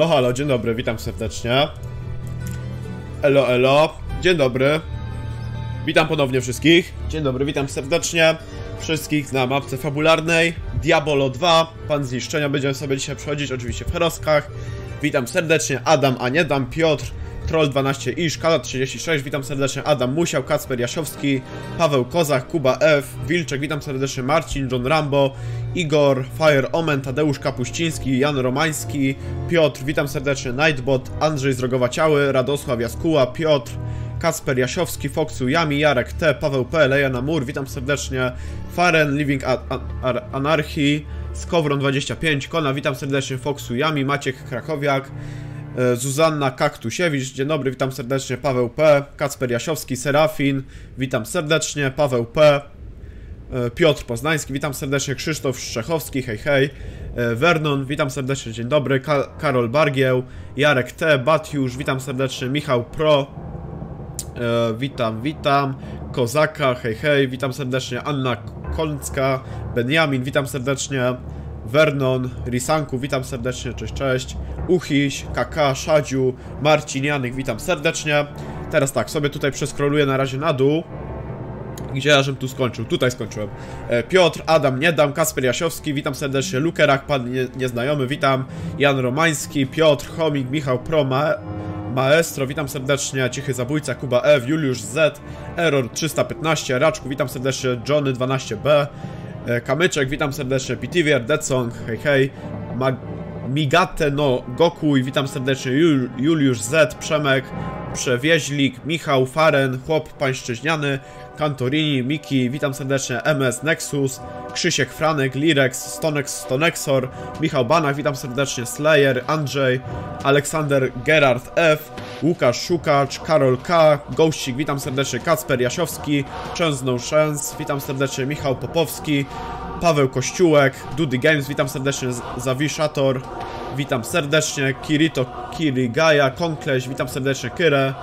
Halo, halo, dzień dobry, witam serdecznie. Elo, elo, dzień dobry. Witam ponownie wszystkich. Dzień dobry, witam serdecznie wszystkich na mapce fabularnej Diabolo 2, Pan Zniszczenia. Będziemy sobie dzisiaj przechodzić, oczywiście w heroskach. Witam serdecznie, Adam, a nie dam, Piotr, Troll12 i Szkala 36. Witam serdecznie, Adam Musiał, Kacper Jasiowski, Paweł Kozach, Kuba F, Wilczek. Witam serdecznie, Marcin, John Rambo, Igor, Fire Omen, Tadeusz Kapuściński, Jan Romański, Piotr. Witam serdecznie, Nightbot, Andrzej z Rogowaciały, Radosław Jaskuła, Piotr, Kasper Jasiowski, Foxu, Jami, Jarek T, Paweł P, Lejana Mur, witam serdecznie, Faren, Living Anarchy, Skowron25, Kona, witam serdecznie, Foxu, Jami, Maciek Krakowiak, e, Zuzanna Kaktusiewicz, dzień dobry, witam serdecznie, Paweł P, Kacper Jasiowski, Serafin, witam serdecznie, Paweł P, Piotr Poznański, witam serdecznie, Krzysztof Szczechowski, hej hej, e, Vernon, witam serdecznie, dzień dobry, Ka Karol Bargieł, Jarek T, Batiusz, witam serdecznie, Michał Pro, E, witam, witam. Kozaka, hej, hej, witam serdecznie. Anna Koncka, Benjamin, witam serdecznie. Vernon, Risanku, witam serdecznie, cześć, cześć. Uchiś, Kaka, Szadziu, Marcin, Janek, witam serdecznie. Teraz tak, sobie tutaj przeskroluję na razie na dół. Gdzie ja żem tu skończył? Tutaj skończyłem. E, Piotr, Adam, Niedam, Kasper Jasiowski, witam serdecznie. Lukerak, pan nie, nieznajomy, witam. Jan Romański, Piotr, Chomik, Michał Proma, Maestro, witam serdecznie, Cichy Zabójca, Kuba F, Juliusz Z, Error 315, Raczku, witam serdecznie, Johnny 12B, e, Kamyczek, witam serdecznie, Pitivier, Deadsong, hej hej, Mag Migate no Gokuj, witam serdecznie, Jul Juliusz Z, Przemek, Przewieźlik, Michał, Faren, Chłop Pańszczyźniany, Kantorini, Miki, witam serdecznie, MS, Nexus, Krzysiek, Franek, Lirex, Stonex, Stonexor, Michał Banach, witam serdecznie, Slayer, Andrzej, Aleksander, Gerard F, Łukasz Szukacz, Karol K, Gościk, witam serdecznie, Kacper Jasiowski, No Chance, witam serdecznie, Michał Popowski, Paweł Kościółek, Dudy Games, witam serdecznie, Zawiszator, witam serdecznie, Kirito, Kirigaya, Konkleś, witam serdecznie, Kyrę,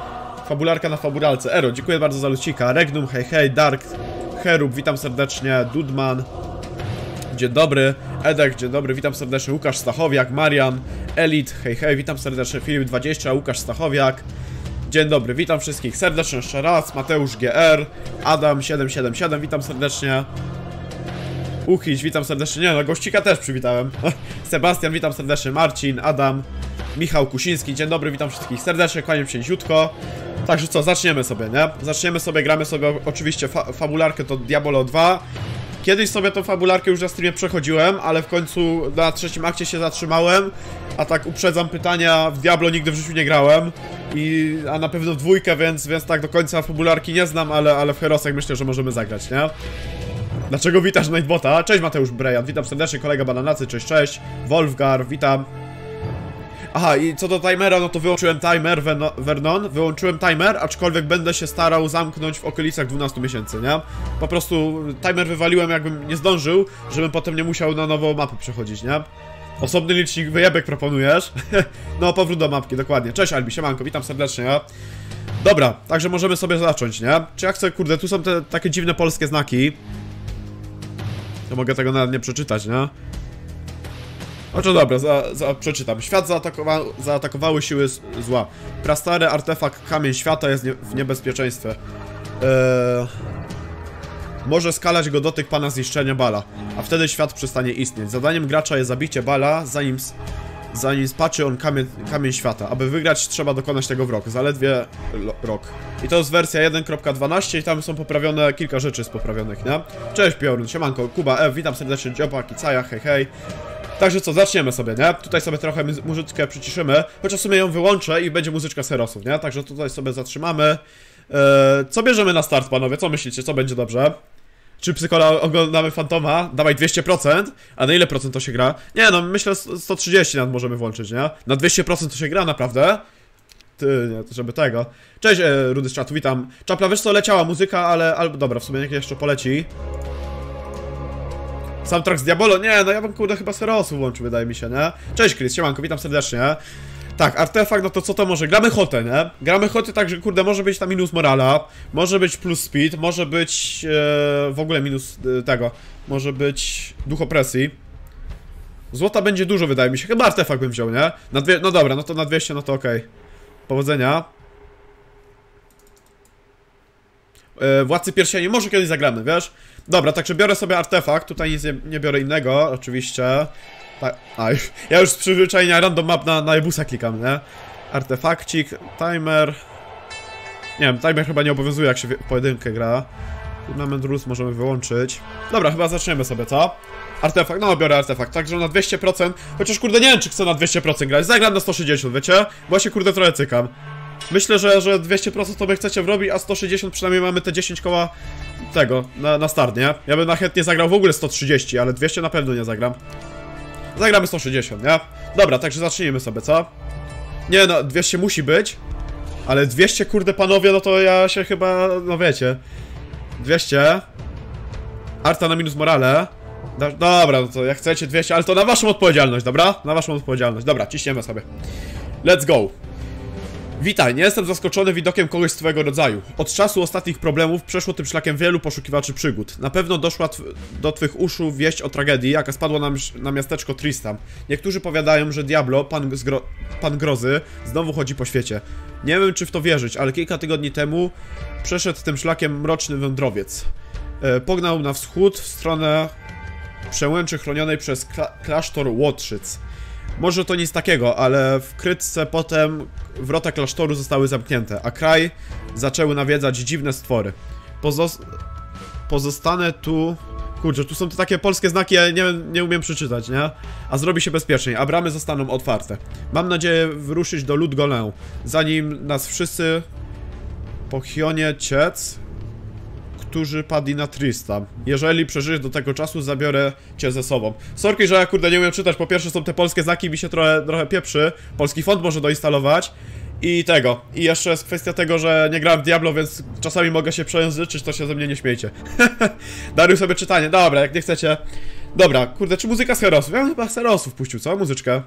Fabularka na fabularce, Ero, dziękuję bardzo za lucika, Regnum, hej hej, Dark, Herub, witam serdecznie, Dudman, dzień dobry, Edek, dzień dobry, witam serdecznie, Łukasz Stachowiak, Marian, Elit, hej hej, witam serdecznie, Filip20, Łukasz Stachowiak, Dzień dobry, witam wszystkich serdecznie jeszcze raz, Mateusz GR, Adam777, witam serdecznie, Uchić, witam serdecznie. Nie no, gościka też przywitałem. Sebastian, witam serdecznie. Marcin, Adam, Michał Kusiński. Dzień dobry, witam wszystkich serdecznie. Kłaniam się ziutko. Także co, zaczniemy sobie, nie? Zaczniemy sobie, gramy sobie oczywiście fa fabularkę to Diabolo 2. Kiedyś sobie tą fabularkę już na streamie przechodziłem, ale w końcu na trzecim akcie się zatrzymałem. A tak uprzedzam pytania, w Diablo nigdy w życiu nie grałem. I, a na pewno dwójkę, więc, więc tak do końca fabularki nie znam, ale, ale w Herosach myślę, że możemy zagrać, nie? Dlaczego witasz Nightbota? Cześć Mateusz Brejan, witam serdecznie, kolega Bananacy, cześć, cześć. Wolfgar, witam. Aha, i co do timera, no to wyłączyłem timer, Vernon, wyłączyłem timer, aczkolwiek będę się starał zamknąć w okolicach 12 miesięcy, nie? Po prostu timer wywaliłem, jakbym nie zdążył, żebym potem nie musiał na nową mapę przechodzić, nie? Osobny licznik wyjebek proponujesz? no, powrót do mapki, dokładnie. Cześć Albi, siemanko, witam serdecznie. Dobra, także możemy sobie zacząć, nie? Czy ja chcę, kurde, tu są te takie dziwne polskie znaki. To mogę tego nawet nie przeczytać, nie? Znaczy dobra, za, za, przeczytam. Świat zaatakowa zaatakowały siły zła. Prastary artefakt Kamień Świata jest nie w niebezpieczeństwie. Eee... Może skalać go dotyk pana zniszczenia Bala, a wtedy świat przestanie istnieć. Zadaniem gracza jest zabicie Bala, zanim zanim spaczy on kamień, kamień świata. Aby wygrać trzeba dokonać tego w rok, zaledwie rok. I to jest wersja 1.12 i tam są poprawione, kilka rzeczy jest poprawionych, nie? Cześć Piorun, siemanko, Kuba F, witam serdecznie, Dzioba, Kicaja, hej hej. Także co, zaczniemy sobie, nie? Tutaj sobie trochę muzyczkę przyciszymy, chociaż w sumie ją wyłączę i będzie muzyczka serosów, nie? Także tutaj sobie zatrzymamy. Eee, co bierzemy na start, panowie? Co myślicie? Co będzie dobrze? Czy psykola oglądamy Fantoma? Dawaj 200%, a na ile procent to się gra? Nie no, myślę 130 nad możemy włączyć, nie? Na 200% to się gra, naprawdę? Ty, nie, żeby tego. Cześć, e, Rudy z czatu, witam. Czapla, wiesz co, leciała muzyka, ale... Albo, dobra, w sumie niech jeszcze poleci. Soundtrack z Diabolo? Nie, no ja bym kurde chyba Serosu włączył, wydaje mi się, nie? Cześć Chris, siemanko, witam serdecznie. Tak, artefakt, no to co to może? Gramy hotę, nie? Gramy hotę tak, że kurde, może być tam minus morala, może być plus speed, może być e, w ogóle minus e, tego, może być duch opresji. Złota będzie dużo, wydaje mi się. Chyba artefakt bym wziął, nie? Na dwie... No dobra, no to na 200, no to okej. Powodzenia. Yy, Władcy Pierścieni, może kiedyś zagramy, wiesz? Dobra, także biorę sobie artefakt, tutaj nic nie, nie biorę innego, oczywiście. Tak, a, ja już z przyzwyczajenia random map na, na klikam, nie? Artefakcik, timer... Nie wiem, timer chyba nie obowiązuje jak się pojedynkę gra. Tournament rules możemy wyłączyć. Dobra, chyba zaczniemy sobie, co? Artefakt, no biorę artefakt, także na 200%, chociaż kurde nie wiem czy chcę na 200% grać, zagram na 160, wiecie? Bo ja się kurde trochę cykam. Myślę, że, że 200% to by chcecie wrobić, a 160 przynajmniej mamy te 10 koła tego, na, na start, nie? Ja bym na chętnie zagrał w ogóle 130, ale 200 na pewno nie zagram. Zagramy 160, nie? Dobra, także zacznijmy sobie, co? Nie no, 200 musi być, ale 200 kurde panowie, no to ja się chyba, no wiecie 200 Arta na minus morale Do, Dobra, no to jak chcecie 200, ale to na waszą odpowiedzialność, dobra? Na waszą odpowiedzialność, dobra, ciśniemy sobie Let's go Witaj, nie jestem zaskoczony widokiem kogoś z twojego rodzaju. Od czasu ostatnich problemów przeszło tym szlakiem wielu poszukiwaczy przygód. Na pewno doszła tw do twych uszu wieść o tragedii, jaka spadła na, na miasteczko Tristam. Niektórzy powiadają, że Diablo, pan, pan grozy, znowu chodzi po świecie. Nie wiem, czy w to wierzyć, ale kilka tygodni temu przeszedł tym szlakiem mroczny wędrowiec. E, pognał na wschód w stronę przełęczy chronionej przez kla klasztor Łotrzyc. Może to nic takiego, ale w krytce potem wrota klasztoru zostały zamknięte, a kraj zaczęły nawiedzać dziwne stwory. Pozos pozostanę tu... Kurczę, tu są to takie polskie znaki, ja nie, nie umiem przeczytać, nie? A zrobi się bezpieczniej, a bramy zostaną otwarte. Mam nadzieję wyruszyć do Ludgolę, zanim nas wszyscy po Hionie ciec którzy padli na Tristam. Jeżeli przeżyjesz do tego czasu, zabiorę cię ze sobą. Sorki, że ja kurde nie umiem czytać. Po pierwsze są te polskie znaki mi się trochę, trochę pieprzy. Polski font może doinstalować. I tego. I jeszcze jest kwestia tego, że nie grałem w Diablo, więc czasami mogę się przejęzyczyć, to się ze mnie nie śmiejcie. Dariuj sobie czytanie. Dobra, jak nie chcecie. Dobra, kurde, czy muzyka z Herosów? Ja chyba z Herosów puścił, co? Muzyczkę.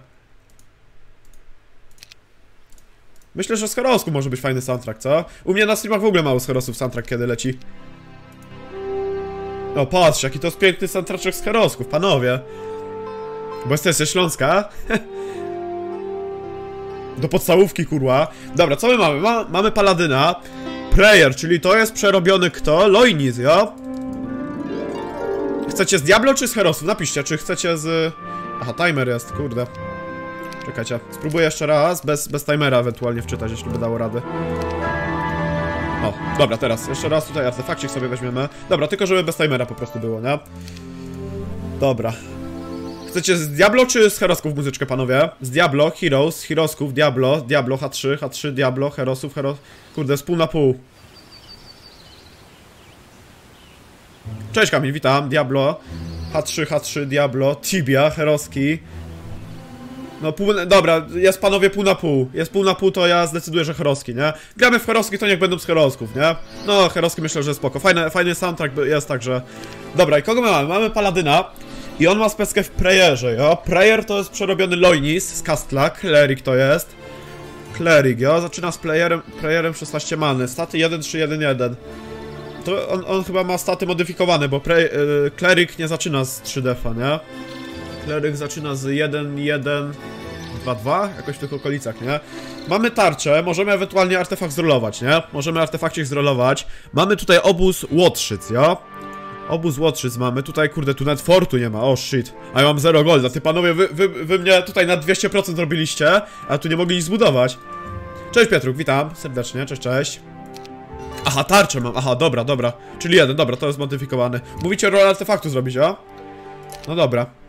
Myślę, że z Herosku może być fajny soundtrack, co? U mnie na streamach w ogóle mało z Herosów soundtrack kiedy leci. O, patrz, jaki to jest piękny soundtrack z Herosków, panowie. Bo jesteście Śląska. Do podstawówki, kurwa. Dobra, co my mamy? Ma, mamy Paladyna. Prayer, czyli to jest przerobiony kto? Loinis, jo? Chcecie z Diablo czy z Herosów? Napiszcie, czy chcecie z... Aha, timer jest, kurde. Czekajcie, spróbuję jeszcze raz, bez, bez timera ewentualnie wczytać, jeśli by dało radę. O, dobra, teraz jeszcze raz tutaj artefakcik sobie weźmiemy. Dobra, tylko żeby bez timera po prostu było, nie? Dobra. Chcecie z Diablo czy z Herosków muzyczkę, panowie? Z Diablo, Heroes, Herosków, Diablo, Diablo, H3, H3, Diablo, Herosów, Heros... Kurde, z pół na pół. Cześć Kamil, witam, Diablo, H3, H3, Diablo, Tibia, Heroski, no pół, dobra, jest panowie pół na pół. Jest pół na pół, to ja zdecyduję, że Heroski, nie? Gramy w Heroski, to niech będą z Herosków, nie? No, Heroski myślę, że spoko. Fajny, fajny soundtrack jest, także... Dobra, i kogo my mamy? Mamy Paladyna. I on ma speckę w Prayerze, jo? Prayer to jest przerobiony Loinis z Castla, Cleric to jest. Cleric, jo? Zaczyna z playerem, playerem 16 many. Staty 1, 3, 1, 1. To on, on chyba ma staty modyfikowane, bo pre, yy, Cleric nie zaczyna z 3 defa, nie? Kleryk zaczyna z 1, 1, 2, 2, jakoś w tych okolicach, nie? Mamy tarczę, możemy ewentualnie artefakt zrolować, nie? Możemy artefakcik zrolować. Mamy tutaj obóz Łotrzyc, jo? Obóz Łotrzyc mamy, tutaj kurde, tu nawet fortu nie ma, o oh, shit. A ja mam 0 golda, ty panowie, wy, wy, wy mnie tutaj na 200% robiliście, a tu nie mogli nic zbudować. Cześć Pietruk, witam serdecznie, cześć, cześć. Aha, tarczę mam, aha, dobra, dobra. Czyli jeden, dobra, to jest modyfikowany. Mówicie rolę artefaktu zrobić, o? No dobra.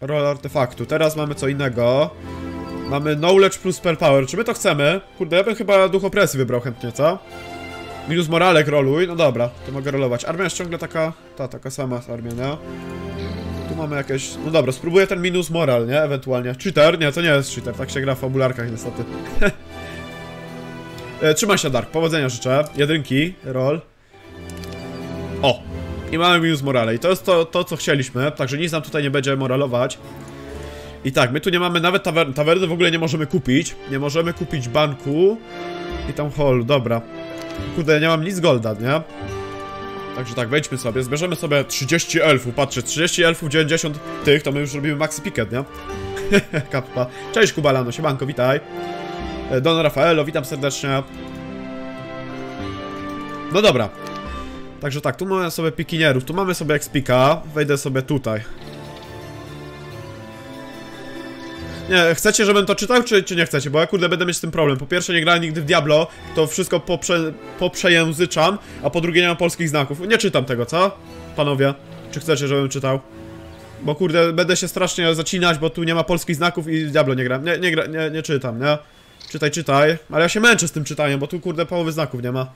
Roll artefaktu. Teraz mamy co innego. Mamy knowledge plus spell power. Czy my to chcemy? Kurde, ja bym chyba duch opresji wybrał chętnie, co? Minus moralek roluj. No dobra, to mogę rolować. Armia jest ciągle taka... Ta, taka sama armia, nie? Tu mamy jakieś... No dobra, spróbuję ten minus moral, nie? Ewentualnie. Cheater? Nie, to nie jest cheater. Tak się gra w fabularkach niestety. e, trzymaj się, Dark. Powodzenia życzę. Jedynki. Roll. O! I mamy minus morale. I to jest to, to, co chcieliśmy, także nic nam tutaj nie będzie moralować. I tak, my tu nie mamy nawet tawerny. Tawerny w ogóle nie możemy kupić. Nie możemy kupić banku. I tam hall, dobra. Kurde, ja nie mam nic golda, nie? Także tak, wejdźmy sobie, zbierzemy sobie 30 elfów, patrzcie, 30 elfów, 90 tych, to my już robimy maxi picket, nie? Kappa. Cześć Kubalano, siemanko, witaj. E, Don Rafaelo, witam serdecznie. No dobra. Także tak, tu mamy sobie pikinierów, tu mamy sobie expika, wejdę sobie tutaj. Nie, chcecie, żebym to czytał, czy, czy nie chcecie? Bo ja kurde będę mieć z tym problem. Po pierwsze, nie grałem nigdy w Diablo, to wszystko poprze, poprzejęzyczam, a po drugie nie mam polskich znaków. Nie czytam tego, co? Panowie, czy chcecie, żebym czytał? Bo kurde, będę się strasznie zacinać, bo tu nie ma polskich znaków i Diablo nie gram. Nie, nie, gra, nie, nie czytam, nie? Czytaj, czytaj. Ale ja się męczę z tym czytaniem, bo tu kurde połowy znaków nie ma.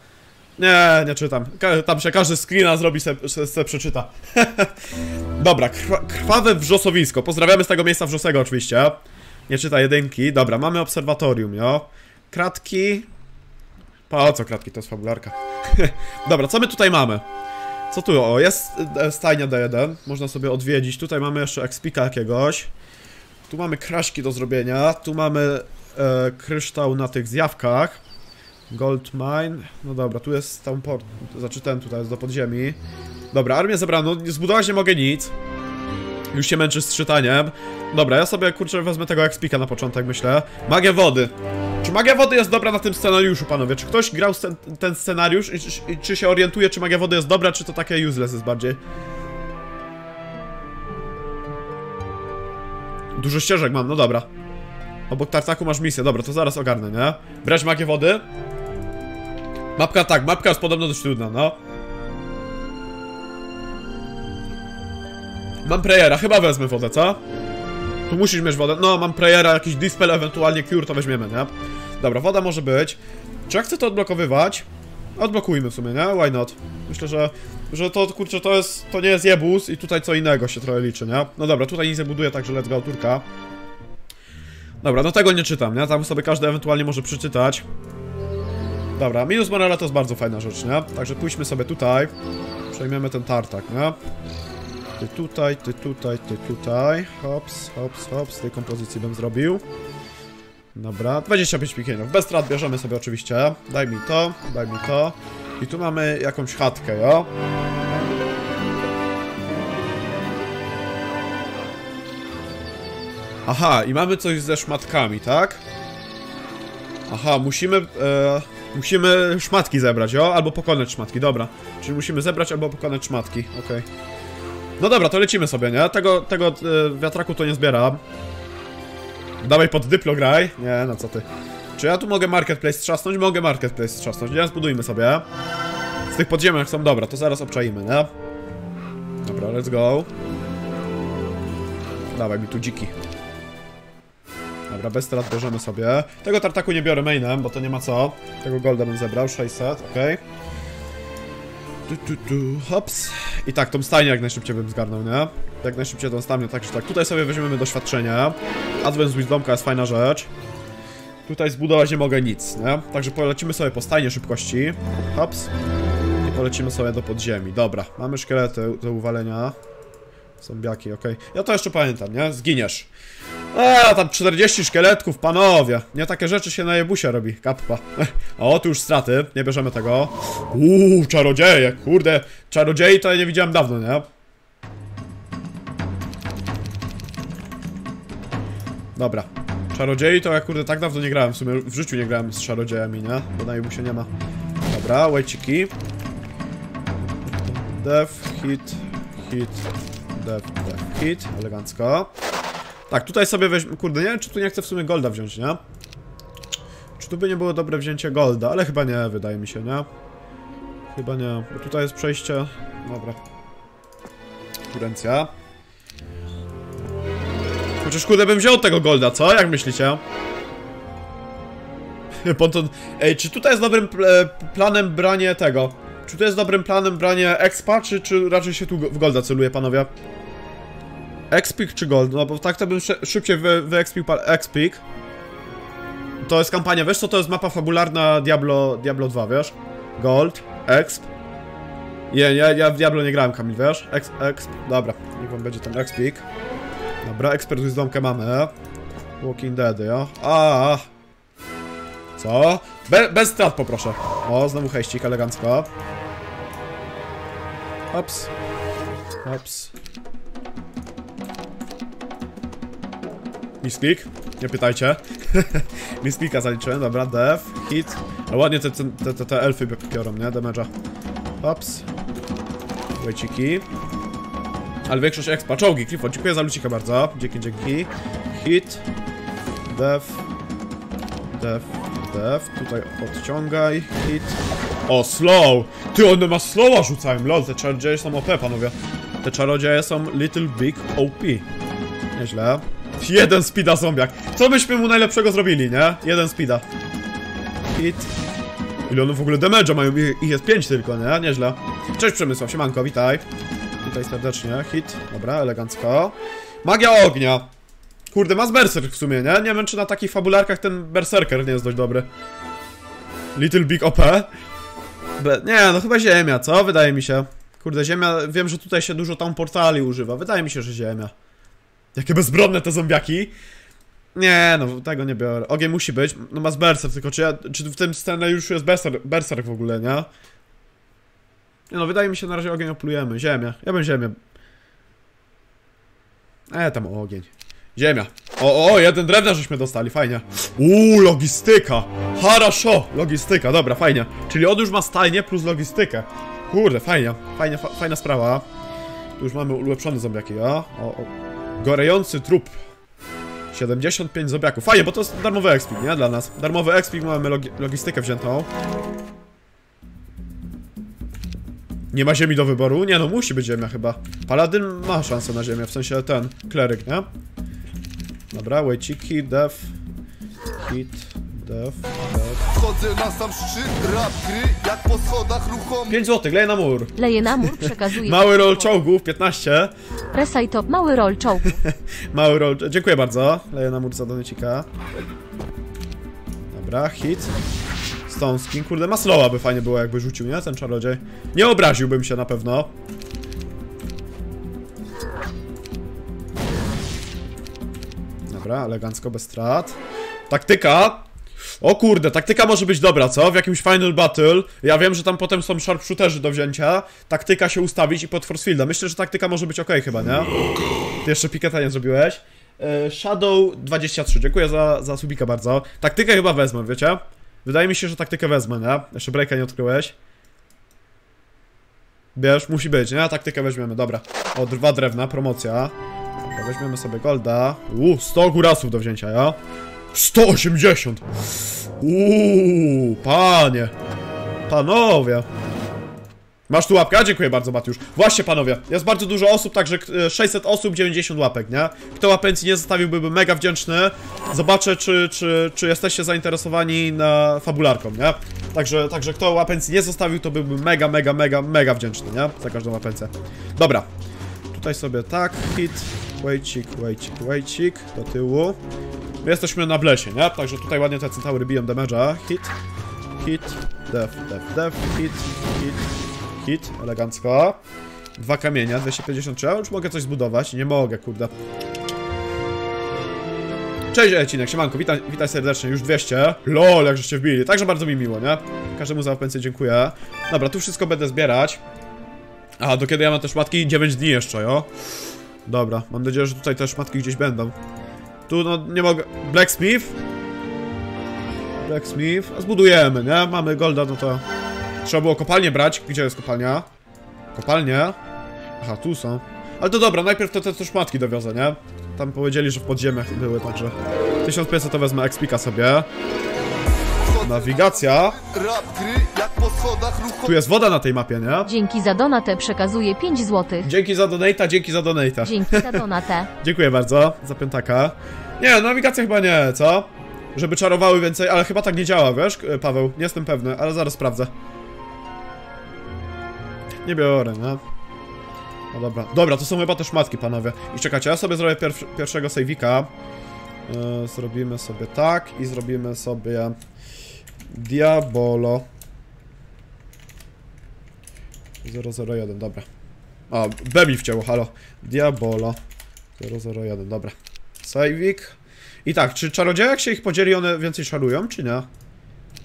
Nie, nie czytam. Ka tam się każdy screena zrobi, se, se, przeczyta. Dobra, krwa krwawe wrzosowisko. Pozdrawiamy z tego miejsca wrzosego oczywiście. Nie czyta jedynki. Dobra, mamy obserwatorium, jo. Kratki. Po co kratki? To jest fabularka. Dobra, co my tutaj mamy? Co tu? O, jest e, stajnia D1. Można sobie odwiedzić. Tutaj mamy jeszcze expika jakiegoś. Tu mamy kraśki do zrobienia. Tu mamy e, kryształ na tych zjawkach. Gold mine. No dobra, tu jest tam port. Znaczy ten tutaj jest do podziemi. Dobra, armię zebrano. Zbudować nie mogę nic. Już się męczy z czytaniem. Dobra, ja sobie kurczę wezmę tego expika na początek, myślę. Magia wody. Czy magia wody jest dobra na tym scenariuszu, panowie? Czy ktoś grał ten, scenariusz i, i, i czy się orientuje, czy magia wody jest dobra, czy to takie useless jest bardziej? Dużo ścieżek mam, no dobra. Obok tartaku masz misję, dobra, to zaraz ogarnę, nie? Brać magię wody? Mapka tak, mapka jest podobno dość trudna, no. Mam prayera, chyba wezmę wodę, co? Tu musisz mieć wodę. No, mam prayera, jakiś dispel, ewentualnie cure, to weźmiemy, nie? Dobra, woda może być. Czy ja chcę to odblokowywać? Odblokujmy w sumie, nie? Why not? Myślę, że, że to, kurczę, to jest, to nie jest jebus i tutaj co innego się trochę liczy, nie? No dobra, tutaj nic nie buduję, także let's go, turka. Dobra, no tego nie czytam, nie? Tam sobie każdy ewentualnie może przeczytać. Dobra, minus morale to jest bardzo fajna rzecz, nie? Także pójdźmy sobie tutaj. Przejmiemy ten tartak, nie? Ty tutaj, ty tutaj, ty tutaj. Hops, hops, hops. Tej kompozycji bym zrobił. Dobra, 25 pikienów. Bez strat bierzemy sobie oczywiście. Daj mi to, daj mi to. I tu mamy jakąś chatkę, jo? Aha, i mamy coś ze szmatkami, tak? Aha, musimy... E, musimy szmatki zebrać, jo? Albo pokonać szmatki, dobra. Czyli musimy zebrać albo pokonać szmatki, okej. Okay. No dobra, to lecimy sobie, nie? Tego, tego e, wiatraku to nie zbieram. Dawaj pod dyplo graj. Nie, no co ty. Czy ja tu mogę marketplace trzasnąć? Mogę marketplace trzasnąć, nie? Zbudujmy sobie. Z tych podziemiach są, dobra, to zaraz obczaimy, nie? Dobra, let's go. Dawaj mi tu dziki. Dobra, bez strat bierzemy sobie. Tego tartaku nie biorę mainem, bo to nie ma co. Tego golda bym zebrał, 600, okej. Okay. Tu, tu, tu, hops. I tak, tą stajnię jak najszybciej bym zgarnął, nie? Jak najszybciej tą stajnię, tak czy tak. Tutaj sobie weźmiemy doświadczenia. Advent z Wisdomka jest fajna rzecz. Tutaj zbudować nie mogę nic, nie? Także polecimy sobie po stajnie szybkości. Hops. I polecimy sobie do podziemi. Dobra, mamy szkielety do uwalenia. Zombiaki, okej. Okay. Ja to jeszcze pamiętam, nie? Zginiesz. A, tam 40 szkieletków, panowie. Nie takie rzeczy się na jebusie robi, kappa. O, tu już straty, nie bierzemy tego. Uuu, czarodzieje, kurde. Czarodziei to ja nie widziałem dawno, nie? Dobra. Czarodziei to ja kurde tak dawno nie grałem, w sumie w życiu nie grałem z czarodziejami, nie? Bo na jebusie nie ma. Dobra, łajciki. Def, hit, hit, def, def, hit. Elegancko. Tak, tutaj sobie weźmy... Kurde, nie wiem, czy tu nie chcę w sumie golda wziąć, nie? Czy tu by nie było dobre wzięcie golda? Ale chyba nie, wydaje mi się, nie? Chyba nie, bo tutaj jest przejście... Dobra. Konkurencja. Chociaż kurde bym wziął tego golda, co? Jak myślicie? Ponton... Ej, czy tutaj jest dobrym pl planem branie tego? Czy to jest dobrym planem branie expa, czy, czy raczej się tu w golda celuje, panowie? Expik czy Gold? No bo tak to bym szybciej wy, wyekspił Expik. To jest kampania, wiesz co to jest mapa fabularna Diablo, Diablo 2, wiesz? Gold, Exp. Nie, ja, ja w Diablo nie grałem, Kamil, wiesz? Exp, exp. dobra, niech wam będzie ten Expik. Dobra, Expert Wisdomkę mamy. Walking Dead, ja? A, Co? Be, bez strat poproszę. O, znowu hejścik, elegancko. Hops. Hops. Misklik? Nie pytajcie. Misklika zaliczyłem, dobra, def, hit. No ładnie te, te, te, te elfy biorą, nie? Damage'a. Hops. Łeciki. Ale większość expa. Czołgi, Clifford, dziękuję za lucika bardzo. Dzięki, dzięki. Hit. Def. Def. Def. Tutaj odciągaj. Hit. O, slow! Ty, one ma slowa rzucają, lol, te czarodzieje są OP, panowie. Te czarodzieje są little big OP. Nieźle. Jeden speeda zombiak. Co byśmy mu najlepszego zrobili, nie? Jeden speeda. Hit. Ile one w ogóle damage'a mają? Ich jest 5 tylko, nie? Nieźle. Cześć Przemysław, siemanko, witaj. Witaj serdecznie. Hit. Dobra, elegancko. Magia ognia. Kurde, ma z berserk w sumie, nie? Nie wiem, czy na takich fabularkach ten berserker nie jest dość dobry. Little Big OP. Be nie, no chyba ziemia, co? Wydaje mi się. Kurde, ziemia, wiem, że tutaj się dużo tam portali używa. Wydaje mi się, że ziemia. Jakie bezbronne te zombiaki. Nie, no tego nie biorę. Ogień musi być. No ma z tylko czy, ja, czy w tym scenariuszu jest berserk, w ogóle, nie? Nie no, wydaje mi się na razie ogień oplujemy. Ziemia. Ja bym ziemię. E, tam ogień. Ziemia. O, o, jeden drewna żeśmy dostali, fajnie. Uuu, logistyka. Haraszo, logistyka, dobra, fajnie. Czyli on już ma stajnię plus logistykę. Kurde, fajnie, fajnie fa fajna sprawa. Tu już mamy ulepszone zombiaki, a? O, o. Gorejący trup. 75 zombiaków. Fajnie, bo to jest darmowy expik, nie? Dla nas. Darmowy expik, mamy logi logistykę wziętą. Nie ma ziemi do wyboru? Nie no, musi być ziemia chyba. Paladyn ma szansę na ziemię, w sensie ten, kleryk, nie? Dobra, wejciki, def, hit, def, def. Wchodzę na sam szczyt, rap gry, jak po schodach ruchomy 5 zł, leje na mur. Leje na mur, przekazuje... Mały roll czołgów, 15. Resaj top, mały rol czołgu. Mały roll, dziękuję bardzo. Leje na mur za donecika. Dobra, hit. Stone skin, kurde, maslowa by fajnie było jakby rzucił, nie? Ten czarodziej. Nie obraziłbym się na pewno. Dobra, elegancko, bez strat. Taktyka. O kurde, taktyka może być dobra, co? W jakimś Final Battle. Ja wiem, że tam potem są sharpshooterzy do wzięcia. Taktyka się ustawić i pod force fielda. Myślę, że taktyka może być ok chyba, nie? Ty jeszcze piketa nie zrobiłeś. E, Shadow 23, dziękuję za, za subika bardzo. Taktykę chyba wezmę, wiecie? Wydaje mi się, że taktykę wezmę, nie? Jeszcze breaka nie odkryłeś. Wiesz, musi być, nie? Taktykę weźmiemy, dobra. O, dwa drewna, promocja. Weźmiemy sobie golda. Uuu, 100 górasów do wzięcia, ja? 180! Uuu, panie. Panowie. Masz tu łapkę? A, Dziękuję bardzo, Matiusz. Właśnie, panowie, jest bardzo dużo osób, także e, 600 osób, 90 łapek, nie? Kto łapencji nie zostawił, byłby mega wdzięczny. Zobaczę, czy, czy, czy jesteście zainteresowani na fabularką, nie? Także, także kto łapencji nie zostawił, to byłby mega, mega, mega, mega wdzięczny, nie? Za każdą łapencję. Dobra. Tutaj sobie tak, hit, wejcik, wejcik, wejcik, do tyłu. My jesteśmy na blesie, nie? Także tutaj ładnie te centaury biją damage'a. Hit, hit, def, def, def, hit, hit, hit, elegancko. Dwa kamienia, 250 trzeba, już mogę coś zbudować. Nie mogę, kurde. Cześć Ecinek, siemanko, witaj, witaj serdecznie, już 200. Lol, jak żeście wbili, także bardzo mi miło, nie? Każdemu za pensję dziękuję. Dobra, tu wszystko będę zbierać. A, do kiedy ja mam te szmatki? 9 dni jeszcze, jo? Dobra, mam nadzieję, że tutaj te szmatki gdzieś będą. Tu no nie mogę. Blacksmith? Blacksmith. A zbudujemy, nie? Mamy golda, no to. Trzeba było kopalnię brać. Gdzie jest kopalnia? Kopalnia? Aha, tu są. Ale to dobra, najpierw te, te, te szmatki dowiozę, nie? Tam powiedzieli, że w podziemiach były, także. 1500 to wezmę ekspika sobie. Nawigacja. Tu jest woda na tej mapie, nie? Dzięki za donatę, przekazuje 5 zł. Dzięki za donata, dzięki za donata. Dzięki za donatę. Dziękuję bardzo za piątaka. Nie, nawigacja chyba nie, co? Żeby czarowały więcej, ale chyba tak nie działa, wiesz, Paweł? Nie jestem pewny, ale zaraz sprawdzę. Nie biorę, nie? No dobra. Dobra, to są chyba te szmatki, panowie. I czekajcie, ja sobie zrobię pierw pierwszego sejwika. Yy, zrobimy sobie tak i zrobimy sobie... Diabolo. 001, dobra. A, B mi wcięło, halo. Diabolo. 001, dobra. Sejwik. I tak, czy czarodzieje jak się ich podzieli, one więcej szarują, czy nie?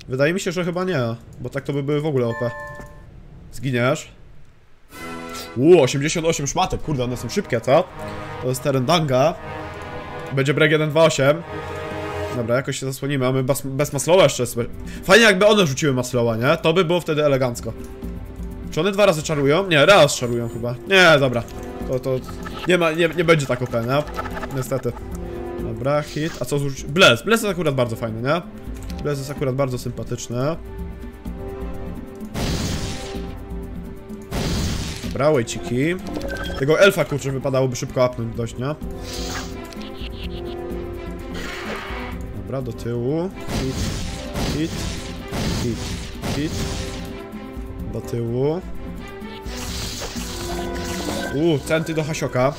Wydaje mi się, że chyba nie, bo tak to by były w ogóle OP. Zginiesz? Uuu, 88 szmatek, kurde, one są szybkie, co? To jest Terendanga. Będzie break 128. Dobra, jakoś się zasłonimy, mamy bez, bez maslowa jeszcze. Fajnie jakby one rzuciły maslowa, nie? To by było wtedy elegancko. Czy one dwa razy czarują? Nie, raz czarują chyba. Nie, dobra. To, to... Nie ma, nie, nie będzie tak OP, nie? Niestety. Dobra, hit. A co zrzucić? Bless. Bless jest akurat bardzo fajny, nie? Bless jest akurat bardzo sympatyczny. Dobra, łejciki. Tego elfa, kurczę, wypadałoby szybko apnąć dość, nie? Dobra, do tyłu. Hit, hit, hit, hit. Do tyłu. Uuu, centy do Hasioka.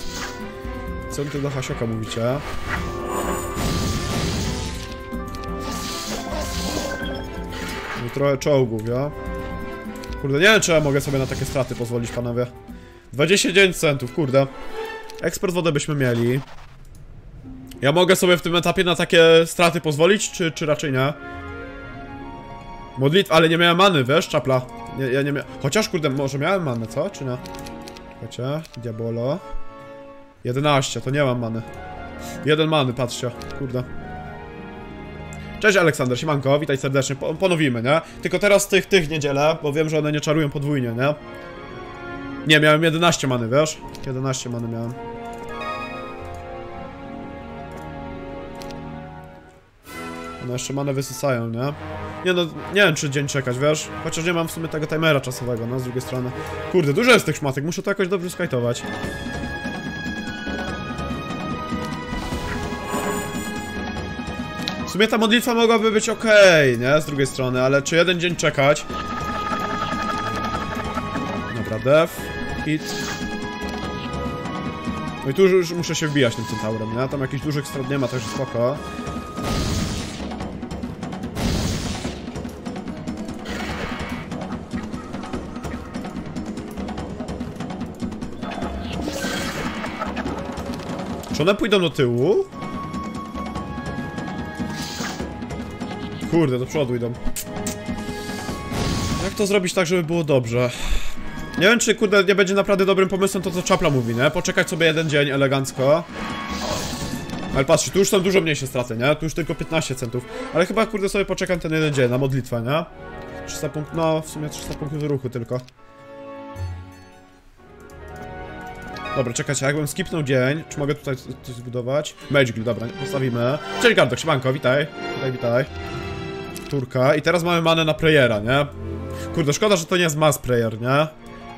Centy do Hasioka mówicie. I trochę czołgów, ja? Kurde, nie wiem czy ja mogę sobie na takie straty pozwolić, panowie. 29 centów, kurde. Eksport wodę byśmy mieli. Ja mogę sobie w tym etapie na takie straty pozwolić, czy, czy raczej nie? Modlitw, ale nie miałem many, wiesz, czapla. Nie, ja nie miałem. Chociaż, kurde, może miałem manę, co? Czy nie? Wiecie, diabolo. 11, to nie mam many. Jeden many, patrzcie, kurde. Cześć Aleksander, siemanko, witaj serdecznie, po, ponowimy, nie? Tylko teraz tych, tych niedzielę, bo wiem, że one nie czarują podwójnie, nie? Nie, miałem 11 many, wiesz? 11 many miałem. One jeszcze manę wysysają, nie? Nie no, nie wiem czy dzień czekać, wiesz? Chociaż nie mam w sumie tego timera czasowego, no z drugiej strony. Kurde, dużo jest tych szmatek, muszę to jakoś dobrze skajtować. W sumie ta modlitwa mogłaby być ok, nie? Z drugiej strony, ale czy jeden dzień czekać? Dobra, def, hit. No i tu już muszę się wbijać tym centaurem, nie? Tam jakichś dużych strat nie ma, także spoko. Czy one pójdą do tyłu? Kurde, do przodu idą. Jak to zrobić tak, żeby było dobrze? Nie wiem, czy kurde nie będzie naprawdę dobrym pomysłem to, co Czapla mówi, nie? Poczekać sobie jeden dzień elegancko. Ale patrzcie, tu już są dużo mniejsze straty, nie? Tu już tylko 15 centów. Ale chyba, kurde, sobie poczekam ten jeden dzień na modlitwę, nie? 300 punktów, no, w sumie 300 punktów ruchu tylko. Dobra, czekajcie, jakbym skipnął dzień, czy mogę tutaj coś zbudować? Magic, dobra, postawimy. Cześć Gardok, siemanko, witaj. Witaj, witaj. Turka. I teraz mamy manę na prayera, nie? Kurde, szkoda, że to nie jest mass prayer, nie?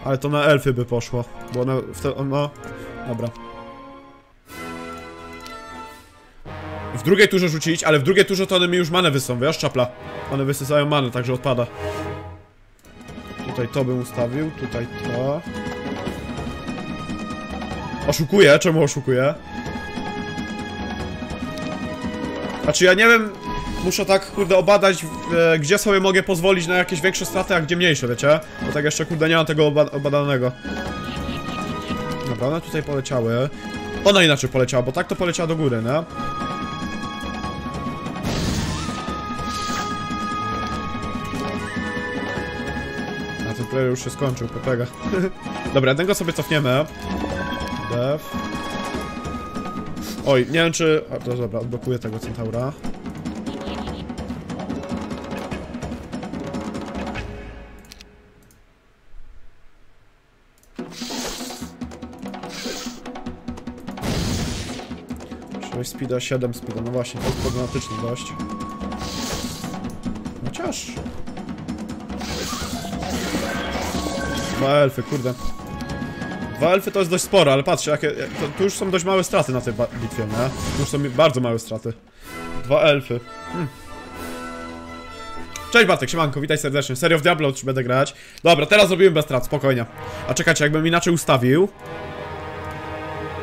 Ale to na elfy by poszło, bo one wtedy, no... Dobra. W drugiej turze rzucić, ale w drugiej turze to one mi już manę wysą, wiesz, czapla? One wysysają manę, także odpada. Tutaj to bym ustawił, tutaj to... Oszukuję, czemu oszukuję? Znaczy ja nie wiem, muszę tak kurde obadać, e, gdzie sobie mogę pozwolić na jakieś większe straty, a gdzie mniejsze, wiecie? Bo tak jeszcze kurde nie mam tego oba obadanego. Dobra, one tutaj poleciały. Ona inaczej poleciała, bo tak to poleciała do góry, nie? A ten player już się skończył, popega. Dobra, jednego sobie cofniemy. Def. Oj, nie wiem czy... A, to dobra, odblokuję tego centaura. Speeda, 7 speeda, no właśnie, to jest problematyczne dość. Chociaż... Dwa elfy, kurde. Dwa elfy to jest dość sporo, ale patrzcie, jakie, jak- to, tu już są dość małe straty na tej bitwie, nie? Tu już są bardzo małe straty. Dwa elfy. Hmm. Cześć Bartek, siemanko, witaj serdecznie. Serio w Diablo już będę grać. Dobra, teraz zrobiłem bez strat, spokojnie. A czekajcie, jakbym inaczej ustawił...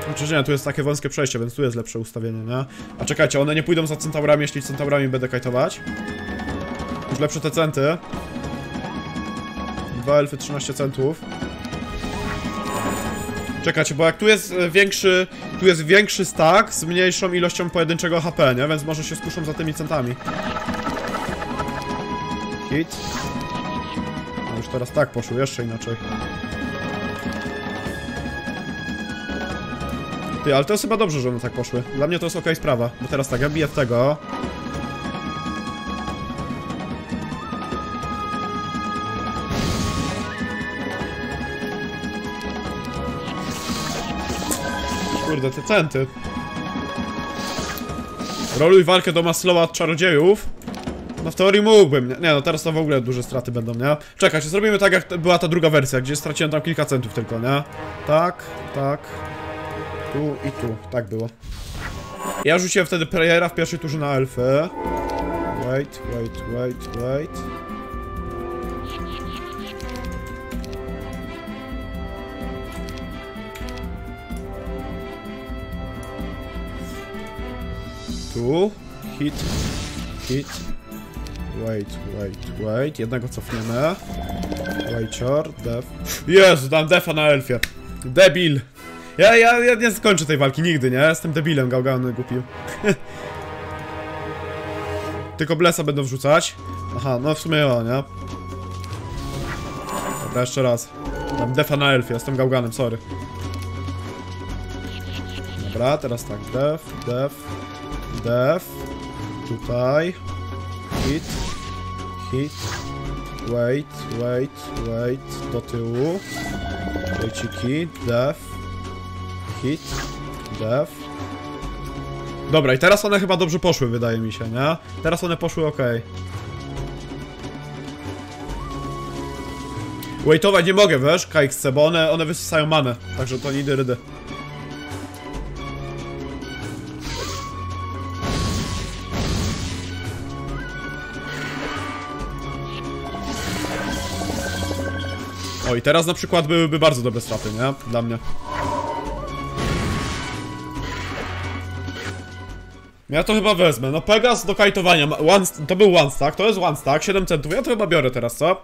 Znaczy nie, tu jest takie wąskie przejście, więc tu jest lepsze ustawienie, nie? A czekajcie, one nie pójdą za centaurami, jeśli centaurami będę kajtować. Już lepsze te centy. Dwa elfy, 13 centów. Czekajcie, bo jak tu jest e, większy, tu jest większy stack z mniejszą ilością pojedynczego HP, nie? Więc może się skuszą za tymi centami. Hit. No już teraz tak poszło, jeszcze inaczej. Ty, ale to jest chyba dobrze, że one tak poszły. Dla mnie to jest ok sprawa, bo teraz tak, ja biję w tego. Kurde, te centy. Roluj walkę do Maslowa od czarodziejów. No w teorii mógłbym, nie? no teraz to w ogóle duże straty będą, nie? Czekaj, zrobimy tak jak była ta druga wersja, gdzie straciłem tam kilka centów tylko, nie? Tak, tak. Tu i tu, tak było. Ja rzuciłem wtedy prayera w pierwszej turze na elfy. Wait, wait, wait, wait. Tu. Hit. Hit. Wait, wait, wait. Jednego cofniemy. Waitior, def. Jezu, dam defa na elfie. Debil. Ja, ja, ja nie skończę tej walki nigdy, nie? Jestem debilem, gałgany głupi. Tylko blesa będą wrzucać. Aha, no w sumie o, nie? Dobra, jeszcze raz. Dam defa na elfie, jestem gałganem, sorry. Dobra, teraz tak, def, def, def. Tutaj. Hit. Hit. Wait, wait, wait. Do tyłu. Wejciki. Def. Hit. Def. Dobra, i teraz one chyba dobrze poszły, wydaje mi się, nie? Teraz one poszły ok. Waitować nie mogę, wiesz, KXC, bo one, one wysysają manę. Także to nie rydy. O, i teraz na przykład byłyby bardzo dobre straty, nie? Dla mnie. Ja to chyba wezmę. No Pegas do kajtowania. One, to był one stack, to jest one stack, 7 centów. Ja to chyba biorę teraz, co?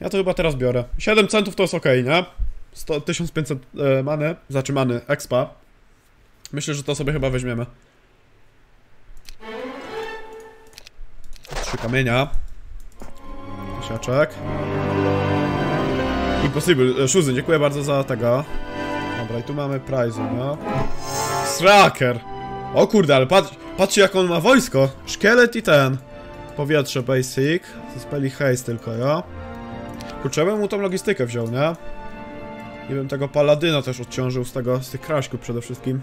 Ja to chyba teraz biorę. 7 centów to jest ok, nie? 100, 1500 e, many, znaczy many, expa. Myślę, że to sobie chyba weźmiemy. Trzy kamienia. Siaczek. Impossible. E, Szuzy, dziękuję bardzo za tego. Dobra, i tu mamy prize, no. Straker! O kurde, ale patrz, patrzcie jak on ma wojsko. Szkielet i ten. Powietrze basic. Speli haste tylko, ja. Kurczę, bym mu tą logistykę wziął, nie? I bym tego paladyna też odciążył z tego, z tych kraśków przede wszystkim.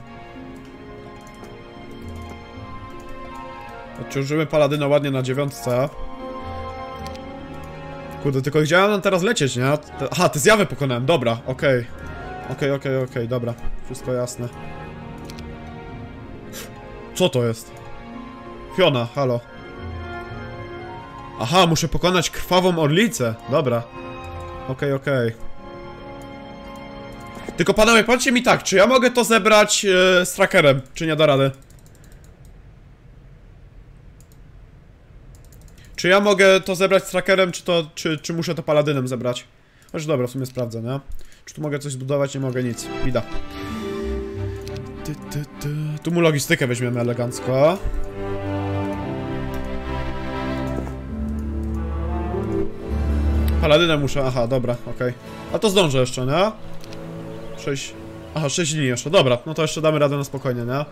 Odciążymy paladyna ładnie na dziewiątce. Kurde, tylko gdzie ja mam teraz lecieć, nie? Aha, te zjawy pokonałem, dobra, okej. Okej, okej, okej, dobra. Wszystko jasne. Co to jest? Fiona, halo. Aha, muszę pokonać krwawą orlicę. Dobra. Okej, okej. Tylko panowie, powiedzcie mi tak, czy ja mogę to zebrać e, z trackerem, czy nie da rady? Czy ja mogę to zebrać z trackerem, czy to, czy, czy muszę to paladynem zebrać? Chociaż dobra, w sumie sprawdzę, nie? Czy tu mogę coś zbudować? Nie mogę nic. Bida. Tu mu logistykę weźmiemy elegancko. Paladynę muszę, aha, dobra, okej. A to zdążę jeszcze, nie? 6... Aha, 6 dni jeszcze, dobra, no to jeszcze damy radę na spokojnie, nie?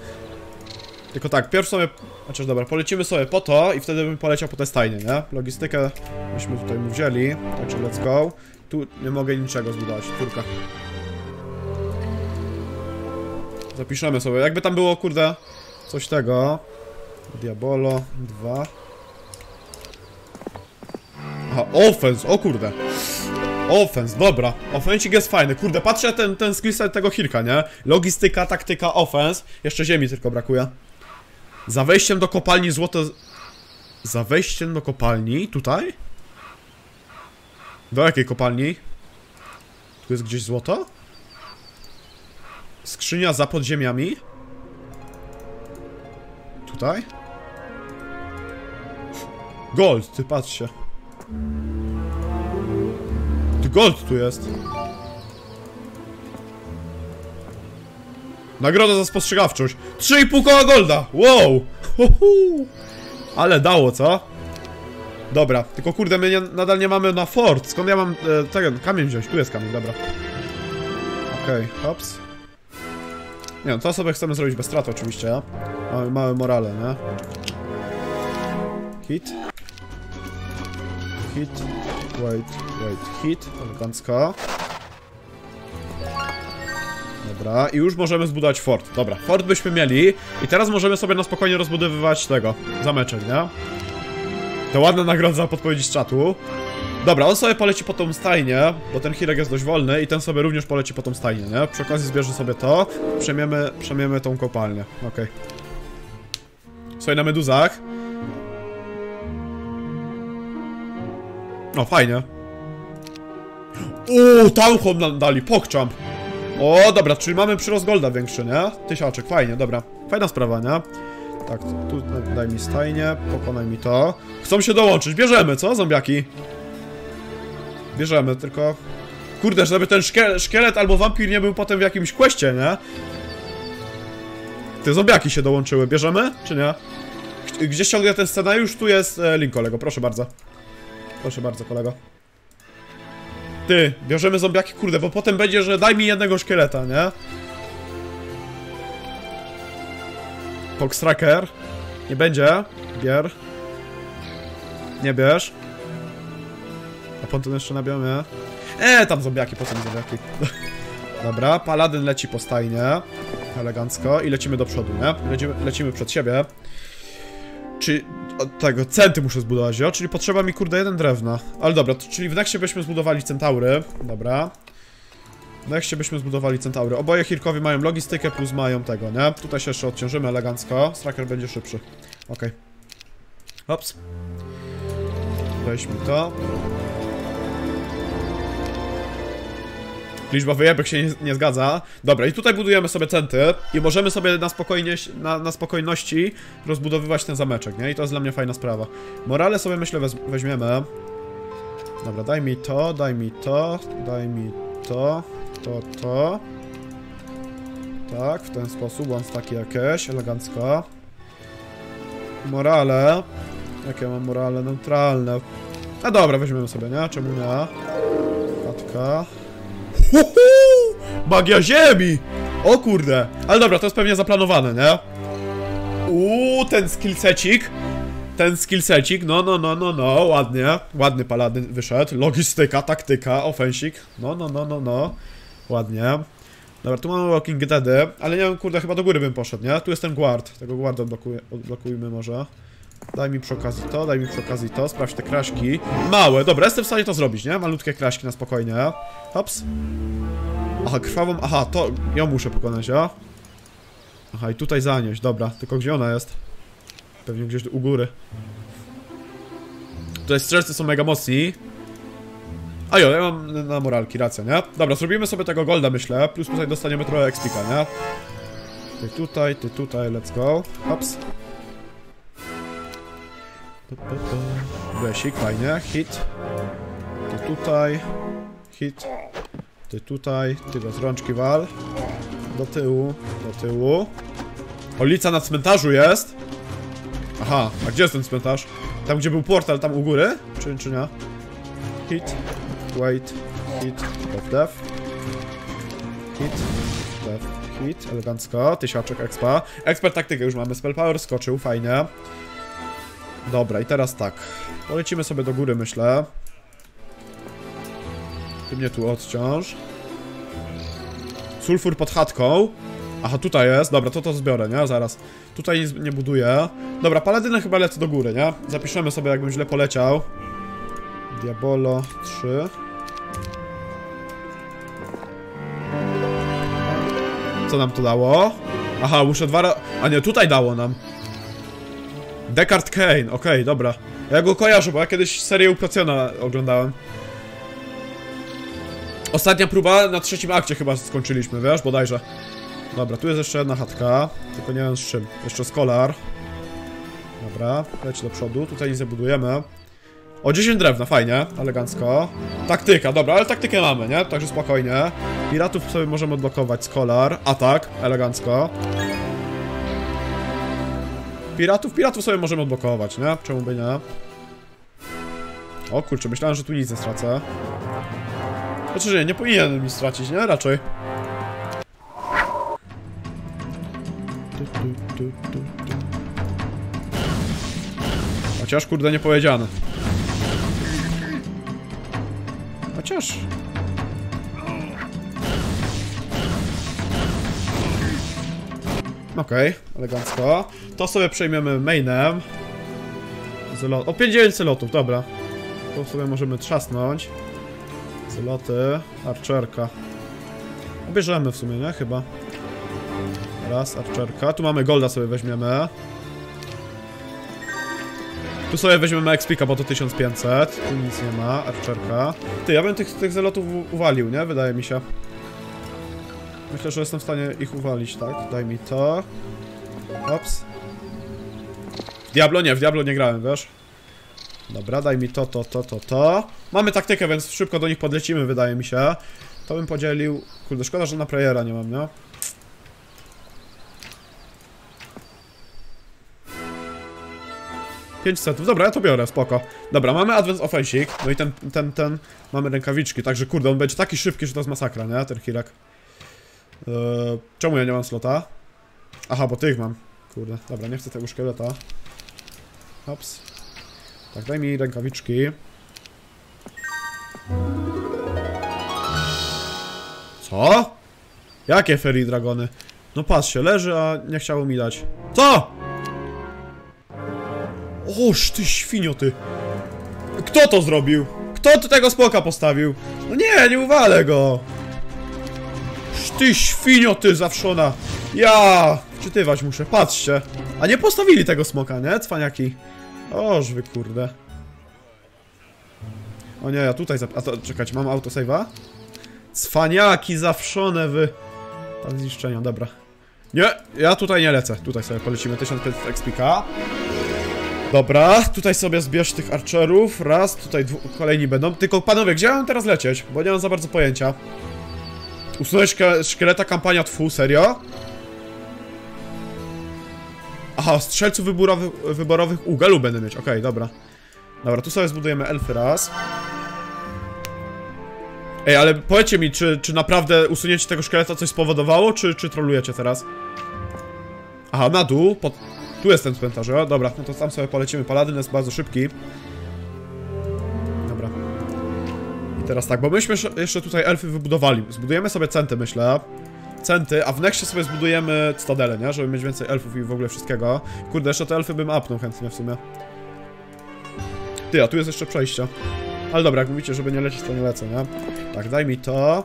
Tylko tak, pierwszy sobie... Chociaż dobra, polecimy sobie po to i wtedy bym poleciał po te stajnie, nie? Logistykę myśmy tutaj mu wzięli, także let's go. Tu nie mogę niczego zbudować, tylko. Zapiszemy sobie, jakby tam było, kurde, coś tego. Diabolo 2. Aha, offense, o kurde. Offense, dobra. Offensik jest fajny. Kurde, patrzę ten, ten skillset tego Hirka, nie? Logistyka, taktyka, offense. Jeszcze ziemi tylko brakuje. Za wejściem do kopalni złoto... Za wejściem do kopalni? Tutaj? Do jakiej kopalni? Tu jest gdzieś złoto? Skrzynia za podziemiami? Tutaj? Gold, ty patrzcie. Ty gold tu jest. Nagroda za spostrzegawczość. 3,5 koła golda! Wow! Huhu. Ale dało, co? Dobra, tylko kurde, my nie, nadal nie mamy na fort. Skąd ja mam e, ten kamień wziąć? Tu jest kamień, dobra. Okej, hops. Nie no, to sobie chcemy zrobić bez straty oczywiście. Mamy małe morale, nie? Hit. Hit. Wait, wait, hit. Elegancko. Dobra, i już możemy zbudować fort. Dobra, fort byśmy mieli. I teraz możemy sobie na spokojnie rozbudowywać tego. Zameczek, nie? To ładna nagroda za podpowiedzi z czatu. Dobra, on sobie poleci po tą stajnię, bo ten Hirek jest dość wolny i ten sobie również poleci po tą stajnię, nie? Przy okazji zbierze sobie to, przemiemy, przemiemy tą kopalnię, okej. Słuchaj, na meduzach. O, fajnie. Uuu, home nam dali, pokczamp. O, dobra, czyli mamy przyrost golda większy, nie? Tysiaczek, fajnie, dobra. Fajna sprawa, nie? Tak, tu daj mi stajnię, pokonaj mi to. Chcą się dołączyć, bierzemy, co, zombiaki? Bierzemy, tylko... Kurde, żeby ten szkiel szkielet albo wampir nie był potem w jakimś kwestie, nie? Te zombiaki się dołączyły, bierzemy, czy nie? Gdzie ściągnę ten scenariusz? Tu jest e, link, kolego, proszę bardzo. Proszę bardzo, kolego. Ty, bierzemy zombiaki, kurde, bo potem będzie, że daj mi jednego szkieleta, nie? Fox Tracker. Nie będzie. Bier. Nie bierz. A ponton jeszcze na biomie. Eee, tam zombiaki, po co zombiaki? Dobra, paladyn leci po stajnie. Elegancko. I lecimy do przodu, nie? Lecimy, lecimy przed siebie. Czy... Od tego, centy muszę zbudować, jo? Czyli potrzeba mi, kurde, jeden drewna. Ale dobra, to, czyli w Nexie byśmy zbudowali centaury. Dobra. W Nexie byśmy zbudowali centaury. Oboje Hirkowi mają logistykę, plus mają tego, nie? Tutaj się jeszcze odciążymy elegancko. Straker będzie szybszy. Okej. Hops. Weźmy to. Liczba wyjebek się nie, nie zgadza. Dobra, i tutaj budujemy sobie centy i możemy sobie na spokojnie, na, na spokojności rozbudowywać ten zameczek, nie? I to jest dla mnie fajna sprawa. Morale sobie myślę wez, weźmiemy. Dobra, daj mi to, daj mi to, daj mi to, to, to. Tak, w ten sposób, one takie jakieś, elegancko. Morale. Jakie mam morale? Neutralne. A dobra, weźmiemy sobie, nie? Czemu nie? Uhu! Magia ziemi! O kurde! Ale dobra, to jest pewnie zaplanowane, nie? Uuu, ten skillsecik. Ten skillsecik, no, no, no, no, no, ładnie. Ładny paladyn wyszedł. Logistyka, taktyka, ofensik. No, no, no, no, no. Ładnie. Dobra, tu mamy Walking Deady, ale nie wiem, kurde, chyba do góry bym poszedł, nie? Tu jest ten guard. Tego guarda odblokuj, odblokujmy może. Daj mi przy okazji to, daj mi przy okazji to, sprawdź te kraśki. Małe, dobra, jestem w stanie to zrobić, nie? Malutkie kraśki na spokojnie. Hops. Aha, krwawą, aha, to ją muszę pokonać, ja? Aha, i tutaj zanieść, dobra, tylko gdzie ona jest? Pewnie gdzieś u góry. Tutaj strzelcy są mega mocni. A jo, ja mam na moralki, racja, nie? Dobra, zrobimy sobie tego golda, myślę, plus tutaj dostaniemy trochę expika, nie? Ty tutaj, ty tutaj, let's go. Hops. Besik, fajnie, hit. Ty tutaj, hit. Ty tutaj, ty do rączki wal. Do tyłu, do tyłu. Olica na cmentarzu jest. Aha, a gdzie jest ten cmentarz? Tam gdzie był portal, tam u góry? Czy, czy nie? Hit, wait, hit, def, def. Hit, def, hit, elegancko, tysiaczek expa. Expert taktykę już mamy, spell power skoczył, fajnie. Dobra, i teraz tak. Polecimy sobie do góry, myślę. Ty mnie tu odciąż. Sulfur pod chatką. Aha, tutaj jest. Dobra, to to zbiorę, nie? Zaraz. Tutaj nic nie buduję. Dobra, paladynę chyba lecę do góry, nie? Zapiszemy sobie, jakbym źle poleciał. Diabolo 3. Co nam to dało? Aha, muszę dwa razy... A nie, tutaj dało nam. Descartes Kane, okej, dobra. Ja go kojarzę, bo ja kiedyś serię Upacjona oglądałem. Ostatnia próba na trzecim akcie chyba skończyliśmy, wiesz, bodajże. Dobra, tu jest jeszcze jedna chatka, tylko nie wiem z czym. Jeszcze skolar. Dobra, leć do przodu, tutaj nie budujemy. O, 10 drewna, fajnie, elegancko. Taktyka, dobra, ale taktykę mamy, nie? Także spokojnie. Piratów sobie możemy odblokować, skolar, atak, elegancko. Piratów, piratów sobie możemy odblokować, nie? Czemu by nie? O kurczę, myślałem, że tu nic nie stracę. Znaczy, nie, nie powinienem nic stracić, nie? Raczej. Chociaż kurde nie powiedziane. Chociaż. Okej, elegancko. To sobie przejmiemy mainem. Zelot. O, 59 celotów, dobra. To sobie możemy trzasnąć. Zeloty, archerka. Bierzemy w sumie, nie? Chyba. Raz, archerka. Tu mamy golda sobie weźmiemy. Tu sobie weźmiemy expika, bo to 1500. Tu nic nie ma, archerka. Ty, ja bym tych, tych zelotów uwalił, nie? Wydaje mi się. Myślę, że jestem w stanie ich uwalić, tak? Daj mi to. Ops. W Diablo nie, w Diablo nie grałem, wiesz? Dobra, daj mi to, to, to, to, to. Mamy taktykę, więc szybko do nich podlecimy, wydaje mi się. To bym podzielił... Kurde, szkoda, że na playera nie mam, nie? Pięć setów, dobra, ja to biorę, spoko. Dobra, mamy Advance Offensive, no i ten, ten, ten, mamy rękawiczki, także kurde, on będzie taki szybki, że to jest masakra, nie, ten Hirak. Eee, czemu ja nie mam slota? Aha, bo tych mam. Kurde, dobra, nie chcę tego szkieleta. Hops. Tak, daj mi rękawiczki. Co? Jakie Fairy Dragony? No patrzcie, leży, a nie chciało mi dać. Co? Oż ty świnio ty. Kto to zrobił? Kto tu tego smoka postawił? No nie, nie uwalę go. Ty świnio ty zawszona. Ja wczytywać muszę, patrzcie. A nie postawili tego smoka, nie? Cwaniaki. Oż wy kurde. O nie, ja tutaj zap... A to, czekać, mam autosave'a? Cwaniaki zawszone wy... Pan zniszczenia, dobra. Nie, ja tutaj nie lecę. Tutaj sobie polecimy 1500 XPK. Dobra, tutaj sobie zbierz tych archerów. Raz, tutaj kolejni będą. Tylko panowie, gdzie ja mam teraz lecieć? Bo nie mam za bardzo pojęcia. Szkie szkieleta kampania tfu, serio? Aha, strzelców wyborowych, wyborowych u Galu będę mieć, okej, dobra. Dobra, tu sobie zbudujemy elfy raz. Ej, ale powiedzcie mi, czy, czy naprawdę usunięcie tego szkieleta coś spowodowało, czy, czy trolujecie teraz? Aha, na dół, pod... tu jest ten cmentarz, dobra, no to tam sobie polecimy, paladyn jest bardzo szybki. Teraz tak, bo myśmy jeszcze- tutaj elfy wybudowali. Zbudujemy sobie centy, myślę. Centy, a w nexcie sobie zbudujemy cytadelę, nie? Żeby mieć więcej elfów i w ogóle wszystkiego. Kurde, jeszcze te elfy bym apnął chętnie w sumie. Ty, a tu jest jeszcze przejście. Ale dobra, jak mówicie, żeby nie lecieć, to nie lecę, nie? Tak, daj mi to.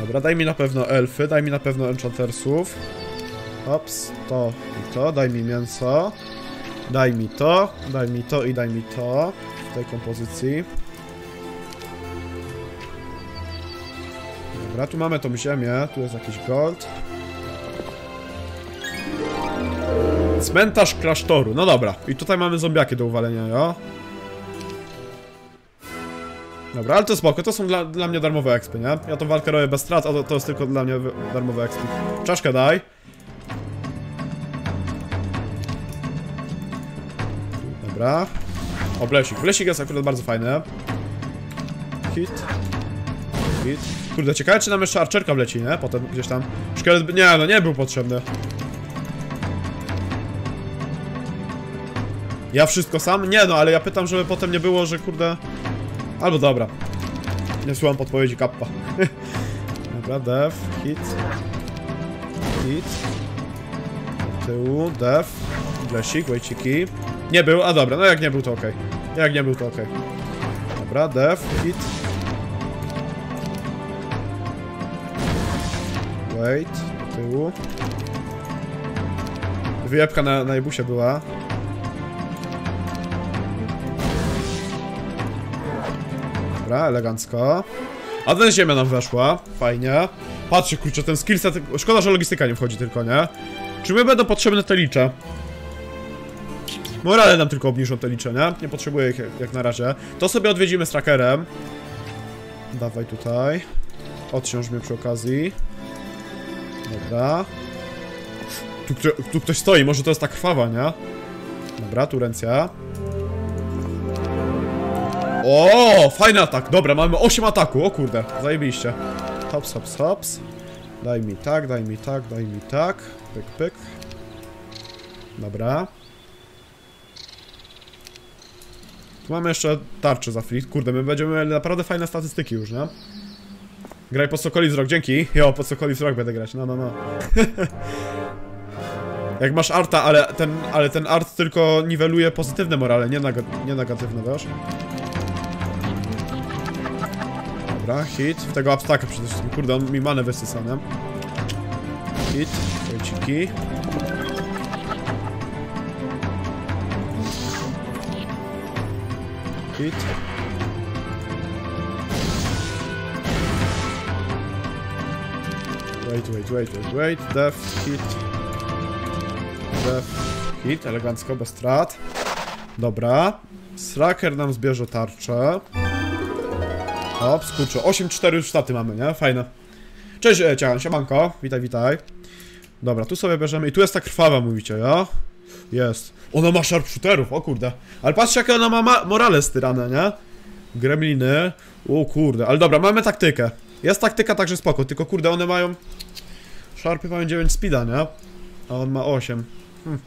Dobra, daj mi na pewno elfy, daj mi na pewno enchantersów. Ops, to i to, daj mi mięso. Daj mi to, daj mi to i daj mi to w tej kompozycji. Dobra, tu mamy tą ziemię, tu jest jakiś gold. Cmentarz klasztoru, no dobra. I tutaj mamy zombiaki do uwalenia, jo? Dobra, ale to spoko, to są dla, dla mnie darmowe expy, nie? Ja tą walkę robię bez strat, a to, to jest tylko dla mnie darmowe expy. Czaszkę daj. Dobra. O, blesik. Blesik jest akurat bardzo fajny. Hit. Kurde, ciekawe czy nam jeszcze archerka wleci, nie? Potem gdzieś tam. Szkielet... Nie, no nie był potrzebny. Ja wszystko sam? Nie no, ale ja pytam, żeby potem nie było, że kurde... Albo dobra. Nie słucham podpowiedzi kappa. dobra, def, hit. Hit. Tyłu, def. Blesik, wejciki. Nie był, a dobra, no jak nie był to ok. Jak nie był to ok. Dobra, def, hit. Wait, do tyłu. Wyjebka na, na jebusie była. Dobra, elegancko. A ten ziemia nam weszła, fajnie. Patrzcie, kurczę, ten skillset... Szkoda, że logistyka nie wchodzi tylko, nie? Czy my będą potrzebne te licze? Morale nam tylko obniżą te licze, nie? Nie potrzebuję ich jak, jak na razie. To sobie odwiedzimy z trackerem. Dawaj tutaj. Odsiąż mnie przy okazji. Dobra. Tu, tu ktoś stoi, może to jest ta krwawa, nie? Dobra, tu ręcja. O, fajny atak. Dobra, mamy 8 ataku. O kurde, zajebiście. Hops, hops, hops. Daj mi tak, daj mi tak, daj mi tak. pyk, pyk. Dobra. Tu mamy jeszcze tarczę za free. Kurde, my będziemy mieli naprawdę fajne statystyki już, nie? Graj pod Sokoli wzrok, dzięki. Jo, pod Sokoli wzrok będę grać, no, no, no. Jak masz arta, ale ten, ale ten art tylko niweluje pozytywne morale, nie, neg nie negatywne, wiesz? Dobra, hit. W tego abstaka przede wszystkim. Kurde, on mi manę wysysa, nie? Hit. Wojciki. Hit. Wait, wait, wait, wait, wait. Def, hit. Def, hit. Elegancko, bez strat. Dobra. Slacker nam zbierze tarczę. Hop, skurczę. 8-4 już staty mamy, nie? Fajne. Cześć, e, Cian, siemanko. Witaj, witaj. Dobra, tu sobie bierzemy. I tu jest ta krwawa, mówicie, ja? Jest. Ona ma sharpshooterów, o kurde. Ale patrzcie, jakie ona ma, morale styrane, nie? Gremliny. O kurde, ale dobra, mamy taktykę. Jest taktyka także spoko, tylko kurde, one mają... Sharpy mają 9 speeda, nie? A on ma 8. Hm.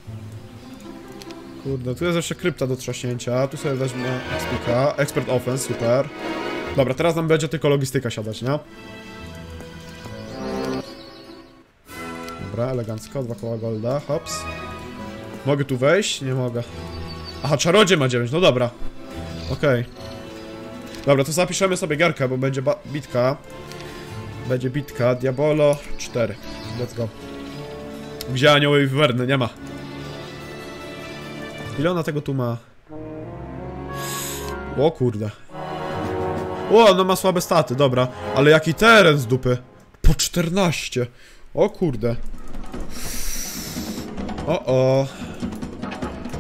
Kurde, tu jest jeszcze krypta do trzaśnięcia. Tu sobie weźmie explika. Expert offense, super. Dobra, teraz nam będzie tylko logistyka siadać, nie? Dobra, elegancko, dwa koła golda, hops. Mogę tu wejść? Nie mogę. Aha, czarodziej ma 9, no dobra. Okej. Dobra, to zapiszemy sobie gierkę, bo będzie bitka. Będzie bitka, Diabolo 4. Let's go. Gdzie anioły i wywerny? Nie ma. Ile ona tego tu ma? O kurde. O, ona ma słabe staty, dobra. Ale jaki teren z dupy. Po 14. O kurde. O o.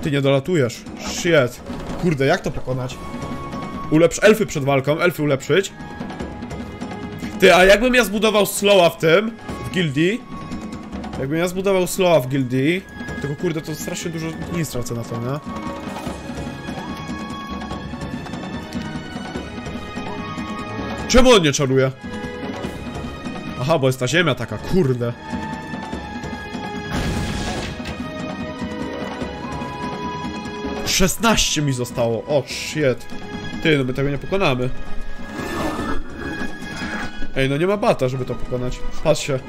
Ty nie dolatujesz. Shit. Kurde, jak to pokonać? Ulepsz elfy przed walką, elfy ulepszyć. Ty, a jakbym ja zbudował slowa w tym, gildii. Jakbym ja zbudował slowa w gildii. Tylko kurde, to strasznie dużo dni stracę na to, nie? Czemu on nie czaruje? Aha, bo jest ta ziemia taka, kurde. Szesnaście mi zostało, o shit. Ty, no my tego nie pokonamy. Ej, no nie ma bata, żeby to pokonać. Patrzcie.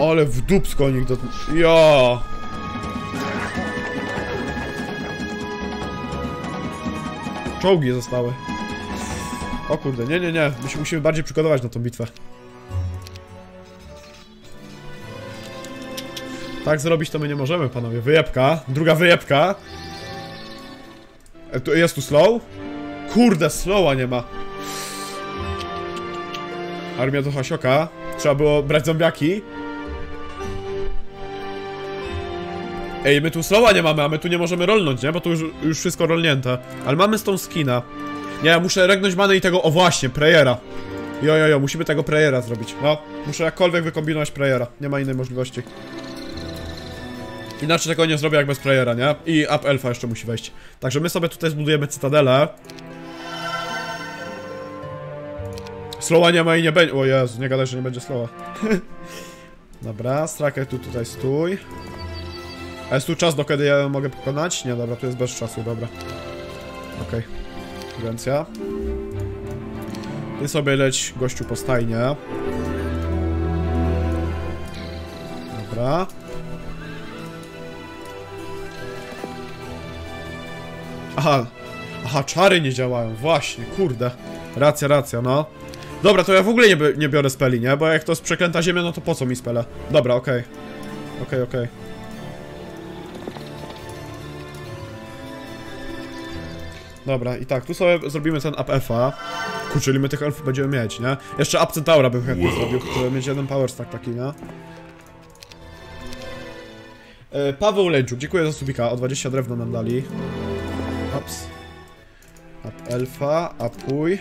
Ale w dupsko nich do... Ja. Czołgi zostały. O kurde, nie, nie, nie. My się musimy bardziej przygotować na tą bitwę. Tak zrobić to my nie możemy, panowie. Wyjebka. Druga wyjebka. E, tu, jest tu slow? Kurde, slowa nie ma. Armia do Hasioka. Trzeba było brać zombiaki. Ej, my tu slowa nie mamy, a my tu nie możemy rolnąć, nie? Bo tu już, już wszystko rolnięte. Ale mamy z tą skina. Nie, ja muszę regnąć manę i tego... O właśnie, prayera. Jo, jo, jo, musimy tego prayera zrobić. No, muszę jakkolwiek wykombinować prayera. Nie ma innej możliwości. Inaczej tego nie zrobię jak bez prayera, nie? I up elfa jeszcze musi wejść. Także my sobie tutaj zbudujemy cytadelę. Slowa nie ma i nie będzie. O Jezu, nie gadaj, że nie będzie slowa. dobra, straker tu tutaj stój. A jest tu czas, do kiedy ja mogę pokonać? Nie, dobra, tu jest bez czasu, dobra. Okej. Okay. Agencja. Ty sobie leć, gościu, po stajnie. Dobra. Aha. Aha, czary nie działają, właśnie, kurde. Racja, racja, no. Dobra, to ja w ogóle nie, nie biorę speli, nie? Bo jak to jest przeklęta ziemia, no to po co mi spele? Dobra, okej. Okej, okej. Dobra, i tak, tu sobie zrobimy ten up elfa. Kurczę, my tych elfów będziemy mieć, nie? Jeszcze up centaura bym chętnie zrobił, żeby mieć jeden power stack taki, nie? E, Paweł Lęczuk, dziękuję za subika, o 20 drewna nam dali. Ups. Up elfa, upuj.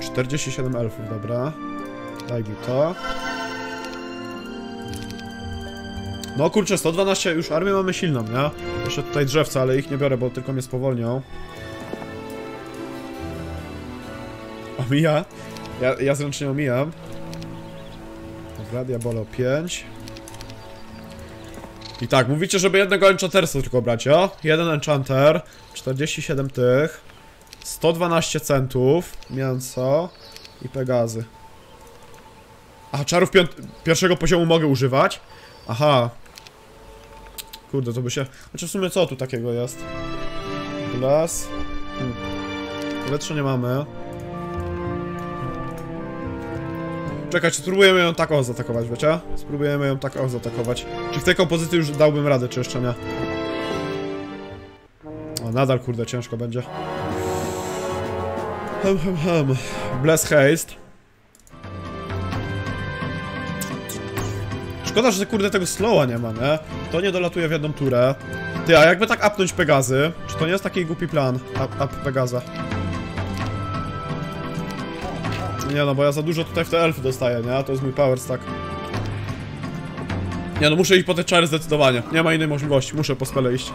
47 elfów, dobra. Daj mi to. No kurczę, 112 już armię mamy silną, nie? Jeszcze tutaj drzewca, ale ich nie biorę, bo tylko mnie spowolnią. Omija. Ja, ja zręcznie omijam. Dobra, Diabolo 5. I tak, mówicie, żeby jednego enchantersa tylko brać, o? Jeden enchanter, 47 tych, 112 centów, mięso i pegazy. A czarów pierwszego poziomu mogę używać? Aha. Kurde, to by się... Znaczy w sumie co tu takiego jest? Glass. Hmm. Powietrze nie mamy. Czekajcie, spróbujemy ją tak o zaatakować, wiecie? Spróbujemy ją tak o zaatakować. Czy w tej kompozycji już dałbym radę, czy jeszcze nie? O, nadal kurde ciężko będzie. Hem, hem, hem. Bless haste. Szkoda, że kurde tego slowa nie ma, nie? To nie dolatuje w jedną turę. Ty, a jakby tak apnąć Pegazy? Czy to nie jest taki głupi plan? Up, up Pegaza. Nie no, bo ja za dużo tutaj w te elfy dostaję, nie? To jest mój power stack. Nie no, muszę iść po te czary zdecydowanie. Nie ma innej możliwości, muszę po spele iść.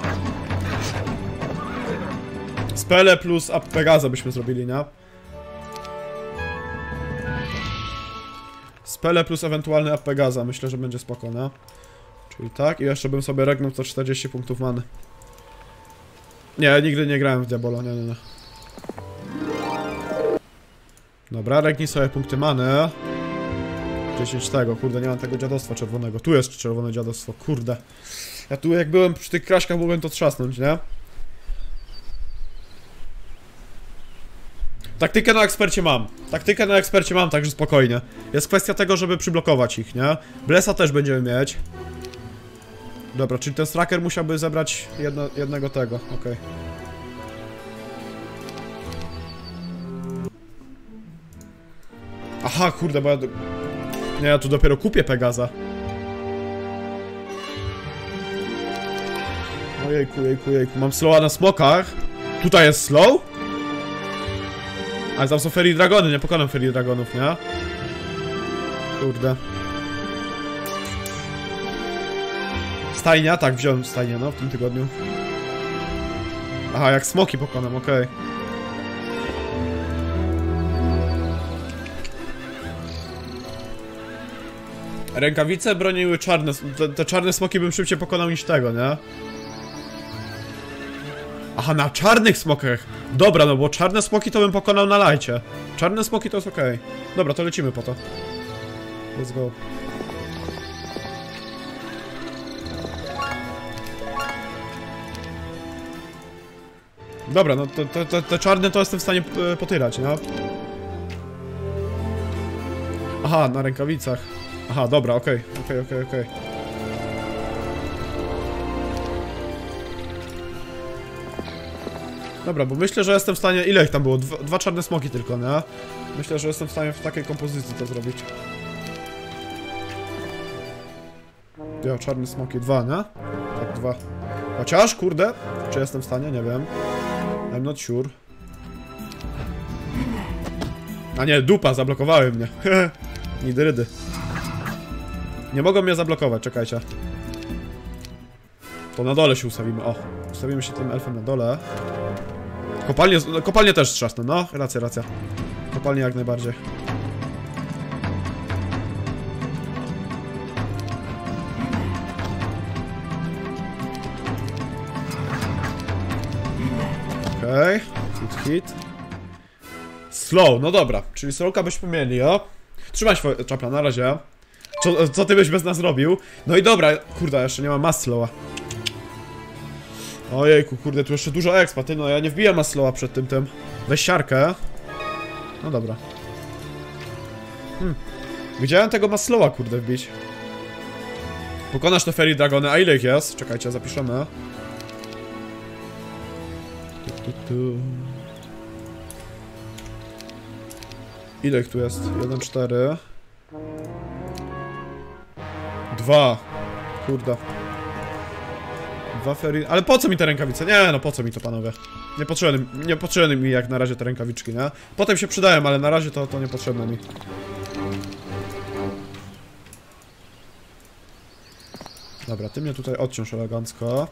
Spele plus Pegaza byśmy zrobili, nie? Spele plus ewentualny Pegaza, myślę, że będzie spoko, nie? Czyli tak, i jeszcze bym sobie regnął co 40 punktów many. Nie, nigdy nie grałem w Diabolo, nie, nie, nie. Dobra, regnij sobie punkty many. 10 tego, kurde, nie mam tego dziadostwa czerwonego. Tu jest czerwone dziadostwo, kurde. Ja tu jak byłem przy tych kraśkach mogłem to trzasnąć, nie? Taktykę na ekspercie mam. Taktykę na ekspercie mam, także spokojnie. Jest kwestia tego, żeby przyblokować ich, nie? Blesa też będziemy mieć. Dobra, czyli ten tracker musiałby zebrać jedno, jednego tego, okej. Aha, kurde, bo ja... Do... Nie, ja tu dopiero kupię Pegaza. Ojejku, jejku, jejku. Mam slowa na smokach. Tutaj jest slow? Ale tam są Fairy Dragony, nie pokonam Fairy Dragonów, nie? Kurde. Stajnia? Tak, wziąłem stajnię, no, w tym tygodniu. Aha, jak smoki pokonam, okej. Rękawice broniły czarne, te, te czarne smoki bym szybciej pokonał niż tego, nie? Aha, na czarnych smokach. Dobra, no bo czarne smoki to bym pokonał na lajcie. Czarne smoki to jest okej. Dobra, to lecimy po to. Let's go. Dobra, no to, to, to, te czarne to jestem w stanie e, potyrać, no. Aha, na rękawicach. Aha, dobra, okej, okej, okej, okej. Dobra, bo myślę, że jestem w stanie... Ile ich tam było? Dwa, dwa czarne smoki tylko, nie? Myślę, że jestem w stanie w takiej kompozycji to zrobić. Ja, czarne smoki, dwa, nie? Tak, dwa. Chociaż, kurde, czy jestem w stanie? Nie wiem. I'm not sure. A nie, dupa, zablokowały mnie. Nidrydy. Nie mogą mnie zablokować, czekajcie. To na dole się ustawimy, o. Ustawimy się tym elfem na dole. Kopalnie, kopalnie też trzasnę, no. Racja, racja. Kopalnie jak najbardziej. Okej, okay. hit, hit. Slow, no dobra, czyli slowka byśmy mieli, o. Trzymaj swoje czapla, na razie. Co, co ty byś bez nas robił? No i dobra, kurde, jeszcze nie ma mass slowa. Ojejku, kurde, tu jeszcze dużo expa, ty no, ja nie wbiję mass slowa przed tym tym. Weź siarkę. No dobra. Hmm. Widziałem tego mass slowa, kurde, wbić. Pokonasz te Fairy Dragony, a ile ich jest? Czekajcie, zapiszemy. Tu, tu, tu. Ile ich tu jest? 1, 4 Dwa Kurde Dwa fery... Ale po co mi te rękawice? Nie no, po co mi to panowie? Nie potrzebne, nie potrzebne mi jak na razie te rękawiczki, nie? Potem się przydają, ale na razie to, to nie potrzebne mi Dobra, ty mnie tutaj odciąż elegancko.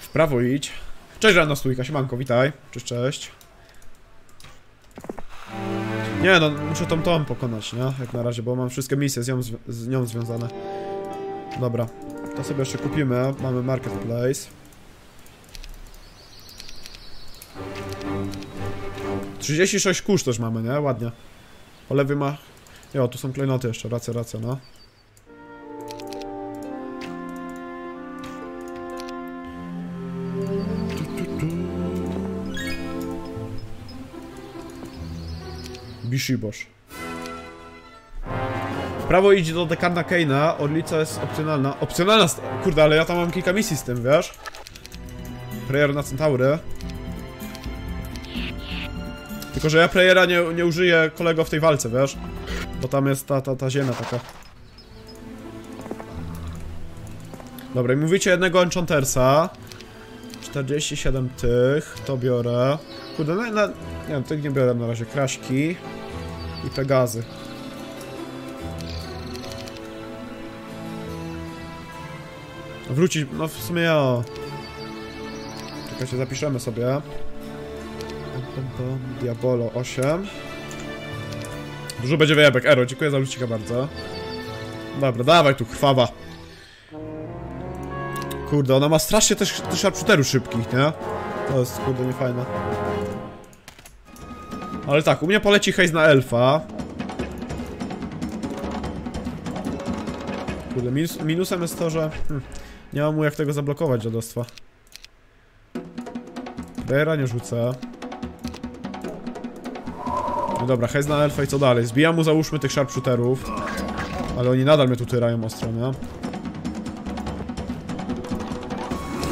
W prawo idź Cześć rano stójka, siemanko, witaj Cześć, cześć Nie no, muszę tą Tom pokonać, nie? Jak na razie, bo mam wszystkie misje z nią, z nią związane. Dobra, to sobie jeszcze kupimy. Mamy marketplace. 36 kurz też mamy, nie? Ładnie. Po lewy ma... Jo, tu są klejnoty jeszcze, racja, racja, no. Bishibosh. W prawo idzie do Dekarna Keina, Orlica jest opcjonalna. Opcjonalna, kurde, ale ja tam mam kilka misji z tym, wiesz? Prayer na Centaury. Tylko, że ja Prayera nie, nie użyję kolego w tej walce, wiesz? Bo tam jest ta, ta, ta ziemia taka. Dobra, i mówicie jednego Enchantersa. 47 tych, to biorę. Kurde, na, na, nie tych nie biorę na razie. Kraśki i Pegazy. Wrócić, no w sumie ja. Czekajcie, zapiszemy sobie. Diabolo 8. Dużo będzie wyjebek. Ero, dziękuję za lucika bardzo. Dobra, dawaj tu, krwawa. Kurde, ona ma strasznie też też szybkich, nie? To jest, kurde, niefajne. Ale tak, u mnie poleci hejs na elfa. Kurde, minus, minusem jest to, że... Hmm, nie mam mu jak tego zablokować, dziadostwa. Prejera nie rzucę. No dobra, hejs na elfa i co dalej? Zbijam mu załóżmy tych sharpshooterów. Ale oni nadal mnie tu tyrają ostro, nie?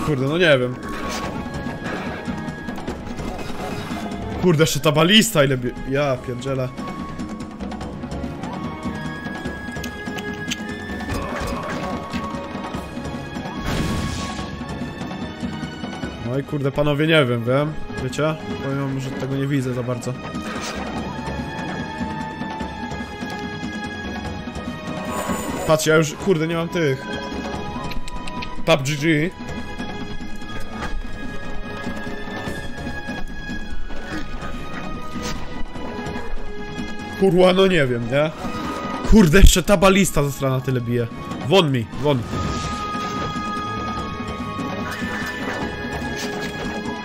Kurde, no nie wiem. Kurde, jeszcze ta balista ile bie... Ja pierdzielę. No i kurde, panowie, nie wiem, wiem. Wiecie? Powiem wam, że tego nie widzę za bardzo. Patrz, ja już, kurde, nie mam tych. Tap GG. Kurwa, no nie wiem, nie? Kurde, jeszcze ta balista ze strony tyle bije. Won mi, won.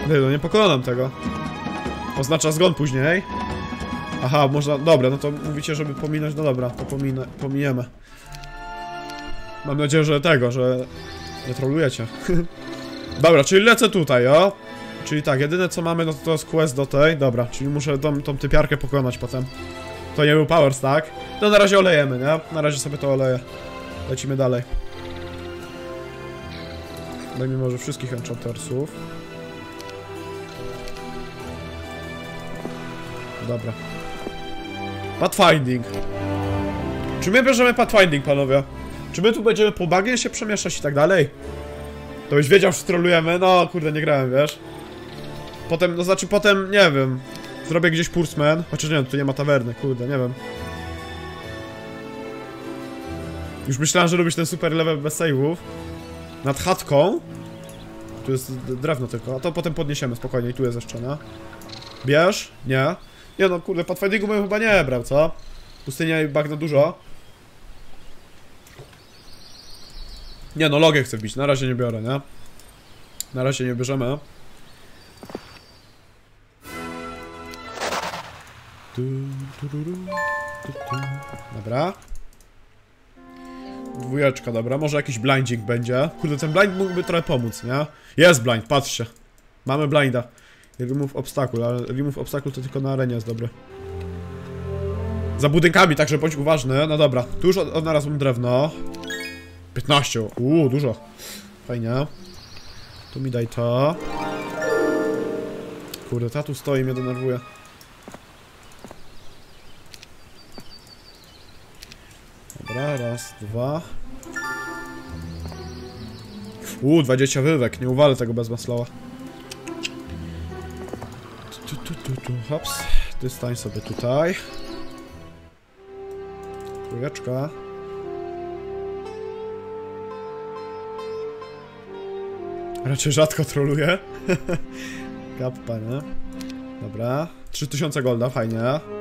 No nie pokonam tego. Oznacza zgon później. Aha, można, dobra, no to mówicie, żeby pominąć, no dobra, to pominę, pominiemy. Mam nadzieję, że tego, że nie trolujecie. dobra, czyli lecę tutaj, o. Czyli tak, jedyne co mamy, no to, to jest quest do tej, dobra, czyli muszę tą, tą typiarkę pokonać potem. To nie był powers, tak? No na razie olejemy, nie? Na razie sobie to oleję. Lecimy dalej. Dajmy może wszystkich enchantersów. Dobra. Pathfinding. Czy my bierzemy pathfinding, panowie? Czy my tu będziemy po bagnie się przemieszczać i tak dalej? To byś wiedział, że trolujemy? No, kurde, nie grałem, wiesz? Potem, no znaczy potem, nie wiem. Zrobię gdzieś Pursman. Chociaż nie wiem, tu nie ma tawerny, kurde, nie wiem. Już myślałem, że robisz ten super level bez save'ów. Nad chatką. Tu jest drewno tylko, a to potem podniesiemy spokojnie i tu jest jeszcze, nie? Bierz? Nie. Nie no, kurde, Pathfindingu bym chyba nie brał, co? Pustynia i bagno dużo. Nie no, logę chcę wbić, na razie nie biorę, nie? Na razie nie bierzemy. Dobra. Dwójeczka, dobra. Może jakiś blinding będzie. Kurde, ten blind mógłby trochę pomóc, nie? Jest blind, patrzcie. Mamy blinda. Remove obstacle, ale remove obstacle to tylko na arenie jest dobry. Za budynkami, także bądź uważny. No dobra, tu już od- odnalazłem drewno. 15. Uuu, dużo. Fajnie. Tu mi daj to. Kurde, ta tu stoi, mnie denerwuje. Dobra, raz, dwa. Uuu, 20 wywek, nie uwalę tego bez maslowa. Tu, tu, tu, tu, hops. Sobie tutaj. Trójeczka. Raczej rzadko troluję. Kappa, nie? Dobra. 3000 golda, fajnie.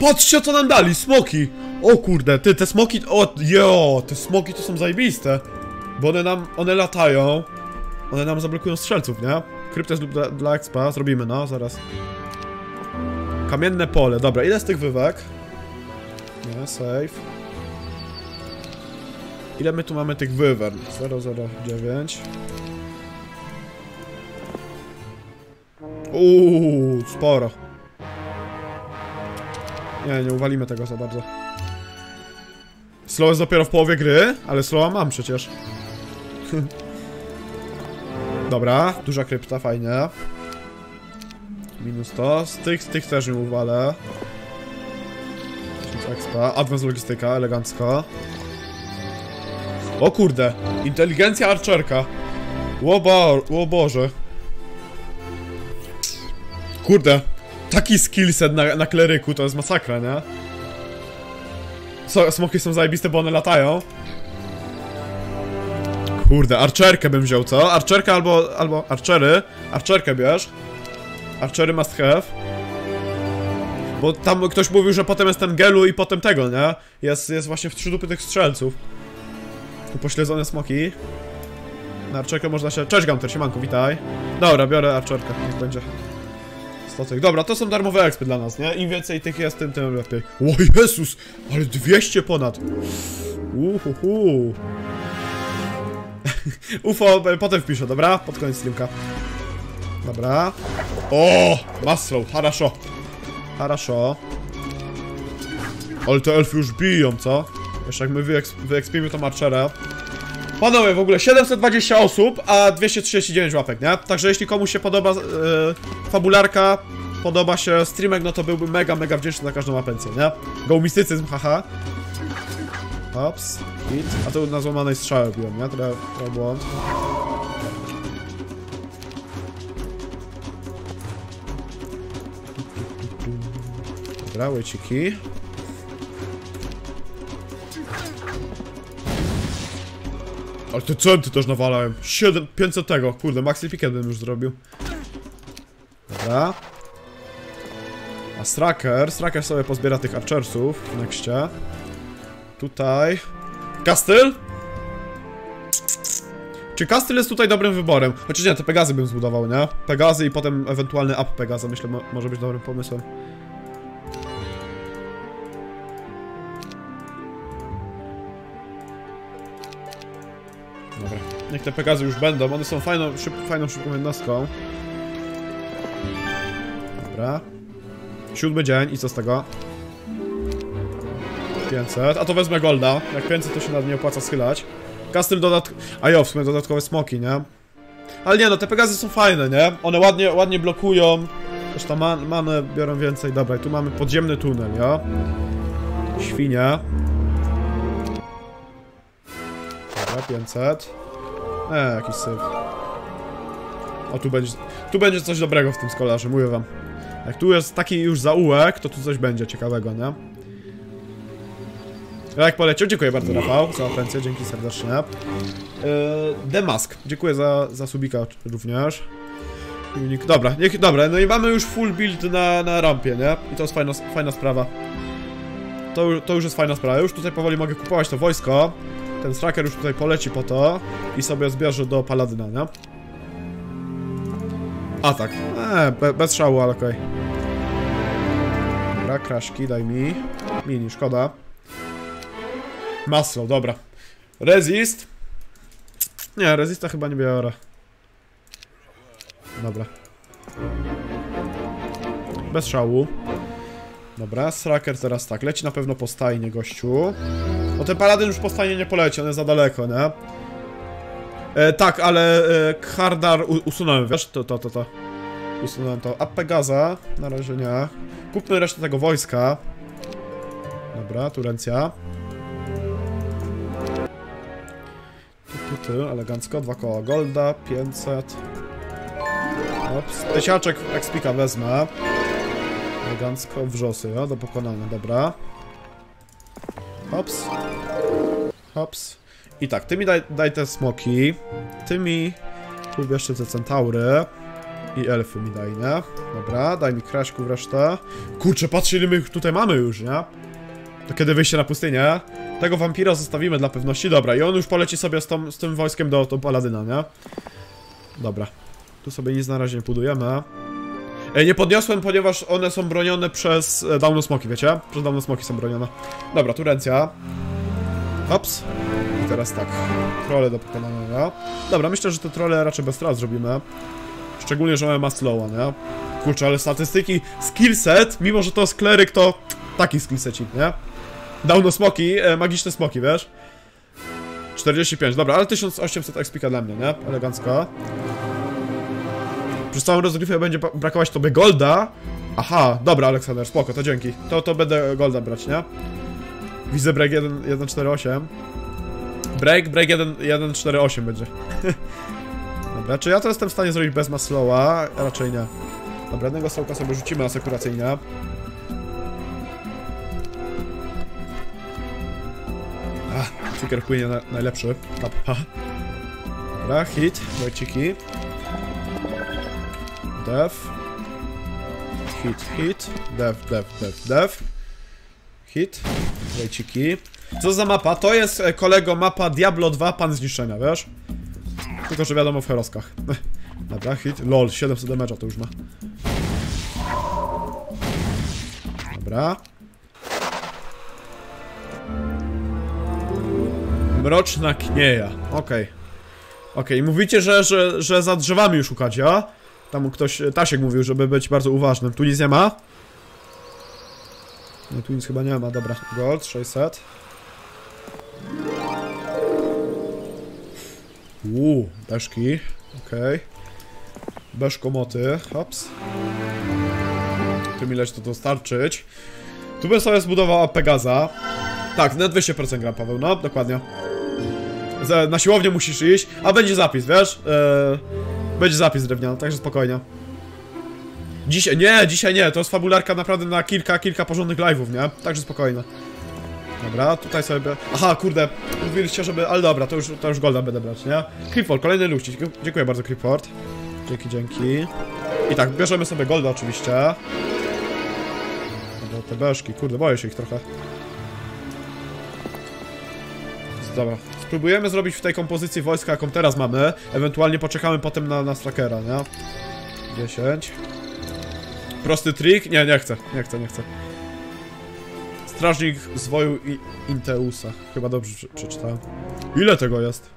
Patrzcie co nam dali, smoki! O kurde, ty, te smoki, o, jo, te smoki to są zajebiste. Bo one nam, one latają. One nam zablokują strzelców, nie? Kryptes lub dla, dla expa, zrobimy, no, zaraz. Kamienne pole, dobra, ile z tych wywek? Nie, save. Ile my tu mamy tych wywern? 009. Uuu, sporo. Nie, nie uwalimy tego za bardzo. Slow jest dopiero w połowie gry, ale slowa mam przecież. Dobra, duża krypta, fajnie. Minus to. Z tych, z tych też nie uwalę. 10 expa. Advance logistyka, elegancko. O kurde, inteligencja archerka. Ło, bo, ło Boże. Kurde, taki skillset na, na kleryku to jest masakra, nie? So, smoki są zajebiste, bo one latają. Kurde, archerkę bym wziął, co? Archerkę albo, albo archery. Archerkę bierz. Archery must have. Bo tam ktoś mówił, że potem jest ten gelu i potem tego, nie? Jest, jest właśnie w trzy dupy tych strzelców. Tu pośledzone smoki. Na archerkę można się... Cześć Gunter, siemanku, witaj. Dobra, biorę archerkę, niech będzie. Dobra, to są darmowe expy dla nas, nie? Im więcej tych jest, tym, tym lepiej. O Jezus! Ale 200 ponad! Uhuhu. UFO potem wpiszę, dobra? Pod koniec streamka. Dobra. O! Muscle, haraszo. Haraszo. Ale te elfy już biją, co? Jeszcze jak my wyeks wyekspimy tą archerę. Panowie, w ogóle 720 osób, a 239 łapek, nie? Także jeśli komuś się podoba yy, fabularka, podoba się streamek, no to byłbym mega, mega wdzięczny za każdą apencję, nie? Go mistycyzm, haha. Ops, hit. A tu na złamanej strzałę biłem, nie? Trochę, trochę błąd. Dobra, łeciki. Ale te centy też nawalałem. 7, 500 tego. Kurde, maxi picket bym już zrobił. Dobra. A Straker, Straker sobie pozbiera tych archersów w nexcie. Tutaj. Kastyl? Czy Kastyl jest tutaj dobrym wyborem? Chociaż nie, te Pegazy bym zbudował, nie? Pegazy i potem ewentualny up Pegaza, myślę, mo może być dobrym pomysłem. Niech te Pegazy już będą, one są fajną, szyb, fajną szybką jednostką. Dobra. Siódmy dzień i co z tego? 500, a to wezmę golda. Jak 500 to się nad nie opłaca schylać. Kastyl dodatk... A jo, w sumie dodatkowe smoki, nie? Ale nie no, te Pegazy są fajne, nie? One ładnie, ładnie blokują. Tam man, manę biorą więcej. Dobra, tu mamy podziemny tunel, ja? Świnia. Dobra, 500. Eee, jakiś syf. O, tu będzie... Tu będzie coś dobrego w tym skolarze, mówię wam. Jak tu jest taki już zaułek, to tu coś będzie ciekawego, nie? Jak poleciał, dziękuję bardzo Rafał za atencję, dzięki serdecznie. Yy, Demask, dziękuję za, za subika również. Unik, dobra, niech, dobra, no i mamy już full build na, na rampie, nie? I to jest fajna, fajna sprawa. To, to już jest fajna sprawa, już tutaj powoli mogę kupować to wojsko. Ten tracker już tutaj poleci po to i sobie zbierze do paladyna, nie? A tak, eee, be, bez szału, ale okej. Okay. Dobra, kraszki, daj mi. Mini, szkoda. Masło, dobra. Resist. Nie, resista chyba nie biorę. Dobra. Bez szału. Dobra, Straker teraz tak, leci na pewno po stajnie, gościu. No ten paladyn już po stajnie nie poleci, on jest za daleko, nie? E, tak, ale e, Khardar usunąłem, wiesz? To, to, to, to. Usunąłem to. A Pegaza? Na razie nie. Kupmy resztę tego wojska. Dobra, Turencja. Tu, tu, elegancko, dwa koła golda, 500. Ops, tysiaczek expika wezmę. Elegancko, wrzosy, ja, do pokonania, dobra. Hops. Hops. I tak, ty mi daj, daj te smoki. Ty mi... Tu jeszcze te centaury. I elfy mi daj, nie? Dobra, daj mi kraśków resztę. Kurczę, patrzcie ile my ich tutaj mamy już, nie? To kiedy wyjście na pustynię? Tego wampira zostawimy dla pewności. Dobra, i on już poleci sobie z, tą, z tym wojskiem do, do Paladyna, nie? Dobra. Tu sobie nic na razie nie budujemy. Ej, nie podniosłem, ponieważ one są bronione przez e, Downo Smoki, wiecie? Przez Downo Smoki są bronione. Dobra, tu ręcja. Hops. I teraz tak. Trole do pokonania. Dobra, myślę, że te trole raczej bez strat zrobimy. Szczególnie, że one ma slowa, nie? Kurczę, ale statystyki, skillset, mimo że to jest kleryk, to taki skillsecik, nie? Downo Smoki, e, magiczne smoki, wiesz? 45, dobra, ale 1800 expika dla mnie, nie? Elegancko. Przez całą rozgrywkę będzie brakować tobie golda. Aha, dobra, Aleksander, spoko, to dzięki. To, to będę golda brać, nie? Widzę break 1, 148. Break, break 1, 148 będzie. dobra, czy ja to jestem w stanie zrobić bez maslowa? Raczej nie. Dobra, jednego sołka sobie rzucimy asekuracyjnie. Ach, cukier płynie na, najlepszy. Dobra, hit, wojciki. Def. Hit, hit. Def, def, def, def. Hit. Wejciki. Co za mapa? To jest, e, kolego, mapa Diablo 2 Pan Zniszczenia, wiesz? Tylko, że wiadomo w heroskach. Dobra, hit. LOL, 700 damage'a to już ma. Dobra. Mroczna knieja. Okej. Okej, mówicie, że, że, że za drzewami szukacie, a? Tam ktoś, Tasiek mówił, żeby być bardzo uważnym. Tu nic nie ma? Nie, tu nic chyba nie ma, dobra. Gold, 600. Uuu, beszki. Okej. Beszkomoty, hops. Tu mi leci to dostarczyć. Tu bym sobie zbudował Pegaza. Tak, na 200% gram, Paweł, no, dokładnie. Na siłownię musisz iść, a będzie zapis, wiesz? Eee, będzie zapis drewniany, także spokojnie. Dzisiaj, nie, dzisiaj nie, to jest fabularka naprawdę na kilka, kilka porządnych live'ów, nie? Także spokojnie. Dobra, tutaj sobie... Aha, kurde, mówiliście, żeby... Ale dobra, to już, to już golda będę brać, nie? Creepford, kolejny luścik. Dziękuję bardzo, Creepford. Dzięki, dzięki. I tak, bierzemy sobie golda oczywiście. Dobra, te beszki, kurde, boję się ich trochę. Dobra, spróbujemy zrobić w tej kompozycji wojska, jaką teraz mamy. Ewentualnie poczekamy potem na, na Strakera, nie? 10. Prosty trik? Nie, nie chcę, nie chcę, nie chcę. Strażnik zwoju i Inteusa. Chyba dobrze prze- przeczytałem. Ile tego jest?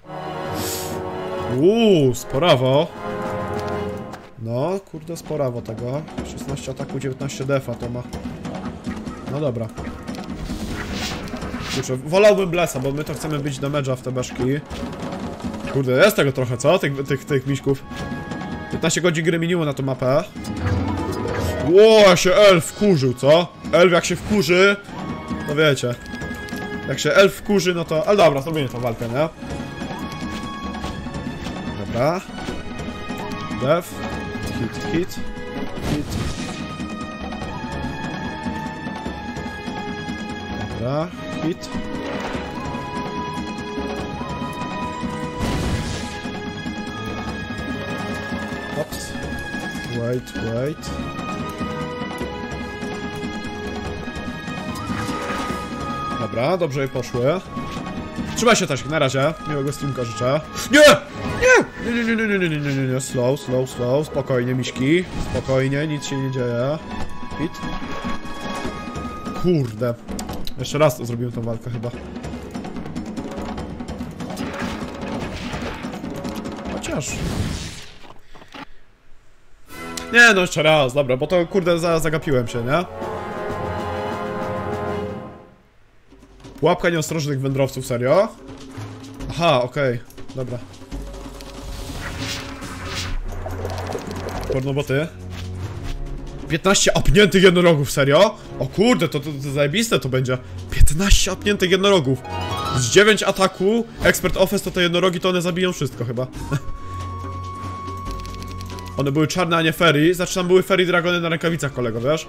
Uuu, sporawo. No, kurde, sporawo tego. 16 ataku, 19 defa to ma. No dobra. Kurczę, wolałbym Blessa, bo my to chcemy być damage'a w te beszki. Kurde, jest tego trochę, co? Tych, tych, tych miśków. 15 godzin gry minimum na tą mapę. Ło, się elf wkurzył, co? Elf jak się wkurzy, to wiecie. Jak się elf wkurzy, no to... Ale dobra, zrobimy tą walkę, nie? Dobra. Def. Hit, hit. Hit. Dobra, hit. Ops. Wait, wait. Dobra, dobrze poszły. Trzymaj się Tasik, na razie. Miłego streamka życzę. Nie! Nie! Nie, nie, nie, nie, nie, nie, nie, nie, slow, slow, slow. Spokojnie, miśki. Spokojnie, nic się nie dzieje. Hit. Kurde. Jeszcze raz to zrobiłem tą walkę chyba. Chociaż... Nie, no jeszcze raz, dobra, bo to kurde za, zagapiłem się, nie? Łapka nieostrożnych wędrowców, serio? Aha, okej, dobra. Pornoboty. 15 opniętych jednorogów, serio? O kurde, to, to, to zajebiste to będzie. 15 opniętych jednorogów. Z 9 ataku, Expert Office to te jednorogi to one zabiją wszystko chyba. One były czarne, a nie fairy. Znaczy tam były fairy dragony na rękawicach, kolego, wiesz?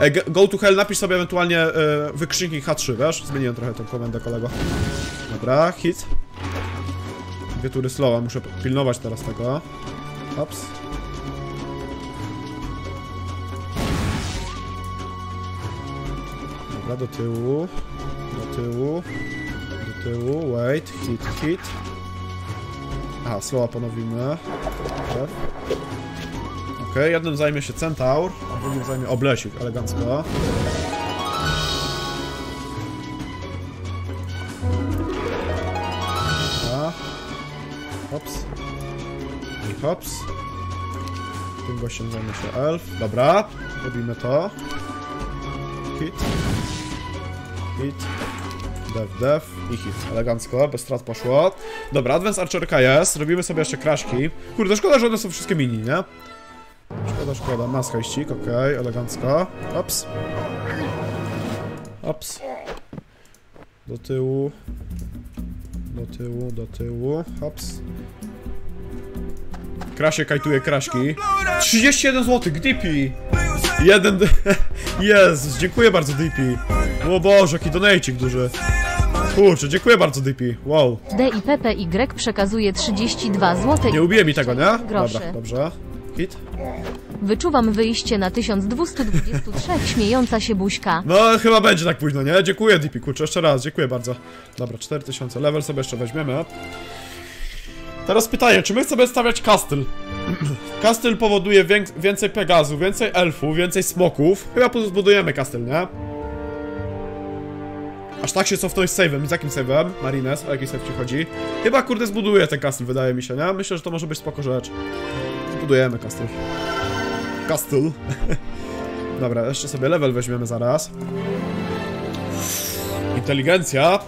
E, go to hell, napisz sobie ewentualnie e, wykrzyknik H3, wiesz? Zmieniłem trochę tą komendę, kolego. Dobra, hit. Dwie tury slowa, muszę pilnować teraz tego. hops. Dobra, do tyłu. Do tyłu. Do tyłu. Wait. Hit, hit. Aha, slowa ponowimy. F. Okej, jednym zajmie się Centaur, a drugim zajmie Oblesik, elegancko. Dobra. Hops. I hops. Tym gościem zajmie się elf. Dobra, robimy to. Hit. Hit. Dev, dev i hit. Elegancko, bez strat poszło. Dobra, Advance Archerka jest. Robimy sobie jeszcze kraszki. Kurde, szkoda, że one są wszystkie mini, nie? Szkoda, szkoda. Maska i ścig, okej, elegancko. Ops. Ops. Do tyłu. Do tyłu, do tyłu. Hops. Krasie kajtuje kraszki. 31 zł, DP! Jeden... Jezus, dziękuję bardzo DP. O Boże, jaki donajcik duży. Kurczę, dziękuję bardzo DP. Wow. D i PPY przekazuje 32 zł. Nie ubiję mi tego, nie? Groszy. Dobra, dobrze. Hit. Wyczuwam wyjście na 1223 śmiejąca się buźka. No, chyba będzie tak późno, nie? Dziękuję, DP, kurczę, jeszcze raz, dziękuję bardzo. Dobra, 4000, level sobie jeszcze weźmiemy. Teraz pytanie, czy my chcemy stawiać castle? castle powoduje więcej Pegazu, więcej elfów, więcej smoków. Chyba zbudujemy castle, nie? Aż tak się cofnąć z save'em. Z jakim save'em? Marines, o jaki save ci chodzi? Chyba, kurde, zbuduję ten castle, wydaje mi się, nie? Myślę, że to może być spoko rzecz. Zbudujemy castle. Castle. Dobra, jeszcze sobie level weźmiemy zaraz. Inteligencja.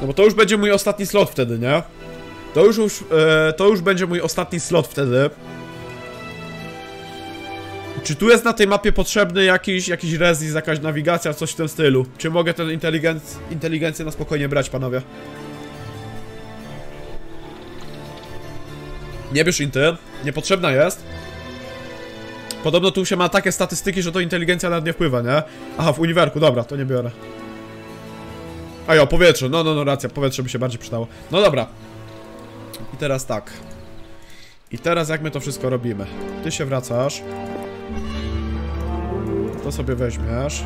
No bo to już będzie mój ostatni slot wtedy, nie? To już, już e, to już będzie mój ostatni slot wtedy. Czy tu jest na tej mapie potrzebny jakiś, jakiś resist, jakaś nawigacja, coś w tym stylu? Czy mogę tę inteligenc inteligencję na spokojnie brać, panowie? Nie bierz inty, niepotrzebna jest. Podobno tu się ma takie statystyki, że to inteligencja nawet nie wpływa, nie? Aha, w uniwerku, dobra, to nie biorę. A jo, powietrze, no, no, no, racja, powietrze by się bardziej przydało. No dobra. Teraz tak. I teraz jak my to wszystko robimy? Ty się wracasz. To sobie weźmiesz.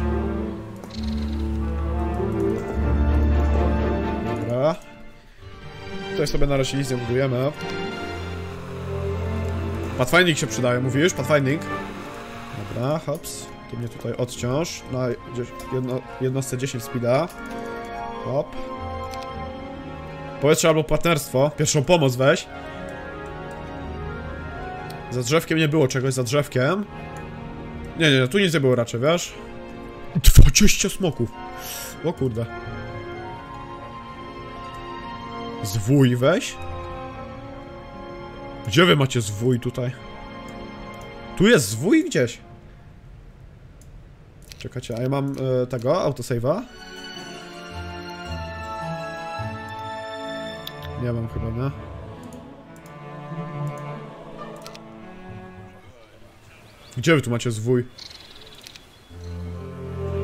Dobra. Tutaj sobie na razie nic nie budujemy. Pathfinding się przydaje, mówisz? Pathfinding? Dobra, hops. Ty mnie tutaj odciąż na jedno, jednostce 10 speeda. Hop. Powietrze albo partnerstwo. Pierwszą pomoc weź. Za drzewkiem nie było czegoś, za drzewkiem. Nie, nie, tu nic nie było raczej, wiesz? 20 smoków. O kurde. Zwój weź. Gdzie wy macie zwój tutaj? Tu jest zwój gdzieś. Czekajcie, a ja mam e, tego, autosave'a? Nie mam chyba, nie? Gdzie wy tu macie zwój?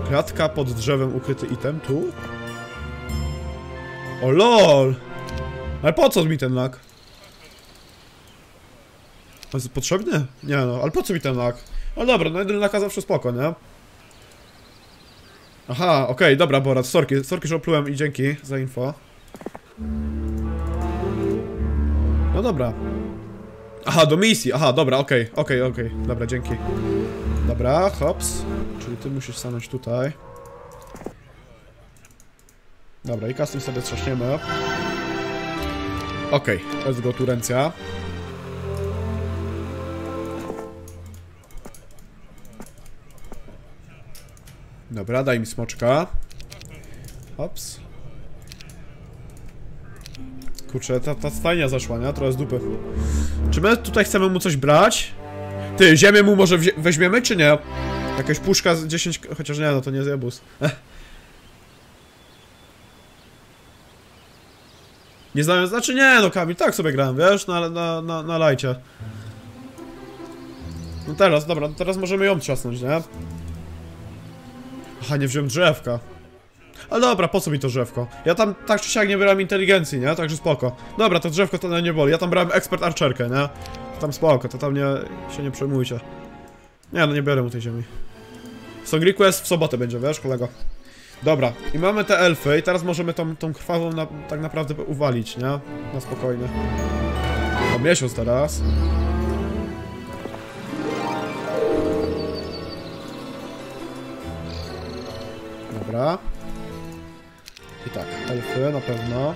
Kratka pod drzewem ukryty item, tu? O lol! Ale po co mi ten? To jest potrzebny? Nie no, ale po co mi ten lag? No dobra, no jeden laka zawsze spoko, nie? Aha, okej, dobra Borat, sorki, sorki, że oplułem i dzięki za info. No dobra. Aha, do misji, aha, dobra, okej, okej, okej, dobra, dzięki. Dobra, hops. Czyli ty musisz stanąć tutaj. Dobra, i custom sobie trzaśniemy. Okej, let's go Turencja. Dobra, daj mi smoczka. Hops. Kurczę, ta, ta stajnia zaszła, nie? Trochę z dupy. Czy my tutaj chcemy mu coś brać? Ty, ziemię mu może weźmiemy, czy nie? Jakaś puszka z 10... Chociaż nie, no to nie zjebus. Nie znałem, znaczy nie, no Kamil, tak sobie grałem, wiesz, na, na, na, na lajcie. No teraz, dobra, no teraz możemy ją trzasnąć, nie? Aha, nie wziąłem drzewka. Ale dobra, po co mi to drzewko? Ja tam tak czy siak nie brałem inteligencji, nie? Także spoko. Dobra, to drzewko to nie boli. Ja tam brałem ekspert archerkę, nie? Tam spoko, to tam nie, się nie przejmujcie. Nie, no nie biorę mu tej ziemi. Song Request w sobotę będzie, wiesz, kolego. Dobra, i mamy te elfy i teraz możemy tą, tą krwawą na, tak naprawdę uwalić, nie? Na spokojnie. O, miesiąc teraz. Dobra. I tak, elfy na pewno.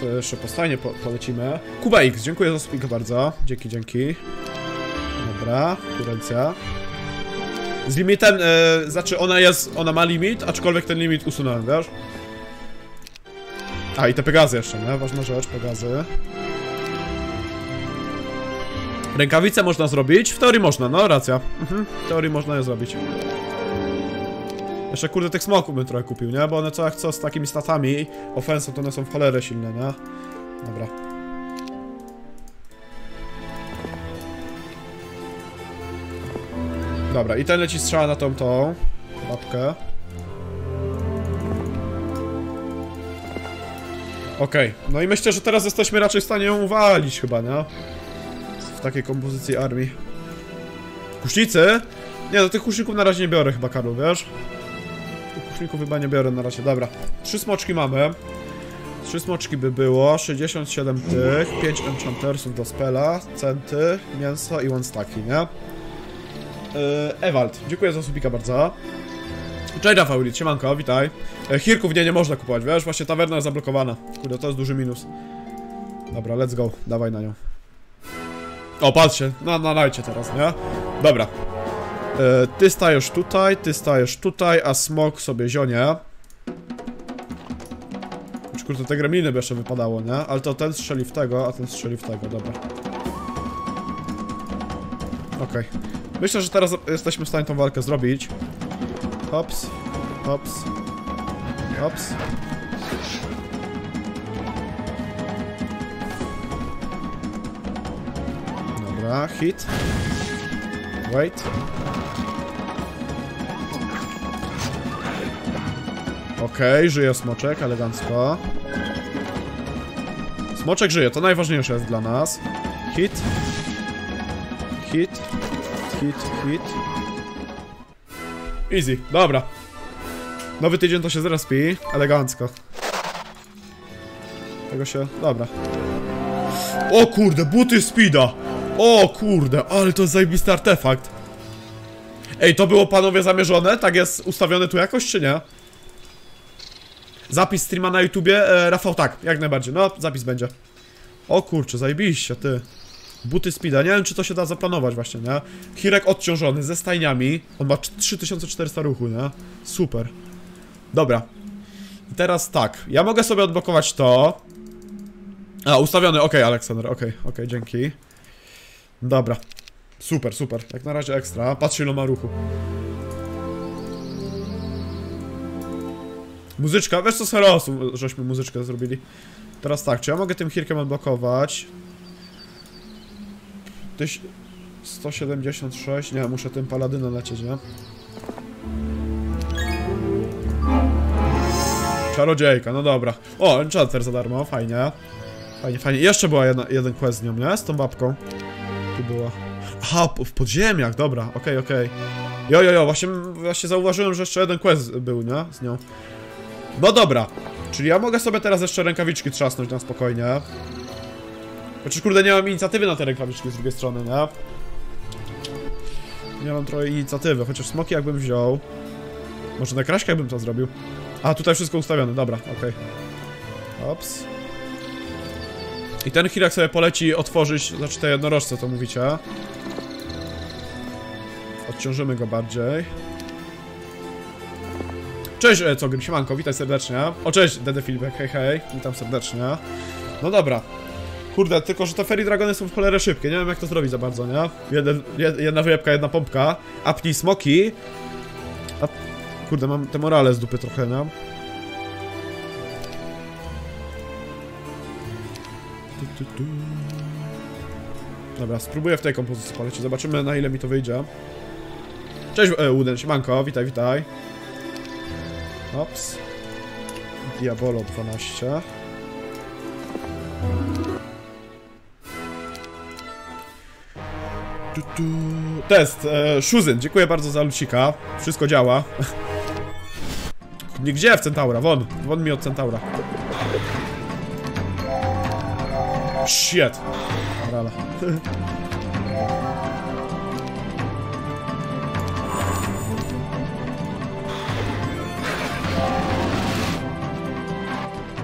Co jeszcze po stajnie po, polecimy. Kuba X, dziękuję za speak bardzo. Dzięki, dzięki. Dobra, kurencja. Z limitem, e, znaczy ona jest, ona ma limit, aczkolwiek ten limit usunąłem, wiesz? A i te Pegazy jeszcze, nie? Ważna rzecz, Pegazy. Rękawice można zrobić? W teorii można, no racja. Mhm, w teorii można je zrobić. Jeszcze kurde tych smoków bym trochę kupił, nie? Bo one co jak co z takimi statami ofensą to one są w cholerę silne, nie? Dobra. Dobra, i ten leci strzała na tą tą babkę. Okej, no i myślę, że teraz jesteśmy raczej w stanie ją uwalić chyba, nie? W takiej kompozycji armii. Kusznicy? Nie, no tych kuszników na razie nie biorę chyba, Karol, wiesz? Tych kuszników chyba nie biorę na razie, dobra. Trzy smoczki mamy. Trzy smoczki by było, 67 tych, 5 enchantersów do spela, centy, mięso i one staki, nie? Yy, Ewald, dziękuję za subika bardzo. Cześć Rafał, siemanko, witaj. E, Hirków nie, nie można kupować, wiesz, właśnie tawerna jest zablokowana. Kurde, to jest duży minus. Dobra, let's go, dawaj na nią. O, patrzcie, na, na najcie teraz, nie? Dobra. E, ty stajesz tutaj, ty stajesz tutaj, a smok sobie zionie. Kurde, te gremliny by jeszcze wypadało, nie? Ale to ten strzeli w tego, a ten strzeli w tego, dobra. Okej. Myślę, że teraz jesteśmy w stanie tą walkę zrobić. Hops, hops, hops. Dobra, hit. Wait. Okej, żyje smoczek, elegancko. Smoczek żyje, to najważniejsze jest dla nas. Hit. Hit. Hit, hit. Easy, dobra. Nowy tydzień to się zaraz pi, elegancko. Tego się, dobra. O kurde, buty speeda! O kurde, ale to zajebisty artefakt. Ej, to było panowie zamierzone? Tak jest ustawione tu jakoś, czy nie? Zapis streama na YouTubie? E, Rafał, tak, jak najbardziej. No, zapis będzie. O kurczę, zajebiście, ty. Buty speeda, nie wiem czy to się da zaplanować właśnie, nie? Hirek odciążony, ze stajniami. On ma 3400 ruchu, nie? Super. Dobra. I teraz tak, ja mogę sobie odblokować to. A, ustawiony, okej, Aleksander, okej, okej, dzięki. Dobra. Super, super. Jak na razie ekstra. Patrz ile ma ruchu. Muzyczka, wiesz co z Herosu, żeśmy muzyczkę zrobili. Teraz tak, czy ja mogę tym Hirkiem odblokować? Tyś... 176, nie, muszę tym paladynem lecieć, nie? Czarodziejka, no dobra. O, enchanter za darmo, fajnie. Fajnie, fajnie. Jeszcze była jedna, jeden quest z nią, nie? Z tą babką. Tu była. Aha, w podziemiach, dobra, okej, okej. Jo, jo, jo, właśnie, właśnie zauważyłem, że jeszcze jeden quest był, nie? Z nią. No dobra. Czyli ja mogę sobie teraz jeszcze rękawiczki trzasnąć na spokojnie. Chociaż kurde, nie mam inicjatywy na te rękawiczki z drugiej strony, nie? Nie mam trochę inicjatywy, chociaż smoki jakbym wziął. Może na kraśkach bym to zrobił. A, tutaj wszystko ustawione, dobra, okej. Ops. I ten Hirak sobie poleci otworzyć, znaczy te jednorożce, to mówicie. Odciążymy go bardziej. Cześć, e, Cogry, siemanko, witaj serdecznie. O, cześć, Dede Filipek, hej, hej, witam serdecznie. No dobra. Kurde, tylko że te Fairy Dragony są w cholerę szybkie, nie wiem jak to zrobić za bardzo, nie? Jeden, jed, jedna wyjebka, jedna pompka. Apnij smoki. Kurde, mam te morale z dupy trochę, nie? Dobra, spróbuję w tej kompozycji polecieć. Zobaczymy na ile mi to wyjdzie. Cześć, e, Uden, siemanko, witaj, witaj. Ops. Diabolo 12. Tu, tu. Test, e, dziękuję bardzo za lucika. Wszystko działa. Gdzie w Centaura? Won, won mi od Centaura. Shit. Rala.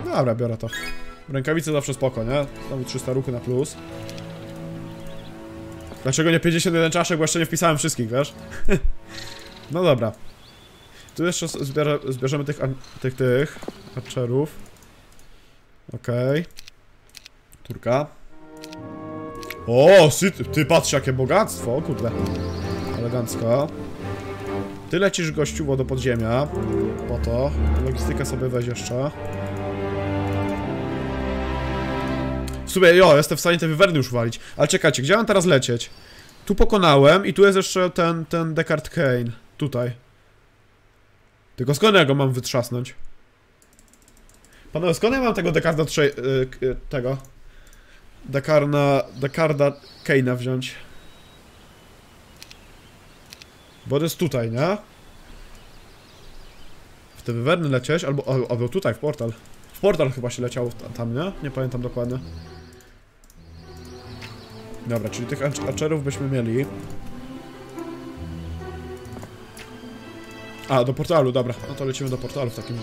Dobra, biorę to. Rękawice zawsze spoko, nie? Znowu 300 ruchy na plus. Dlaczego nie 51 czaszek, bo jeszcze nie wpisałem wszystkich, wiesz? no dobra. Tu jeszcze zbierze, zbierzemy tych, tych, tych archerów. Okej. Turka. O, sy, ty patrz jakie bogactwo, o kurde. Elegancko. Ty lecisz gościuwo do podziemia. Po to. Logistykę sobie weź jeszcze. Sumie, jo, jestem w stanie te wywerny już walić. Ale czekajcie, gdzie mam teraz lecieć? Tu pokonałem i tu jest jeszcze ten, ten Descartes Kane. Tutaj. Tylko skąd ja go mam wytrzasnąć? Panowie, skąd ja mam tego Dekarda trze... y, k- y, tego? Dekarna... Dekarda Kane'a wziąć? Bo to jest tutaj, nie? W te wywerny lecieć, albo... Albo tutaj, w portal. W portal chyba się leciało ta- tam, nie? Nie pamiętam dokładnie. Dobra, czyli tych arch- archerów byśmy mieli. A, do portalu, dobra. No to lecimy do portalu w takim,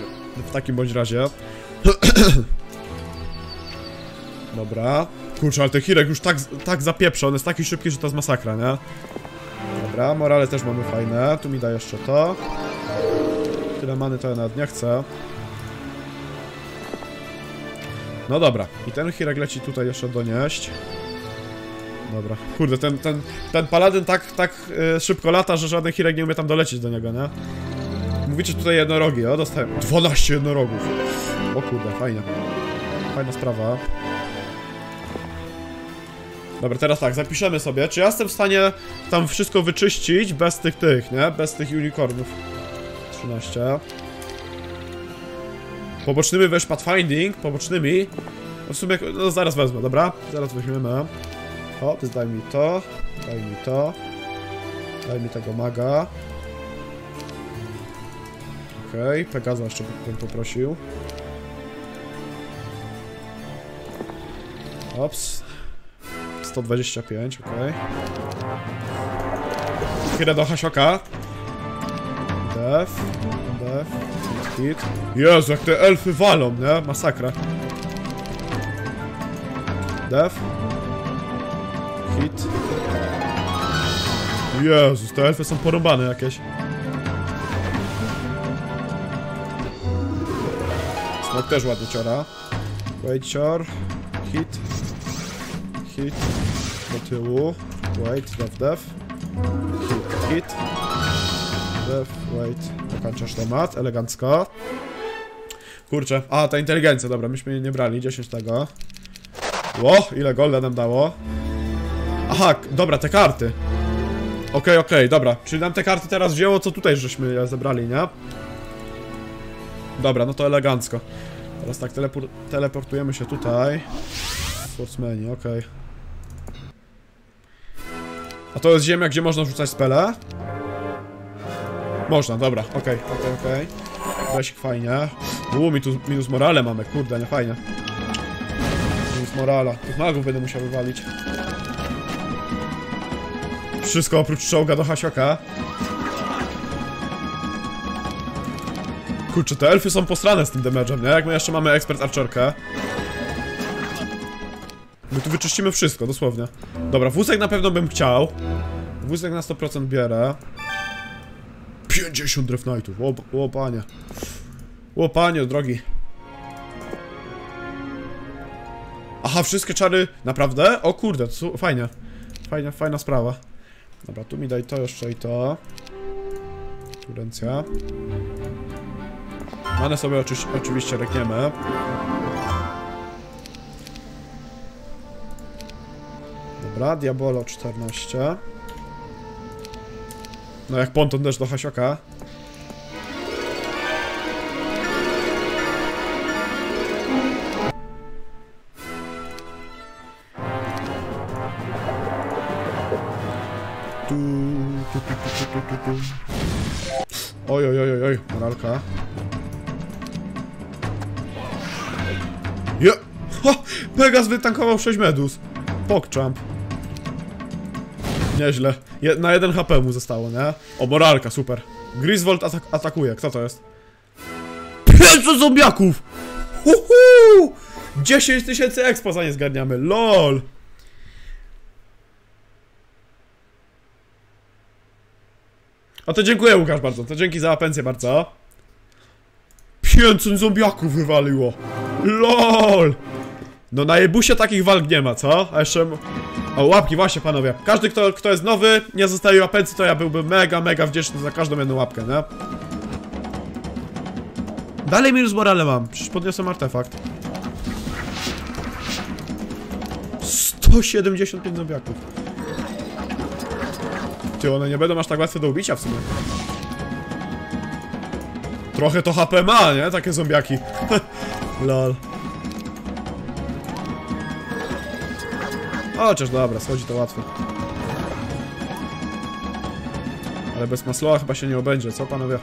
w takim bądź razie. Dobra. Kurczę, ale ten Hirek już tak, tak zapieprza, on jest taki szybki, że to jest masakra, nie? Dobra, morale też mamy fajne. Tu mi da jeszcze to. Tyle many to ja nawet nie chcę. No dobra. I ten Hirek leci tutaj jeszcze donieść. Dobra. Kurde, ten, ten, ten paladyn tak, tak e, szybko lata, że żaden Hirek nie umie tam dolecieć do niego, nie? Mówicie tutaj jednorogi, o dostałem 12 jednorogów. O kurde, fajnie. Fajna sprawa. Dobra, teraz tak, zapiszemy sobie. Czy ja jestem w stanie tam wszystko wyczyścić bez tych tych, nie? Bez tych unicornów. 13. Pobocznymi weź pathfinding, pobocznymi. No w sumie, no zaraz wezmę, dobra? Zaraz weźmiemy. O, ty daj mi to, daj mi to. Daj mi tego maga. Okej, okay, Pegaza jeszcze bym poprosił. Ops. 125, okej. Okay. Chwilę do Hasioka. Def, def, hit, hit. Jezu, jak te elfy walą, nie? Masakra. Def. Hit. Jezus, te elfy są porąbane jakieś. Smok też ładnie ciora. Wait, cior. Hit. Hit. Do tyłu. Wait, def, def. Hit, hit. Def, wait. Dokończasz temat, elegancko. Kurczę. A, ta inteligencja, dobra, myśmy jej nie brali, 10 tego. Ło, ile golda nam dało. Aha, dobra, te karty. Okej, okej, dobra. Czyli nam te karty teraz wzięło, co tutaj żeśmy je zebrali, nie? Dobra, no to elegancko. Teraz tak, telepor teleportujemy się tutaj. Sportsmeni, okej. A to jest ziemia, gdzie można rzucać spele? Można, dobra, okej, okej, okej. Weź fajnie. Uuu, mi tu minus morale mamy, kurde, nie fajnie. Minus morala. Tych magów będę musiał wywalić. Wszystko oprócz czołga do Hasioka. Kurczę, te elfy są postrane z tym damage'em, nie? Jak my jeszcze mamy ekspert archerkę. My tu wyczyścimy wszystko, dosłownie. Dobra, wózek na pewno bym chciał. Wózek na 100% bierę. 50 Dreaf Knightów, o, o panie. O panie, drogi. Aha, wszystkie czary, naprawdę? O kurde, to fajnie. Fajna, fajna sprawa. Dobra, tu mi daj to jeszcze i to. Turencja. Manę sobie oczy, oczywiście rekniemy. Dobra, Diabolo 14. No jak ponton też do Hasioka. Pegas wytankował 6 medus. Pokczamp. Nieźle. Je, na 1 HP mu zostało, nie? O, moralka, super. Griswold atak atakuje, kto to jest? 500 zombiaków! Uhu! 10 tysięcy expo za nie zgarniamy, lol! A to dziękuję Łukasz bardzo, to dzięki za pensję bardzo. 500 zombiaków wywaliło. LOL! No na jebusie takich walk nie ma, co? A jeszcze... O, łapki, właśnie panowie. Każdy, kto, kto jest nowy, nie zostaje łapency, to ja byłbym mega, mega wdzięczny za każdą jedną łapkę, nie? Dalej minus morale mam, przecież podniosłem artefakt. 175 zombiaków. Ty, one nie będą aż tak łatwe do ubicia w sumie. Trochę to HP ma, nie? Takie zombiaki. Lol. Chociaż dobra, schodzi to łatwo. Ale bez Maslowa chyba się nie obędzie, co panowie?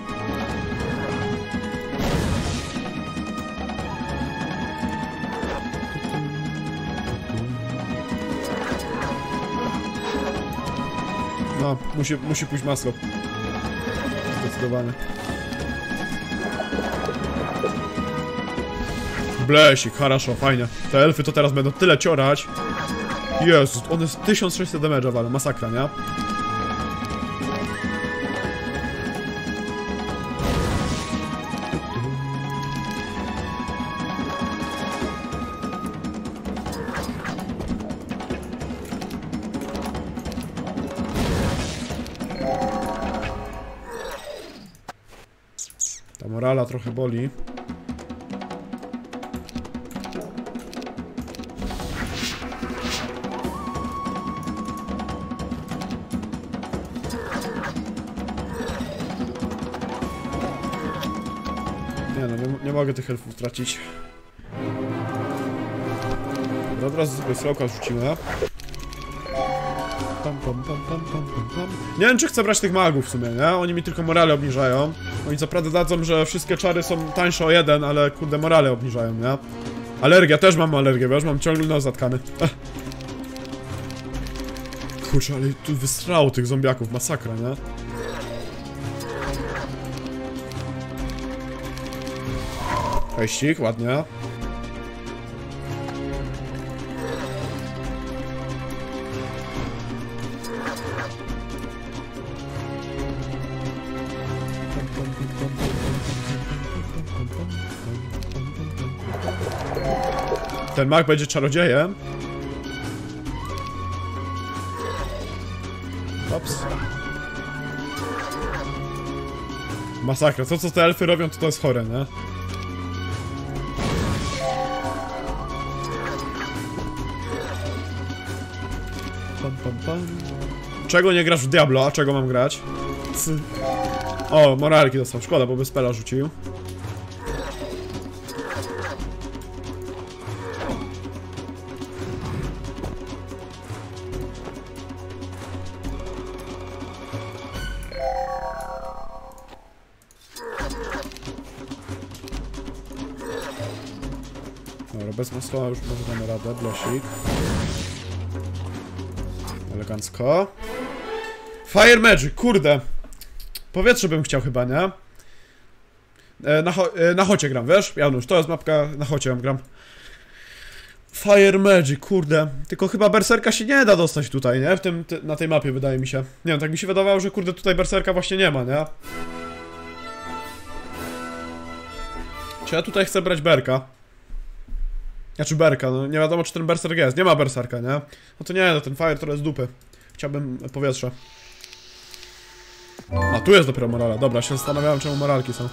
No, musi, musi pójść masło. Zdecydowanie. Blesik, haraszo, fajnie. Te elfy to teraz będą tyle ciorać. Jezus, one z 1600 damage'a ale masakra, nie? Ta morala trochę boli. Mogę tych elfów tracić. Dobra, od razu sobie sloka rzucimy. Pam, pam, pam, pam, pam, pam. Nie wiem, czy chcę brać tych magów w sumie, nie? Oni mi tylko morale obniżają. Oni co prawda dadzą, że wszystkie czary są tańsze o jeden, ale kurde morale obniżają, nie? Alergia, też mam alergię, wiesz? Mam ciągle nos zatkany. Kurczę, ale tu wystrało tych zombiaków, masakra, nie? Hejścik, ładnie. Ten mag będzie czarodziejem. Ops. Masakra, to co te elfy robią, to to jest chore, nie? Czego nie grasz w Diablo, a czego mam grać? C o, moralki dostał, szkoda, bo by spela rzucił. Dobra, bez masła już może damy radę, blosik. Elegancko. Fire Magic, kurde. Powietrze bym chciał chyba, nie? E, na, e, na chocie gram, wiesz? Janusz, to jest mapka, na chocie gram. Fire Magic, kurde. Tylko chyba berserka się nie da dostać tutaj, nie? W tym, ty, na tej mapie wydaje mi się. Nie wiem, tak mi się wydawało, że kurde tutaj berserka właśnie nie ma, nie? Czy ja tutaj chcę brać berka? Znaczy berka, no nie wiadomo czy ten berserk jest. Nie ma berserka, nie? No to nie, no ten fire to jest dupy. Chciałbym powietrze. A tu jest dopiero morala. Dobra, się zastanawiałem czemu moralki są.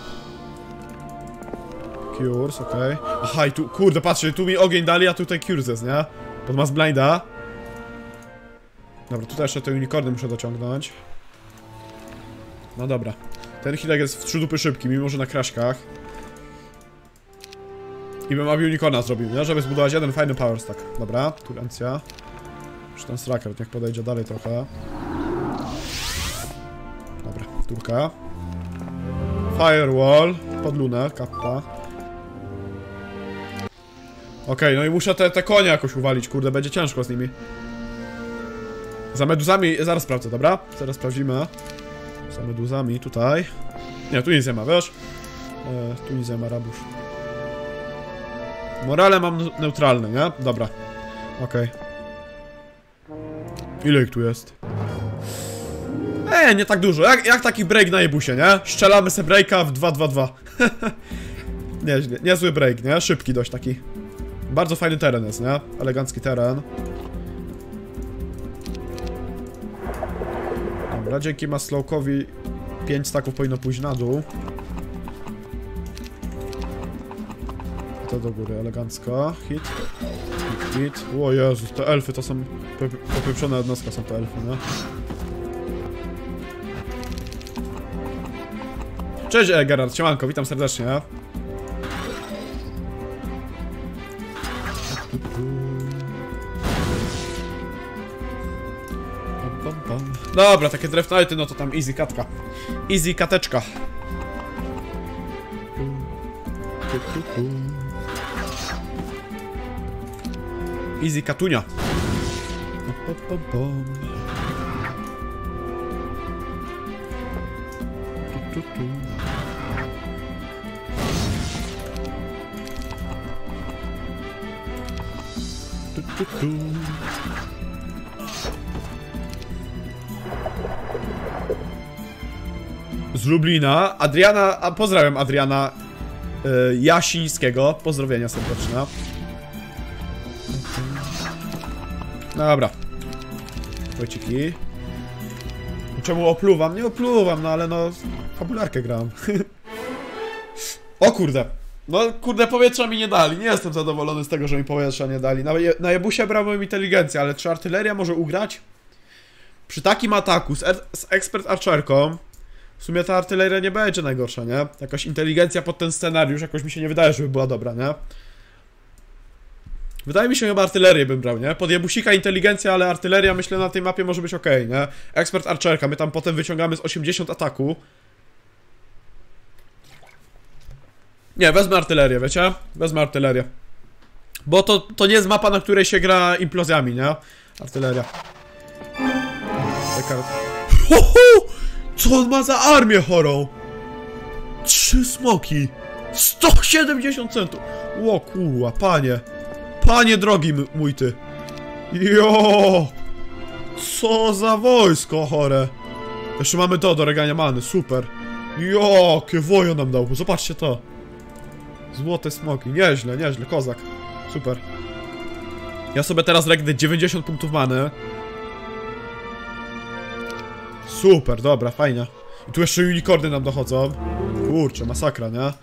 Cures, okej. Okay. Aha, i tu, kurde, patrzcie, tu mi ogień dali, a tutaj Cures jest, nie? Pod mass blinda. Dobra, tutaj jeszcze te unicorny muszę dociągnąć. No dobra. Ten healer jest w trzy dupy szybki, mimo że na kraszkach. I bym aby unicorna zrobił, nie? Żeby zbudować jeden fajny power stack. Dobra, turencja. Czy ten stracker, niech podejdzie dalej trochę. Dobra, turka. Firewall, pod lunę, kappa. Okej, no i muszę te, te konie jakoś uwalić, kurde, będzie ciężko z nimi. Za meduzami, zaraz sprawdzę, dobra? Zaraz sprawdzimy. Za meduzami, tutaj. Nie, tu nic nie ma, wiesz? E, tu nic nie ma, rabusz. Morale mam ne- neutralne, nie? Dobra. Okej. Ile ich tu jest? Eee, nie tak dużo. Jak, jak taki break na jebusie, nie? Strzelamy se breaka w 2-2-2. Nieźle. Niezły break, nie? Szybki dość taki. Bardzo fajny teren jest, nie? Elegancki teren. Dobra, dzięki Maslowkowi 5 staków powinno pójść na dół. To do góry, elegancko. Hit. Hit, hit. O Jezus, te elfy to są... popi- Popieprzone jednostka są te elfy, nie? Cześć e, Gerard, siemanko, witam serdecznie. Dobra, takie Draft no to tam easy katka. Easy kateczka. Easy katunia. Z Lublina. Adriana, a pozdrawiam Adriana y, Jasińskiego. Pozdrowienia serdeczne. Dobra. Wojciki. Czemu opluwam? Nie opluwam, no ale no... Fabularkę gram. o kurde. No kurde, powietrza mi nie dali. Nie jestem zadowolony z tego, że mi powietrza nie dali. Na, je, na jebusie brałem inteligencję, ale czy artyleria może ugrać? Przy takim ataku z, er, z ekspert archerką w sumie ta artyleria nie będzie najgorsza, nie? Jakaś inteligencja pod ten scenariusz jakoś mi się nie wydaje, żeby była dobra, nie? Wydaje mi się, chyba artylerię bym brał, nie? Pod jebusika inteligencja, ale artyleria myślę na tej mapie może być ok, nie? Ekspert archerka, my tam potem wyciągamy z 80 ataku. Nie, wezmę artylerię, wiecie? Wezmę artylerię. Bo to, to nie jest mapa, na której się gra implozjami, nie? Artyleria. Taka... Ho, ho! Co on ma za armię chorą? Trzy smoki. 170 centów. Ło kurwa, panie. Panie drogi mój ty. Jo! Co za wojsko chore. Jeszcze mamy to do regania many, super. Jakie wojo nam dał, zobaczcie to. Złote smoki, nieźle, nieźle, kozak. Super. Ja sobie teraz regnę 90 punktów many. Super, dobra, fajnie. I tu jeszcze unicorny nam dochodzą. Kurczę, masakra, nie?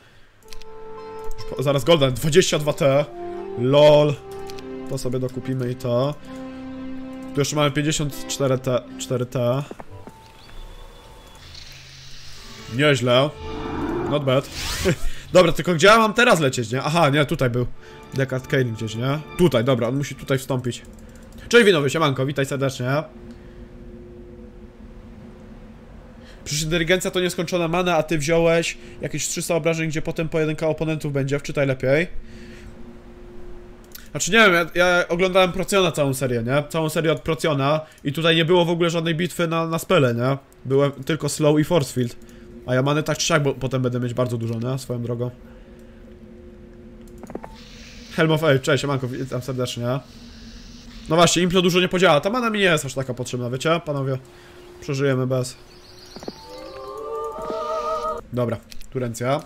Zaraz golden, 22T. LOL. To sobie dokupimy i to. Tu jeszcze mamy 54T. 4T. Nieźle. Not bad. dobra, tylko gdzie ja mam teraz lecieć, nie? Aha, nie, tutaj był. Descartes Kane gdzieś, nie? Tutaj, dobra, on musi tutaj wstąpić. Cześć winowy, siemanko, witaj serdecznie. Przecież inteligencja to nieskończona mana, a ty wziąłeś jakieś 300 obrażeń, gdzie potem pojedynka oponentów będzie. Wczytaj lepiej. Znaczy nie wiem, ja, ja oglądałem Procjona całą serię, nie? Całą serię od Procjona i tutaj nie było w ogóle żadnej bitwy na, na spele, nie? Były tylko Slow i Force Field. A ja many tak czy siak, bo potem będę mieć bardzo dużo, nie? Swoją drogą. Helm of Age, cześć, siemanko, witam serdecznie. No właśnie, Implo dużo nie podziała, ta mana mi nie jest aż taka potrzebna, wiecie? Panowie, przeżyjemy bez. Dobra, Turencja.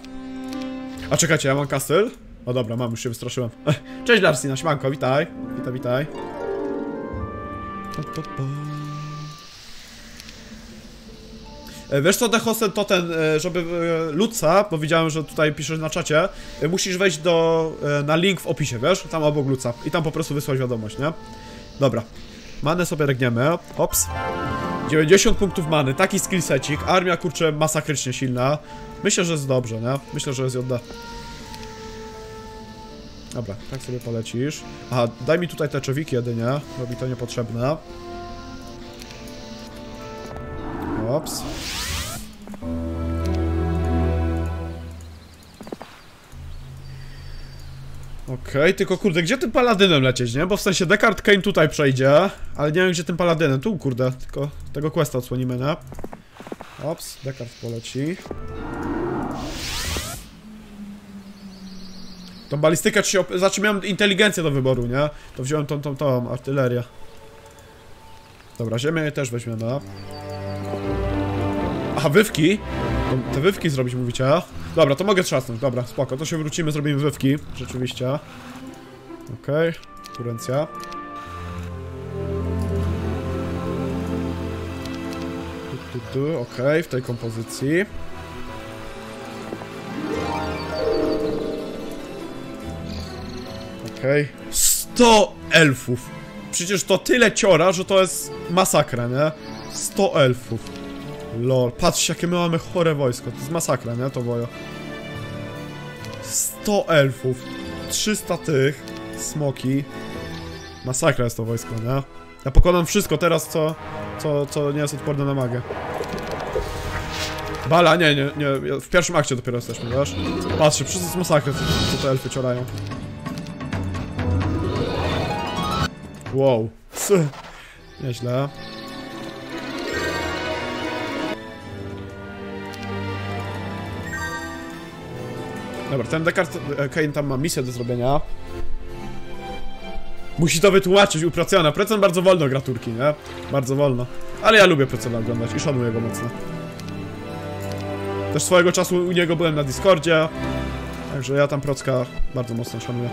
A czekajcie, ja mam kastyl? O dobra, mam, już się wystraszyłem. Cześć Larsina, śmanko, witaj. Witaj, witaj. E, Wiesz co, Dehosen, to ten, e, żeby e, Luca, bo widziałem, że tutaj piszesz na czacie, musisz wejść do, na link w opisie, wiesz? Tam obok Luca. I tam po prostu wysłać wiadomość, nie? Dobra. Manę sobie regniemy. Ops. 90 punktów many, taki skillsecik. Armia, kurczę, masakrycznie silna. Myślę, że jest dobrze, nie? Myślę, że jest JD. Dobra, tak sobie polecisz. Aha, daj mi tutaj te czewiki jedynie, bo mi to niepotrzebne. Ops. Okej, tylko kurde, gdzie tym paladynem lecieć, nie? Bo w sensie Descartes Kane tutaj przejdzie, ale nie wiem gdzie tym paladynem. Tu kurde, tylko tego questa odsłonimy, nie? Ops, Descartes poleci. Tą balistykę czy się... op- Znaczy miałem inteligencję do wyboru, nie? To wziąłem tą, tą, tą, artylerię. Dobra, ziemię też weźmiemy. Aha, wywki? Te wywki zrobić mówicie? Dobra, to mogę trzasnąć, dobra, spoko, to się wrócimy, zrobimy wywki, rzeczywiście. Okej, kurencja. Tu, tu, tu, okej, w tej kompozycji. Okej. 100 elfów! Przecież to tyle ciora, że to jest masakra, nie? 100 elfów. Lol, patrzcie jakie my mamy chore wojsko, to jest masakra, nie? To wojo. 100 elfów, 300 tych, smoki. Masakra jest to wojsko, nie? Ja pokonam wszystko teraz, co, co, co nie jest odporne na magę. Bala, nie, nie, nie, w pierwszym akcie dopiero jesteśmy, wiesz? Patrzcie, wszyscy masakra, co, co te elfy ciorają. Wow. Nieźle. Dobra, ten Descartes e, Kane tam ma misję do zrobienia. Musi to wytłumaczyć u. Procjon bardzo wolno gra turki, nie? Bardzo wolno. Ale ja lubię Procjona oglądać i szanuję go mocno. Też swojego czasu u niego byłem na Discordzie. Także ja tam Procka bardzo mocno szanuję.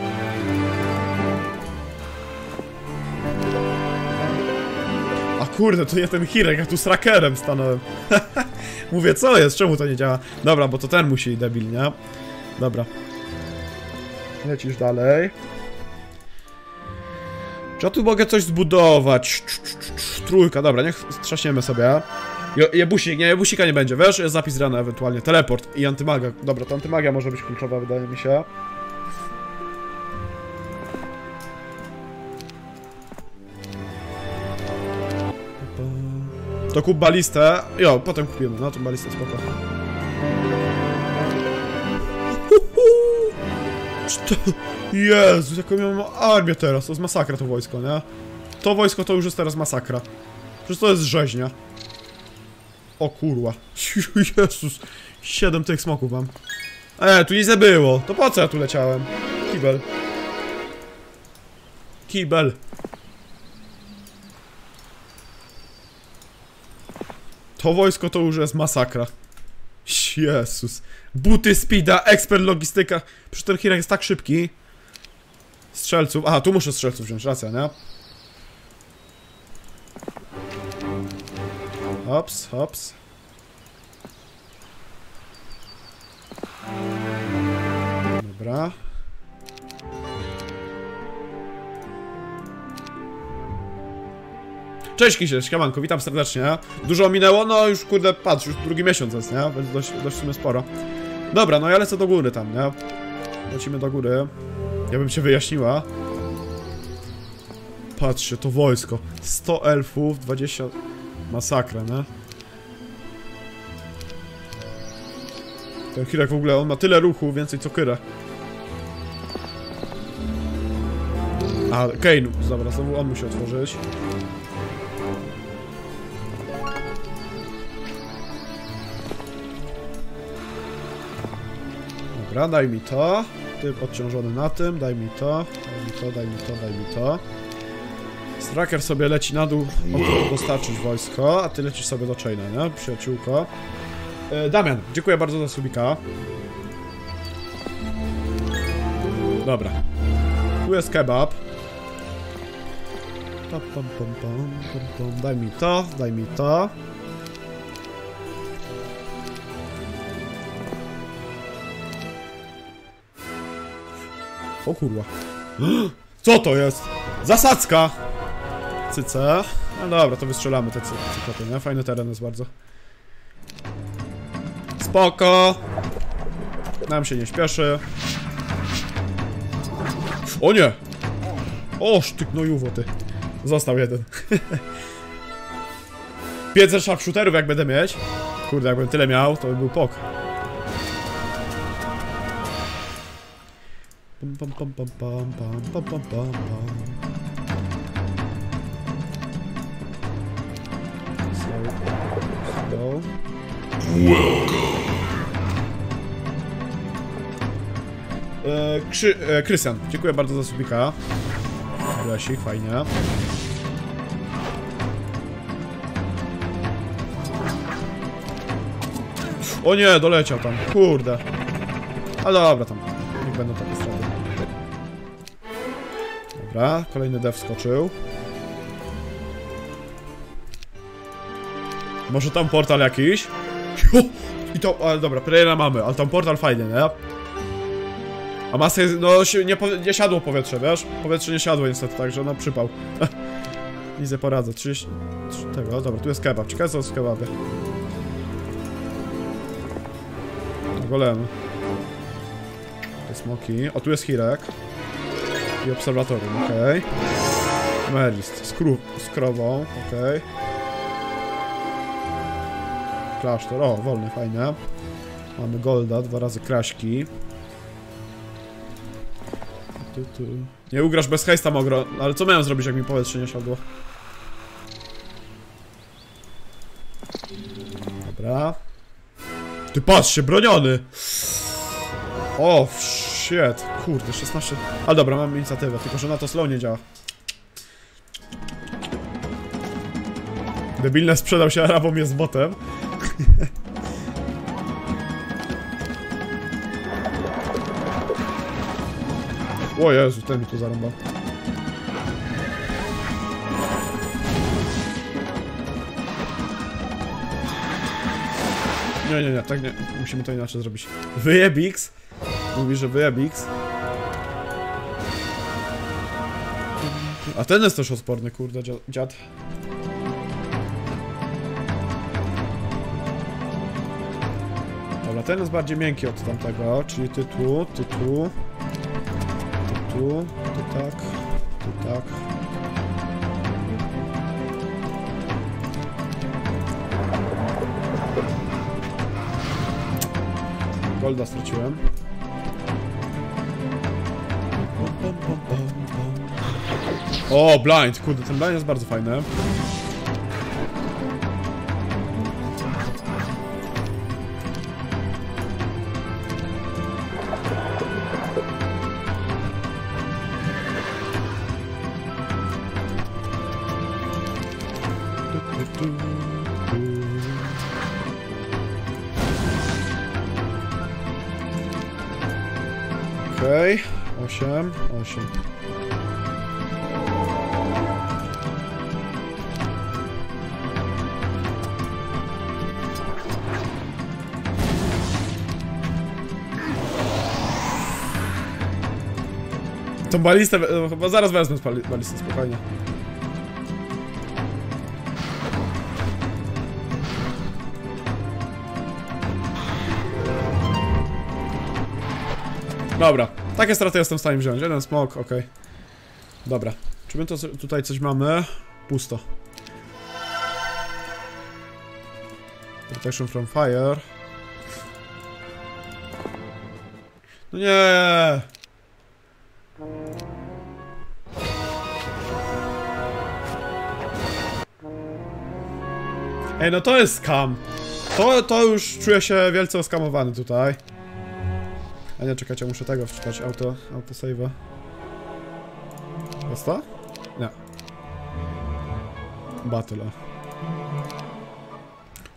Kurde, to nie ten Hirek, ja tu z Rakerem stanąłem. Mówię, co jest? Czemu to nie działa? Dobra, bo to ten musi debil, nie? Dobra. Lecisz dalej. Czy ja tu mogę coś zbudować? Trójka, dobra, niech strzaśniemy sobie. Jebusik, nie, jebusika nie będzie, wiesz? Zapis rana ewentualnie. Teleport i antymaga. Dobra, to antymagia może być kluczowa, wydaje mi się. To kup balistę. Jo, potem kupimy, no to balistę spoko. Jezu, jaką ja mam armię teraz, to jest masakra to wojsko, nie? To wojsko to już jest teraz masakra. Przecież to jest rzeźnia. O kurwa. Jezus. Siedem tych smoków mam. E, tu nic nie było. To po co ja tu leciałem? Kibel. Kibel. To wojsko to już jest masakra. Jezus. Buty speeda, ekspert logistyka. Przecież ten Hirek jest tak szybki. Strzelców. Aha, tu muszę strzelców wziąć, racja, nie? Hops, hops. Dobra. Cześć Kisiel, siemanko, witam serdecznie. Dużo minęło, no już kurde, patrz, już drugi miesiąc jest, nie? Więc dość, dość w sporo. Dobra, no ja lecę do góry tam, nie? Lecimy do góry. Ja bym się wyjaśniła. Patrzcie, to wojsko. 100 elfów, 20... Masakra, nie? Ten Hirek w ogóle, on ma tyle ruchu, więcej co Kyra. A, Kane, dobra, znowu on musi otworzyć. Dobra, daj mi to. Ty podciążony na tym, daj mi to, daj mi to, daj mi to, daj mi to. Straker sobie leci na dół, dostarczyć wojsko, a ty lecisz sobie do Chaina, nie? Przyjaciółko. E, Damian, dziękuję bardzo za subika. Dobra. Tu jest kebab. Pam, pam, pam, pam, pam, pam. Daj mi to, daj mi to. O kurwa. Co to jest? Zasadzka! cyce. No dobra, to wystrzelamy te cy- nie? Fajny teren jest bardzo. Spoko. Nam się nie śpieszy. O nie! O, sztyk, no juwo ty. Został jeden. Pięćset sharpshooterów jak będę mieć. Kurde, jakbym tyle miał, to by był pok. E, Krystian, dziękuję bardzo za subika. Lesik, fajnie. O nie, doleciał tam, kurde. Ale dobra, tam, niech będą takie straty. Dobra, kolejny dev skoczył. Może tam portal jakiś? I to, ale dobra, playera mamy, ale tam portal fajny, nie? A jest, no się nie, nie siadło powietrze, wiesz? Powietrze nie siadło niestety, także no przypał. Nic nie poradzę, 30... trzy- tego, dobra, tu jest kebab, ciekawe co jest w golemy. To smoki, o tu jest Hirek. I obserwatorium, okej. Merist, z, kró- z krową, okej. Klasztor, o, wolny, fajnie. Mamy golda, dwa razy kraśki. Tu. Nie ugrasz bez hejsta mogro, ale co miałem zrobić jak mi powietrze nie siadło? Dobra. Ty patrzcie, broniony! O, shit, kurde, 16... A dobra, mam inicjatywę, tylko że na to slow nie działa. Debilne sprzedał się Arabom jest botem. O Jezu, ten mi tu zarąbał. Nie, nie, nie, tak nie. Musimy to inaczej zrobić. Wyjebix. Mówi, że wyjebix. A ten jest też osporny, kurde, dzia- dziad. Dobra, ten jest bardziej miękki od tamtego, czyli ty tu, ty tu. Tu, tu, tu tak, tu tak. Golda straciłem. O, blind, kurde, ten blind jest bardzo fajny. Okej, osiem, osiem. Tą balistę, e, chyba zaraz wezmę balistę, spokojnie. Dobra, takie straty jestem w stanie wziąć. Jeden smok, okej. Dobra, czy my to tutaj coś mamy? Pusto. Protection from fire. No nie. Ej, no to jest scam. To, to już czuję się wielce oskamowany tutaj. A nie, czekajcie, muszę tego wczytać, auto, autosave'a. Jest to? Nie. Battle.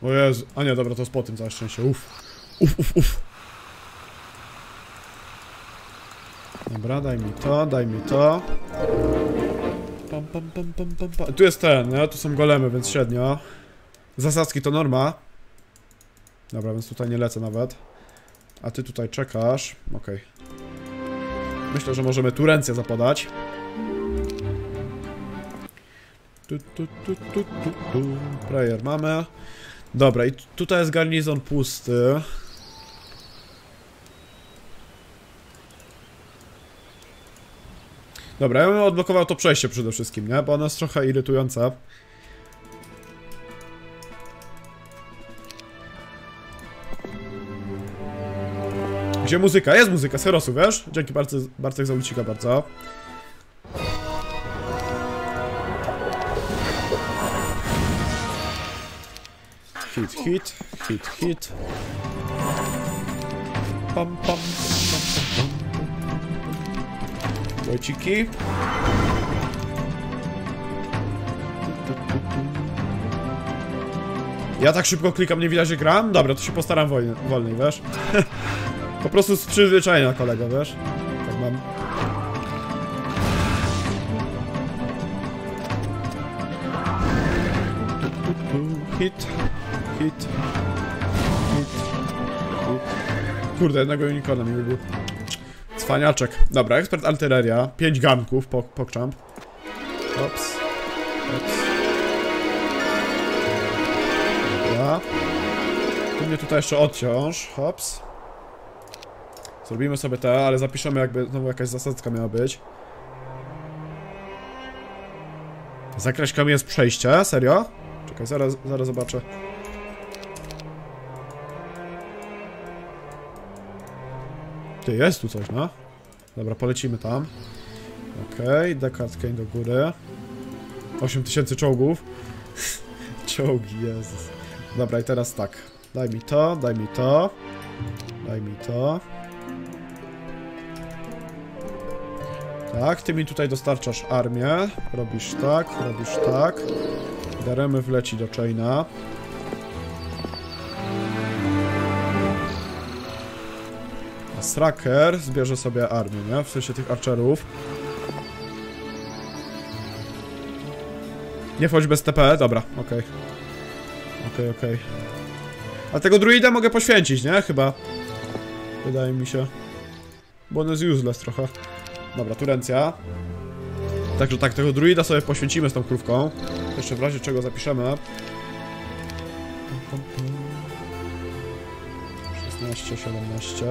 O Jezu, a nie, dobra, to jest po tym, całe szczęście, uff. Uff, uff, uff. Dobra, daj mi to, daj mi to. Pam, pam, pam, pam, pam, pam. Tu jest ten, nie? Tu są golemy, więc średnio. Zasadzki to norma. Dobra, więc tutaj nie lecę nawet. A ty tutaj czekasz. Okej. Myślę, że możemy tu ręce zapodać. Tu, tu, tu, tu, tu, tu. Prayer mamy. Dobra, i tutaj jest garnizon pusty. Dobra, ja bym odblokował to przejście przede wszystkim, nie? Bo ono jest trochę irytujące. Gdzie muzyka? Jest muzyka z Herosu, wiesz? Dzięki Bartek, Bartek za ucika bardzo. Hit, hit, hit, hit. Pam, pam, pam, pam, pam. Łeciki. Ja tak szybko klikam, nie widać, że gram? Dobra, to się postaram wolniej, wolniej wiesz? Po prostu z przyzwyczajenia, kolego, wiesz? Tak mam. Hit, hit, hit, hit. Kurde, jednego unicorna mi wybił. Cwaniaczek. Dobra, ekspert artyleria. 5 ganków, po, pokczamp. Ops. Ops. Dobra. Mnie tutaj jeszcze odciąż. Hops. Zrobimy sobie te, ale zapiszemy jakby znowu jakaś zasadzka miała być. Za kraśkami jest przejście, serio? Czekaj, zaraz, zaraz zobaczę. Ty, jest tu coś, no? Dobra, polecimy tam. Okej, okay, Deckard Kane do góry. 8000 czołgów. Czołgi, Jezus. Dobra, i teraz tak. Daj mi to, daj mi to. Daj mi to. Tak, ty mi tutaj dostarczasz armię. Robisz tak, robisz tak. Daremy wleci do Chaina. A Straker zbierze sobie armię, nie? W sensie tych archerów. Nie wchodź bez TP, dobra, okej. Okej, okej. A tego druida mogę poświęcić, nie? Chyba. Wydaje mi się. Bo on jest useless trochę. Dobra, Turencja. Także tak, tego druida sobie poświęcimy z tą krówką. Jeszcze w razie czego zapiszemy. 16, 17.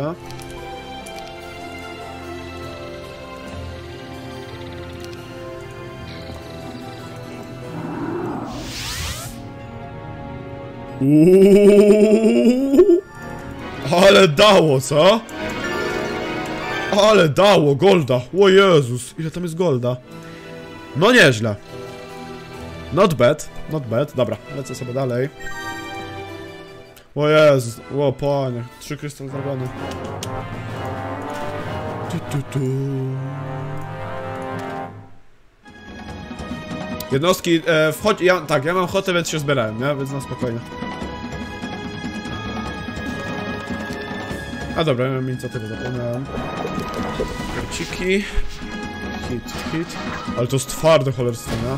Uuuu, ale dało, co? Ale dało, golda. O Jezus, ile tam jest golda. No nieźle. Not bad, not bad. Dobra, lecę sobie dalej. O Jezus, o panie, trzy krystal dragony. Tu, tu, tu. Jednostki, e, wchodź, ja, tak, ja mam ochotę, więc się zbierałem, nie? Więc na spokojnie. A dobra, ja mam inicjatywę, zapomniałem. Kreciki. Hit, hit. Ale to jest twarde cholerstwo, nie?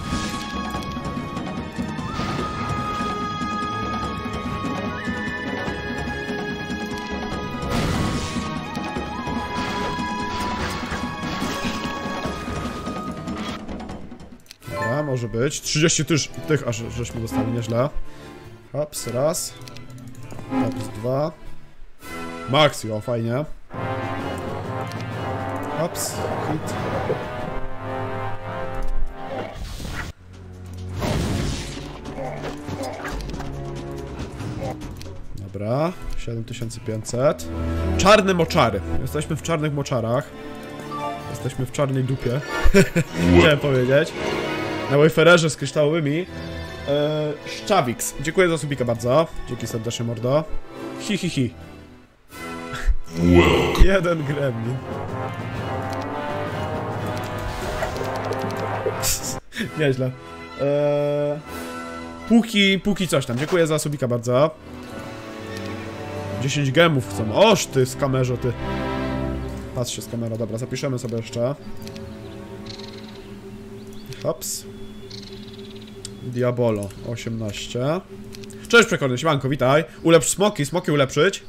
Dobra, może być. 30 tyż, tych aż żeśmy dostali nieźle. Hops, raz. Hops, dwa. Maxi, o fajnie. Hops, hit. Dobra, 7500. Czarne moczary. Jesteśmy w czarnych moczarach. Jesteśmy w czarnej dupie. Chciałem powiedzieć. Na Wayfarerze z kryształowymi. Eee, Szczawix. Dziękuję za subika bardzo. Dzięki serdecznie, mordo. Hi, hi, hi. Jeden gremlin. Nieźle. Eee, póki, póki coś tam. Dziękuję za subika bardzo. 10 gemów chcą. Oż ty, z kamerze, ty. Patrzcie z kamera, dobra, zapiszemy sobie jeszcze. Hops. Diabolo, 18. Cześć przekorny, siemanko, witaj. Ulepsz smoki, smoki ulepszyć.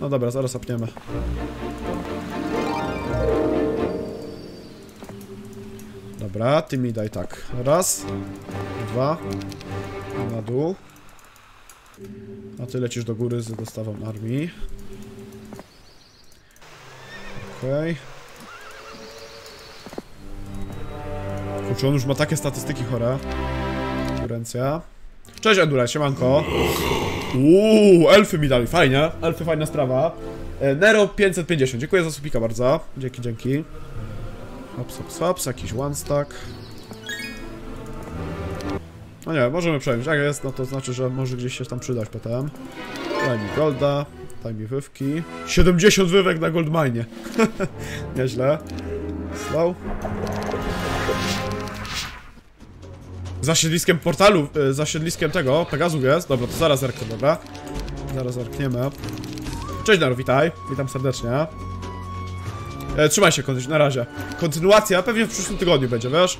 No dobra, zaraz apniemy. Dobra. Ty mi daj tak. Raz, dwa, na dół. A ty lecisz do góry z dostawą armii. Okej. Kurczę, on już ma takie statystyki chore. Konkurencja. Cześć Endura, siemanko. Uuu, elfy mi dali, fajnie. Elfy, fajna sprawa. E, Nero 550, dziękuję za supika bardzo. Dzięki, dzięki. Hops, hops, hops, jakiś one stack. No nie, możemy przejąć. Jak jest, no to znaczy, że może gdzieś się tam przydać potem. Daj mi golda, daj mi wywki. 70 wywek na goldmine. Nieźle. Slow. Za siedliskiem portalu, y, za siedliskiem tego, Pegazu jest. Dobra, to zaraz zerknę, dobra. Zaraz zerkniemy. Cześć Naro, witaj. Witam serdecznie. E, trzymaj się, na razie. Kontynuacja pewnie w przyszłym tygodniu będzie, wiesz?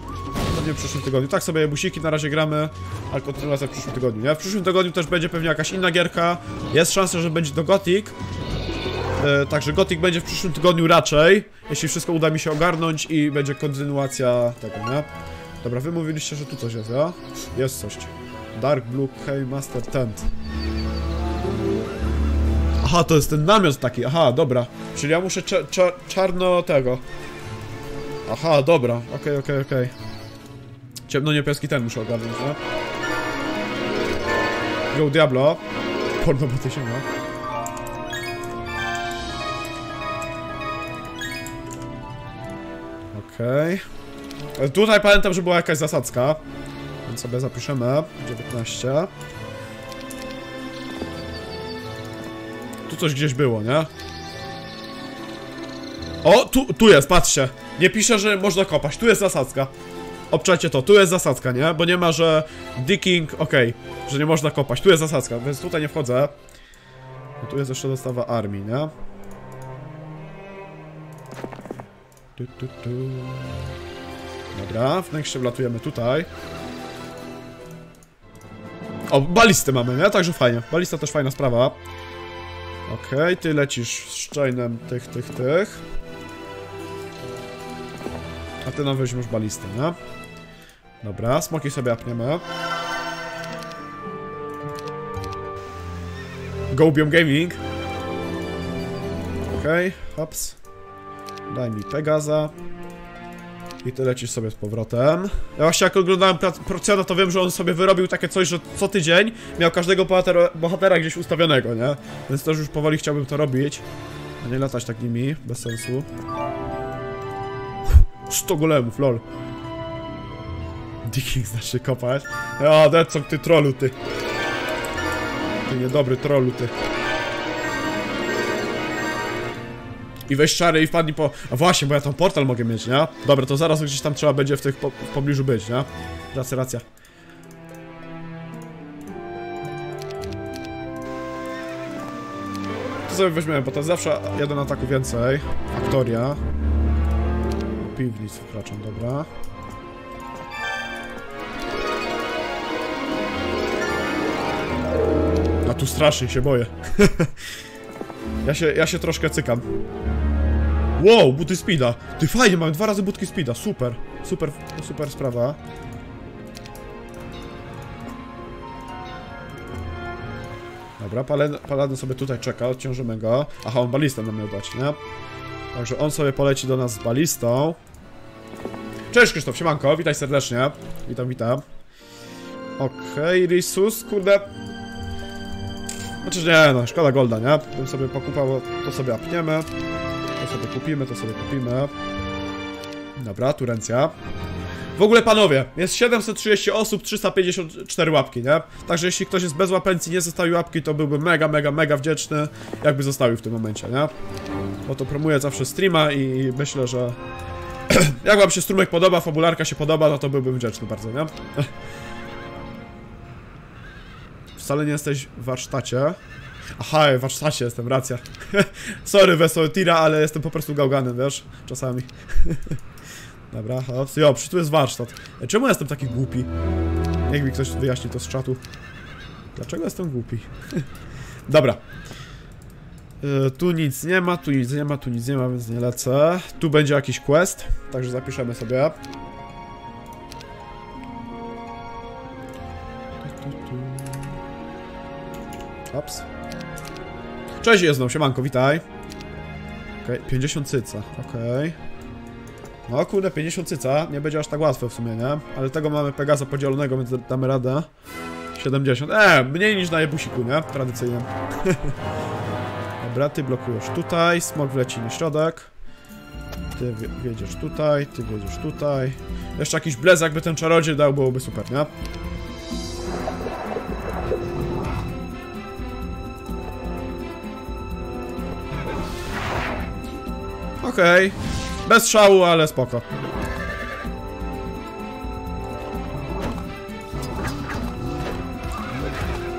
Pewnie w przyszłym tygodniu. Tak sobie busiki na razie gramy, ale kontynuacja w przyszłym tygodniu, nie? W przyszłym tygodniu też będzie pewnie jakaś inna gierka. Jest szansa, że będzie to Gothic. E, także Gothic będzie w przyszłym tygodniu raczej, jeśli wszystko uda mi się ogarnąć i będzie kontynuacja tego, nie? Dobra, wy mówiliście, że tu coś jest, ja? Jest coś. Dark Blue Key Master Tent. Aha, to jest ten namiot taki, aha, dobra. Czyli ja muszę cza cza czarno tego. Aha, dobra, okej, okej, okej. Ciemno-niebieski ten muszę ogarnąć, no. Yo, Diablo. Porno, bo ty się ma. Okej. E, Tutaj pamiętam, że była jakaś zasadzka. Więc sobie zapiszemy. 19. Tu coś gdzieś było, nie? O, tu, tu jest, patrzcie. Nie pisze, że można kopać. Tu jest zasadzka. Obczajcie to, tu jest zasadzka, nie? Bo nie ma, że digging, okej, że nie można kopać. Tu jest zasadzka, więc tutaj nie wchodzę. No tu jest jeszcze dostawa armii, nie? Tu, tu, tu. Dobra, nexcie wlatujemy tutaj. O, balisty mamy, nie? Także fajnie. Balista też fajna sprawa. Okej, ty lecisz z chainem tych, tych, tych. A ty nam weźmiesz balistę, nie? Dobra, smoki sobie apniemy. Gobium Gaming. Okej, hops. Daj mi Pegaza. I ty lecisz sobie z powrotem. Ja właśnie jak oglądałem Procjona, to wiem, że on sobie wyrobił takie coś, że co tydzień miał każdego bohatera, bohatera gdzieś ustawionego, nie? Więc też już powoli chciałbym to robić. A nie latać tak nimi, bez sensu. 100 golemów, lol. Digging znaczy kopać. O, Deadson, ty trollu, ty. Ty niedobry trollu, ty. I weź szary i wpadnij po... A właśnie, bo ja tam portal mogę mieć, nie? Dobra, to zaraz gdzieś tam trzeba będzie w tych po, w pobliżu być, nie? Racja, racja. To sobie weźmiemy, bo to zawsze jeden ataku więcej. Faktoria. Piwnic wkraczam, dobra. A tu strasznie się boję. ja się, ja się troszkę cykam. Wow, buty speeda. Ty fajnie, mamy dwa razy budki speeda. Super. Super, super sprawa. Dobra, Paladin sobie tutaj czeka, odciążymy go. Aha, on balistę nam miał dać, nie? Także on sobie poleci do nas z balistą. Cześć Krzysztof, siemanko, witaj serdecznie. Witam, witam. Okej, okay, Risus, kurde. Znaczy nie, no, szkoda golda, nie? Bym sobie pokupał, to sobie apniemy. To sobie kupimy, to sobie kupimy. Dobra, Turencja. W ogóle panowie, jest 730 osób, 354 łapki, nie? Także jeśli ktoś jest bez łapencji, nie zostawił łapki, to byłbym mega, mega, mega wdzięczny, jakby zostawił w tym momencie, nie? Bo to promuję zawsze streama i myślę, że... Jak wam się strumek podoba, fabularka się podoba, no to byłbym wdzięczny bardzo, nie? Wcale nie jesteś w warsztacie. Aha, w warsztacie jestem, racja. Sorry, wesoły tira, ale jestem po prostu gałganem, wiesz? Czasami. Dobra, hops. Jo, przy tu jest warsztat. E, czemu jestem taki głupi? Niech mi ktoś wyjaśni to z czatu. Dlaczego jestem głupi? Dobra. E, tu nic nie ma, tu nic nie ma, tu nic nie ma, więc nie lecę. Tu będzie jakiś quest, także zapiszemy sobie. Tu. Ops. Cześć, znowu, siemanko, witaj. Okej, 50 cyca, okej. No kurde, 50 cyca, nie będzie aż tak łatwe w sumie, nie? Ale tego mamy Pegasa podzielonego, więc damy radę. 70, e, mniej niż na jebusiku, nie? Tradycyjnie. Dobra, ty blokujesz tutaj, smok wleci na środek. Ty wie- wiedziesz tutaj, ty wiedziesz tutaj. Jeszcze jakiś blez jakby ten czarodziej dał, byłoby super, nie? Okej. Bez szału, ale spoko.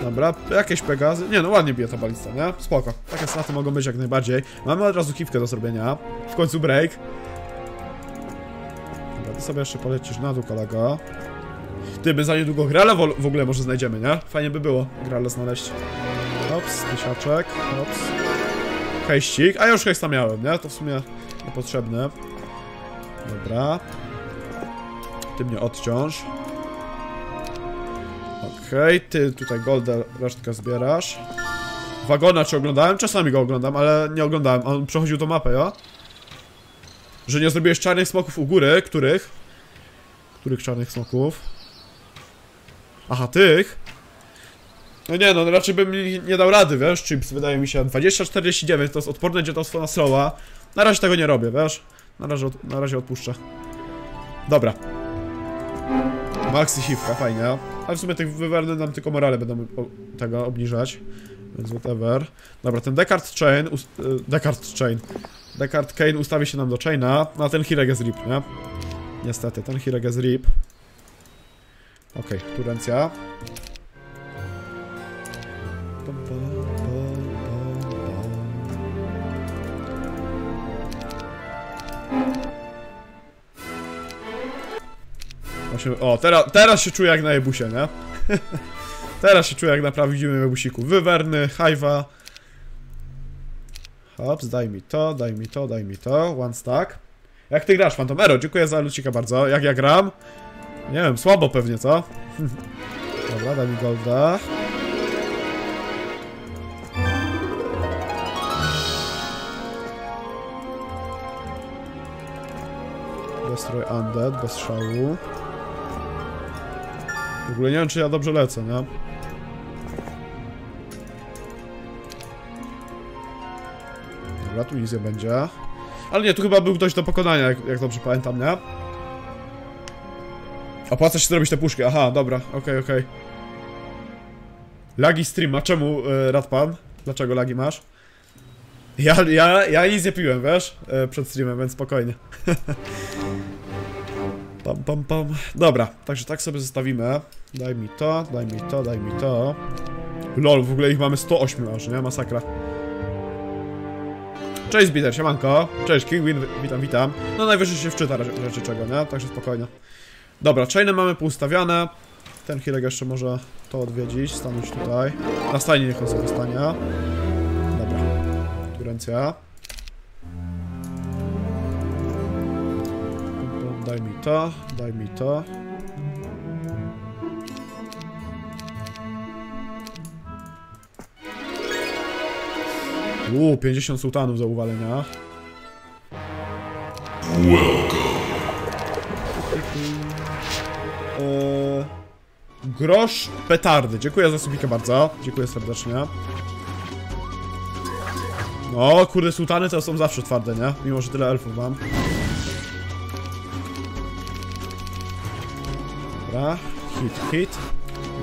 Dobra, jakieś Pegazy. Nie no, ładnie bije ta balista, nie? Spoko. Takie straty mogą być jak najbardziej. Mamy od razu kiwkę do zrobienia. W końcu break. Dobra, ty sobie jeszcze polecisz na dół, kolego. Ty, my za niedługo grale w ogóle może znajdziemy, nie? Fajnie by było grale znaleźć. Ops, tysiaczek, ops. Hejścik, a ja już hejsta miałem, nie? To w sumie niepotrzebne. Dobra. Ty mnie odciąż. Okej, ty tutaj golda resztkę zbierasz. Wagona czy oglądałem? Czasami go oglądam, ale nie oglądałem. On przechodził tą mapę, ja? Że nie zrobiłeś czarnych smoków u góry? Których? Których czarnych smoków? Aha, tych? No nie no, raczej bym nie, dał rady, wiesz? Chips wydaje mi się 20-49 to jest odporne dzietostwo na slowa. Na razie tego nie robię, wiesz? Na razie, od, na razie odpuszczę. Dobra. Maxi siwka, fajnie. Ale w sumie tych wywerny nam tylko morale będą tego obniżać. Więc whatever. Dobra, ten Descartes Chain, y, Descartes Chain. Descartes Kane ustawi się nam do Chaina, no a ten Hirek jest RIP, nie? Niestety, ten Hirek jest RIP. Okej, Turencja. Właśnie, o, teraz, teraz się czuję jak na jebusie, nie? teraz się czuję jak na prawdziwym jebusiku. Wywerny, hajwa. Hops, daj mi to, daj mi to, daj mi to. One stack. Jak ty grasz, Fantomero? Dziękuję za lucika bardzo. Jak ja gram? Nie wiem, słabo pewnie, co? Dobra, daj mi golda. Destroy Undead, bez szału. W ogóle nie wiem, czy ja dobrze lecę, nie? Dobra, tu nic nie będzie. Ale nie, tu chyba był ktoś do pokonania, jak, jak dobrze pamiętam, nie? Opłaca się zrobić te puszki, aha, dobra, okej, okej. Lagi stream, a czemu, y, Radpan? Dlaczego lagi masz? Ja, ja, ja nic nie piłem, wiesz? Y, przed streamem, więc spokojnie. Pam, pam, pam. Dobra, także tak sobie zostawimy. Daj mi to, daj mi to, daj mi to. Lol, w ogóle ich mamy 108 aż, nie? Masakra. Cześć Zbiter, siemanko. Cześć Kingwin, witam, witam. No najwyżej się wczyta raczej czego, nie? Także spokojnie. Dobra, chainy mamy poustawiane. Ten Hirek jeszcze może to odwiedzić, stanąć tutaj. Na stajnie niech on sobie stanie. Dobra. Turencja. Daj mi to, daj mi to. Uuu, 50 sultanów za uwalenia. Eee, grosz petardy. Dziękuję za subikę bardzo. Dziękuję serdecznie. No, kurde, sultany to są zawsze twarde, nie? Mimo, że tyle elfów mam. Dobra, hit, hit,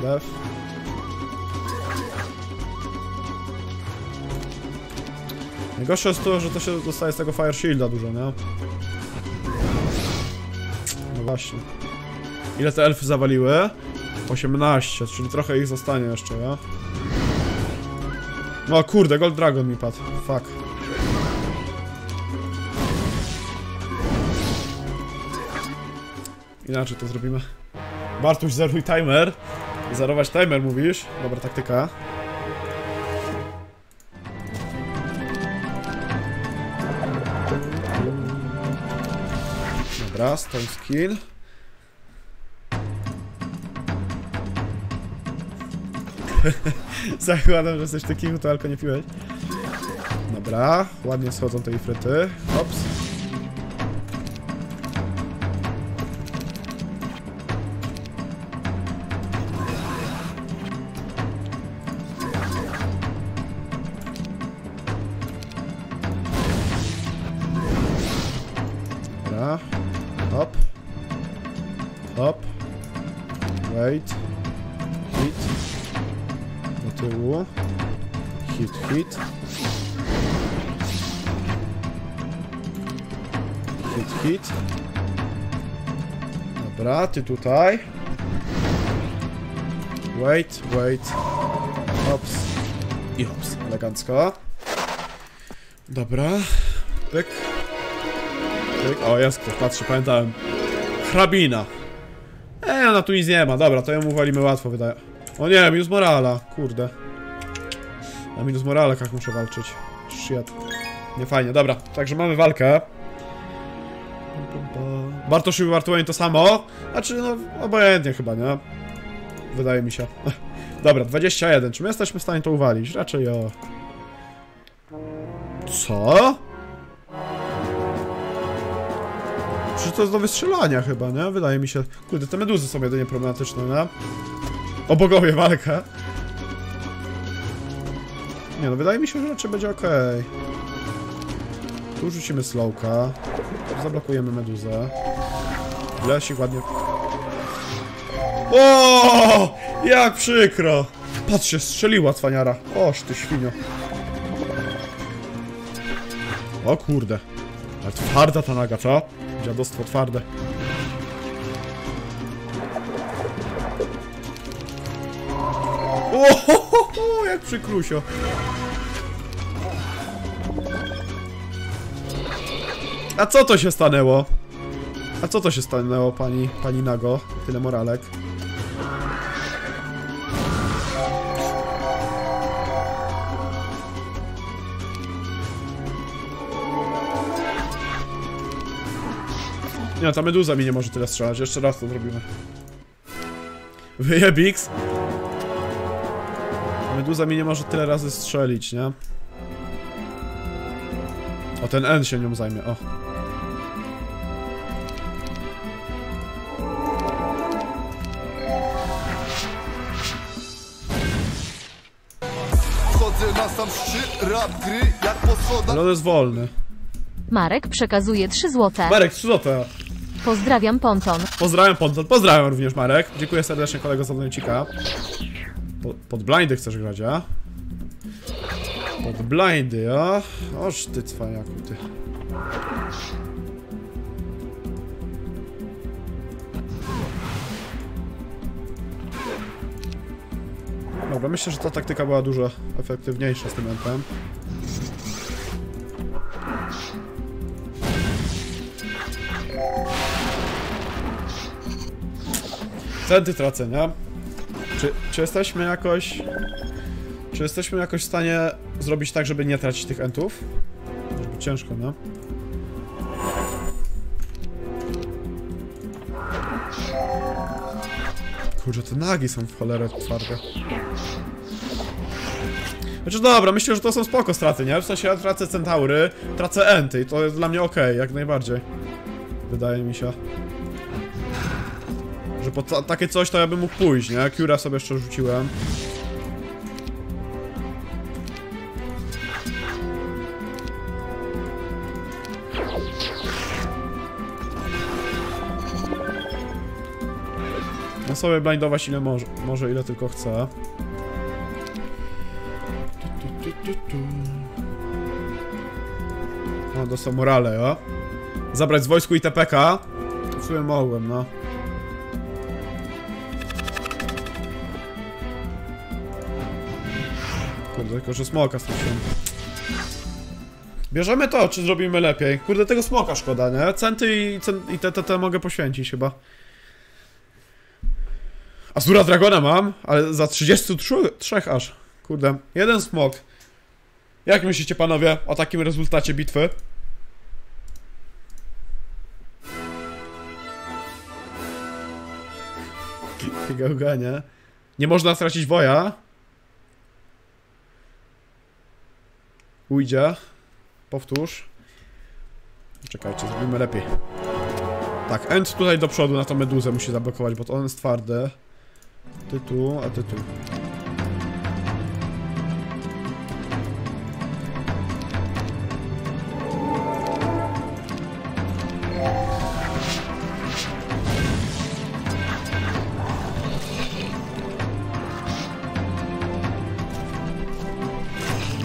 lew. Najgorsze jest to, że to się dostaje z tego Fire Shielda dużo, nie? No właśnie. Ile te elfy zawaliły? 18, czyli trochę ich zostanie jeszcze, ja? No kurde, Gold Dragon mi padł. Fuck. Inaczej to zrobimy. Bartuś, zeruj timer. Zerować timer, mówisz? Dobra taktyka. Dobra, stone skill. Zakładam, że jesteś taki, to alko nie piłeś. Dobra, ładnie schodzą te ifryty. Ops. Ty tutaj. Wait, wait. Hops. I hops. Elegancko. Dobra. Pyk. Pyk. O, jest ktoś, patrzę, pamiętałem. Hrabina. Eee, ona tu nic nie ma. Dobra, to ją uwalimy łatwo, wydaje. O nie, minus morala. Kurde. Na minus morala jak muszę walczyć. Shit. Nie fajnie, dobra. Także mamy walkę. Bartosz i Bartłomiej to samo. Znaczy, no, obojętnie chyba, nie? Wydaje mi się. Dobra, 21. Czy my jesteśmy w stanie to uwalić? Raczej o. Co? Przecież to jest do wystrzelania chyba, nie? Wydaje mi się. Kurde, te meduzy są jedynie problematyczne, nie? O bogowie walka. Nie no, wydaje mi się, że raczej będzie ok. Tu rzucimy slowka. Zablokujemy meduzę. Lesik ładnie... O! Jak przykro! Patrzcie, strzeliła cwaniara. Oż ty świnio. O kurde. Ale twarda ta naga, co? Dziadostwo twarde. O, ho, ho, ho, jak przykrusio. A co to się stanęło? A co to się stanęło, pani, pani Nago? Tyle moralek. Nie, ta meduza mi nie może tyle strzelać. Jeszcze raz to zrobimy. Wyjebix. Meduza mi nie może tyle razy strzelić, nie? O, ten N się nią zajmie, o. Wchodzę na sam szczyt rap gry jak po schodach Ale on jest wolny. Marek przekazuje 3 złote. Marek, 3 złote. Pozdrawiam Ponton. Pozdrawiam Ponton. Pozdrawiam również Marek. Dziękuję serdecznie kolego za donicika. Po, pod blindy chcesz grać, a? Pod blindy, a? Oż ty cwaniaku, ty. Dobra, myślę, że ta taktyka była dużo efektywniejsza z tym entem. Centy tracę, nie? Czy, czy jesteśmy jakoś... Czy jesteśmy jakoś w stanie zrobić tak, żeby nie tracić tych entów? Ciężko, no. Kurczę, te nagi są w cholerę twarde. Znaczy dobra, myślę, że to są spoko straty, nie? W sensie ja tracę centaury, tracę enty i to jest dla mnie okej, jak najbardziej. Wydaje mi się. Że po ta takie coś to ja bym mógł pójść, nie? Cura sobie jeszcze rzuciłem. Sobie blindować ile może, może ile tylko chcę. Tu, tu, tu, tu, tu. O, dostał morale, o. Zabrać z wojsku i TPK. W sumie mogłem, no. Kurde, tylko że smoka straciłem. Bierzemy to, czy zrobimy lepiej? Kurde, tego smoka szkoda, nie? Centy i, cen i te, te, te mogę poświęcić chyba. Asura Dragona mam, ale za 33 aż. Kurde, jeden smok. Jak myślicie panowie o takim rezultacie bitwy? Gałgania. Nie można stracić woja. Ujdzie. Powtórz. Czekajcie, zrobimy lepiej. Tak, End tutaj do przodu na tą meduzę musi zablokować, bo to on jest twardy. Ty tu, a ty tu.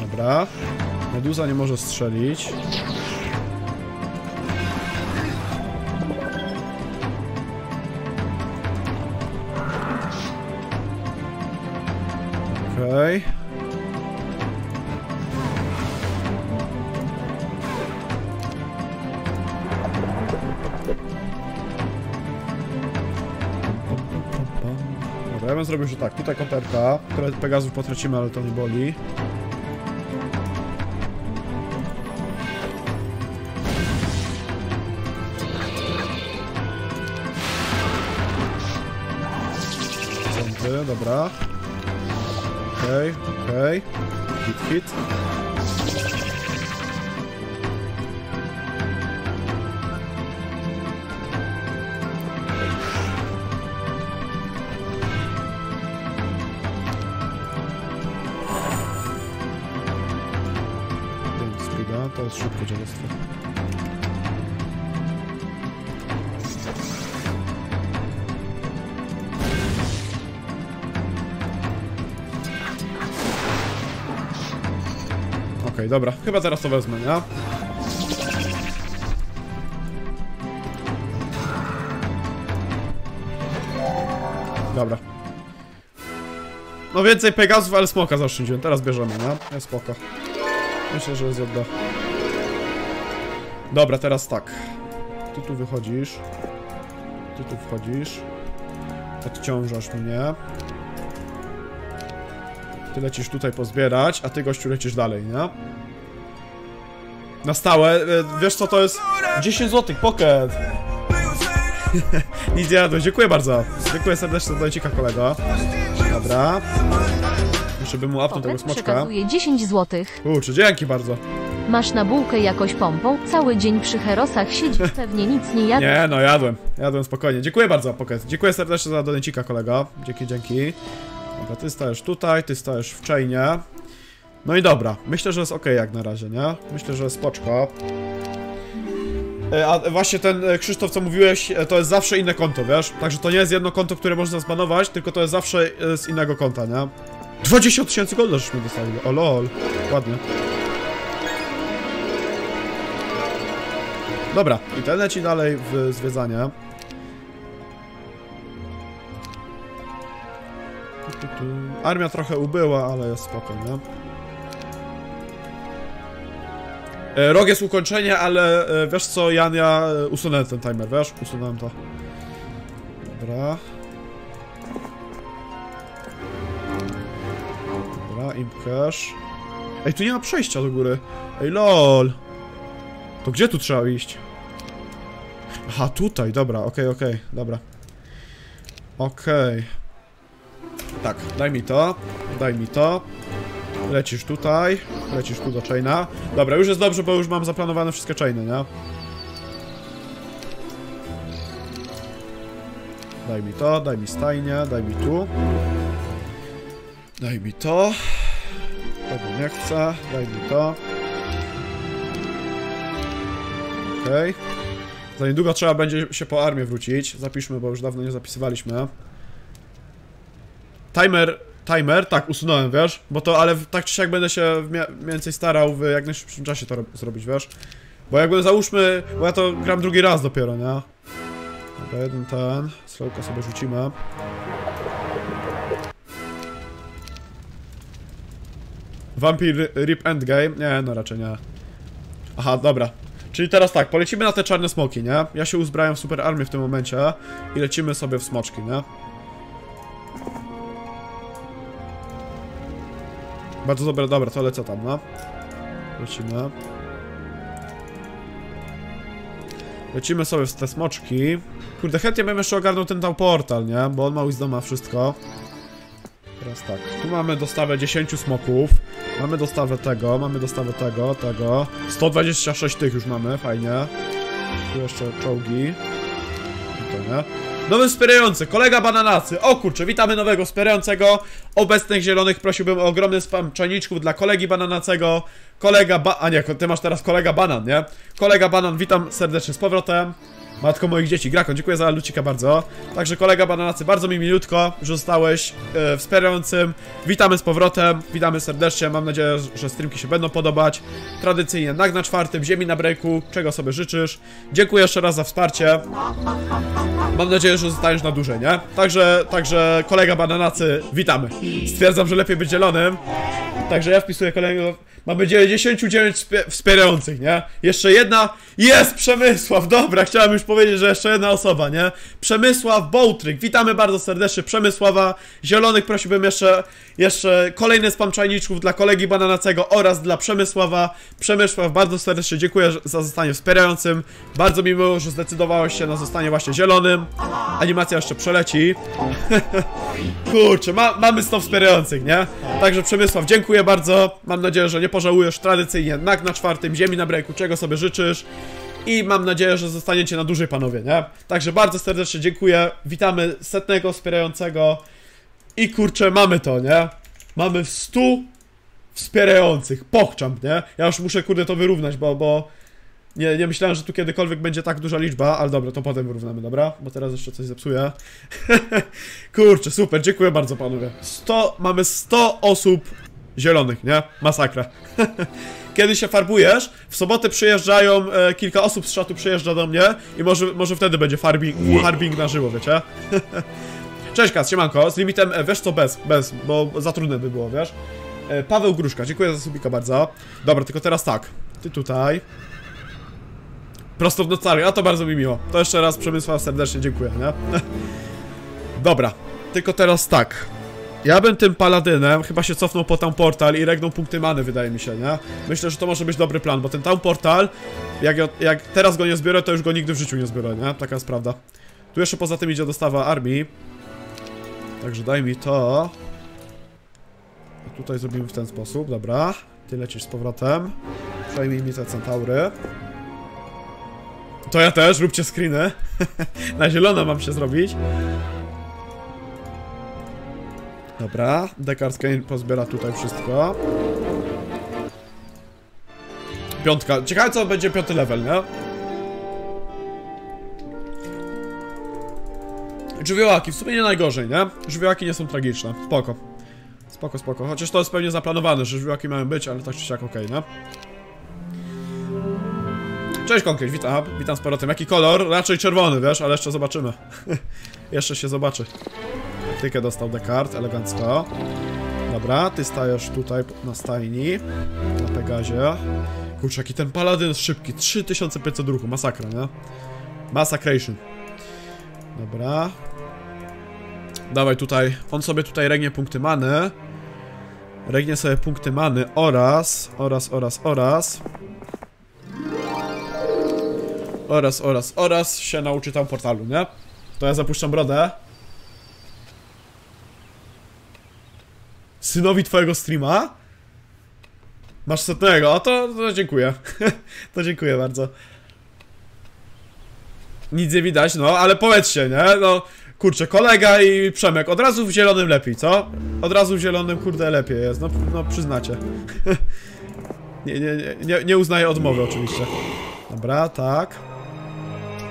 Dobra. Meduza nie może strzelić. Okej. Dobra, ja bym zrobił, że tak, tutaj konterka, które Pegazów potracimy, ale to nie boli. Dobra. Okej, okej. Hit, hit. Dobra. Chyba zaraz to wezmę, nie? Dobra. No więcej Pegazów, ale smoka zaoszczędziłem. Teraz bierzemy, nie? Jest spoko. Myślę, że jest odda. Dobra, teraz tak. Ty tu wychodzisz. Ty tu wchodzisz. Odciążasz mnie. Ty lecisz tutaj pozbierać, a ty gościu lecisz dalej, nie? Na stałe, e, wiesz co to jest? 10 zł, pocket! Nic nie jadłeś, dziękuję bardzo. Dziękuję serdecznie za dojcika kolego. Dobra. Muszę bym mu upnął tego smoczka. przekazuje 10 zł. Kurczę, dzięki bardzo. Masz na bułkę jakoś pompą, cały dzień przy herosach siedzisz, pewnie nic nie jadł. Nie, no jadłem. Jadłem spokojnie. Dziękuję bardzo, Pocket. Dziękuję serdecznie za donecika, kolego. Dzięki, dzięki. Dobra, ty stajesz tutaj, ty stajesz w chainie. No i dobra, myślę, że jest ok jak na razie, nie? Myślę, że jest spoczko. E, A właśnie ten e, Krzysztof, co mówiłeś, e, to jest zawsze inne konto, wiesz? Także to nie jest jedno konto, które można zbanować, tylko to jest zawsze z innego konta, nie? 20 tysięcy golda żeśmy dostali. O lol. Ładnie. Dobra, i ten leci dalej w zwiedzanie. Armia trochę ubyła, ale jest spoko, nie? Rok jest ukończenie, ale e, wiesz co, Jan, ja e, usunąłem ten timer, wiesz? Usunąłem to. Dobra. Dobra, imp cash. Ej, tu nie ma przejścia do góry. Ej, lol. To gdzie tu trzeba iść? Aha, tutaj, dobra, okej, okej, dobra. Okej. Tak, daj mi to, daj mi to. Lecisz tutaj, lecisz tu do chaina. Dobra, już jest dobrze, bo już mam zaplanowane wszystkie chainy, nie? Daj mi to, daj mi stajnie, daj mi tu. Daj mi to. Tego nie chcę, daj mi to. Okej. Za niedługo trzeba będzie się po armię wrócić. Zapiszmy, bo już dawno nie zapisywaliśmy. Timer, timer, tak, usunąłem, wiesz? Bo to, ale tak czy siak będę się mniej więcej starał w jak najszybszym czasie to ro- zrobić, wiesz? Bo jakby załóżmy, bo ja to gram drugi raz dopiero, nie? Dobra, jeden ten, slowka sobie rzucimy. Vampir Rip Endgame? Nie, no raczej nie. Aha, dobra. Czyli teraz tak, polecimy na te czarne smoki, nie? Ja się uzbrałem w super armię w tym momencie i lecimy sobie w smoczki, nie? Bardzo dobre, dobra, to lecę tam, no. Lecimy. Lecimy sobie w te smoczki. Kurde, chętnie bym jeszcze ogarnął ten tam portal, nie? Bo on ma wisdoma wszystko. Teraz tak, tu mamy dostawę 10 smoków. Mamy dostawę tego, mamy dostawę tego, tego. 126 tych już mamy, fajnie. Tu jeszcze czołgi. To nie. Nowy wspierający, kolega bananacy. O kurczę, witamy nowego wspierającego. Obecnych zielonych prosiłbym o ogromny spam czajniczków dla kolegi bananacego. Kolega ba... A nie, ty masz teraz kolega banan, nie? Kolega banan, witam serdecznie z powrotem. Matko moich dzieci, Grako, dziękuję za lucika bardzo. Także kolega bananacy, bardzo mi milutko, że zostałeś e, wspierającym. Witamy z powrotem, witamy serdecznie, mam nadzieję, że streamki się będą podobać. Tradycyjnie, nag na czwartym, ziemi na breaku, czego sobie życzysz. Dziękuję jeszcze raz za wsparcie. Mam nadzieję, że zostaniesz na dłużej, nie? Także, także kolega bananacy, witamy. Stwierdzam, że lepiej być zielonym. Także ja wpisuję kolejnego. Mamy 99 wspie- wspierających, nie? Jeszcze jedna. Jest Przemysław! Dobra, chciałem już powiedzieć, że jeszcze jedna osoba, nie? Przemysław Bołtryk. Witamy bardzo serdecznie Przemysława. Zielonych prosiłbym jeszcze, jeszcze kolejny spam czajniczków dla kolegi Bananacego oraz dla Przemysława. Przemysław, bardzo serdecznie dziękuję za zostanie wspierającym. Bardzo mi miło, że zdecydowałeś się na zostanie właśnie zielonym. Animacja jeszcze przeleci. Kurczę, ma, mamy 100 wspierających, nie? Także Przemysław, dziękuję bardzo. Mam nadzieję, że nie pożałujesz tradycyjnie. Nak na czwartym, ziemi na breaku, czego sobie życzysz. I mam nadzieję, że zostaniecie na dłużej, panowie, nie? Także bardzo serdecznie dziękuję. Witamy setnego wspierającego. I kurczę, mamy to, nie? Mamy 100 wspierających. Pochczam, nie? Ja już muszę, kurde, to wyrównać, bo... bo... Nie, nie myślałem, że tu kiedykolwiek będzie tak duża liczba, ale dobra, to potem wyrównamy, dobra? Bo teraz jeszcze coś zepsuję. Kurczę, super, dziękuję bardzo panowie. 100, mamy 100 osób zielonych, nie? Masakra. Kiedy się farbujesz, w sobotę przyjeżdżają, e, kilka osób z czatu przyjeżdża do mnie i może, może wtedy będzie farbing, farbing na żywo, wiecie? Cześć Kas, siemanko, z limitem, e, wiesz co, bez, bez, bo za trudne by było, wiesz? E, Paweł Gruszka, dziękuję za subika bardzo. Dobra, tylko teraz tak, ty tutaj. Prosto w nocary, a to bardzo mi miło. To jeszcze raz Przemysław serdecznie dziękuję, nie? Dobra, tylko teraz tak. Ja bym tym paladynem chyba się cofnął po tam portal i regnął punkty many, wydaje mi się, nie? Myślę, że to może być dobry plan, bo ten tam portal, jak, ja- jak teraz go nie zbiorę, to już go nigdy w życiu nie zbiorę, nie? Taka jest prawda. Tu jeszcze poza tym idzie dostawa armii. Także daj mi to. I tutaj zrobimy w ten sposób, dobra. Ty lecisz z powrotem. Przejmij mi te centaury. To ja też, róbcie screeny. Na zielono mam się zrobić. Dobra, Descartes Kane pozbiera tutaj wszystko. Piątka. Ciekawe co będzie piąty level, nie? Żywiołaki, w sumie nie najgorzej, nie? Żywiołaki nie są tragiczne. Spoko. Spoko, spoko. Chociaż to jest pewnie zaplanowane, że żywiołaki mają być, ale tak czy siak okej, nie? Cześć Konkreć, witam, witam z powrotem. Jaki kolor? Raczej czerwony, wiesz, ale jeszcze zobaczymy. jeszcze się zobaczy. Taktykę dostał Descartes, elegancko. Dobra, ty stajesz tutaj na stajni. Na Pegazie. Kurczę, jaki ten paladyn jest szybki. 3500 ruchu, masakra, nie? Massacration. Dobra. Dawaj tutaj, on sobie tutaj regnie punkty many. Regnie sobie punkty many oraz, oraz, oraz, oraz. Oraz, oraz, oraz się nauczy tam portalu, nie? To ja zapuszczam brodę. Synowi twojego streama? Masz setnego? A to, to dziękuję. to dziękuję bardzo. Nic nie widać, no, ale powiedzcie, nie? No, kurczę, kolega i Przemek, od razu w zielonym lepiej, co? Od razu w zielonym, kurde, lepiej jest, no, no przyznacie. nie, nie, nie, nie, uznaję odmowy oczywiście. Dobra, tak.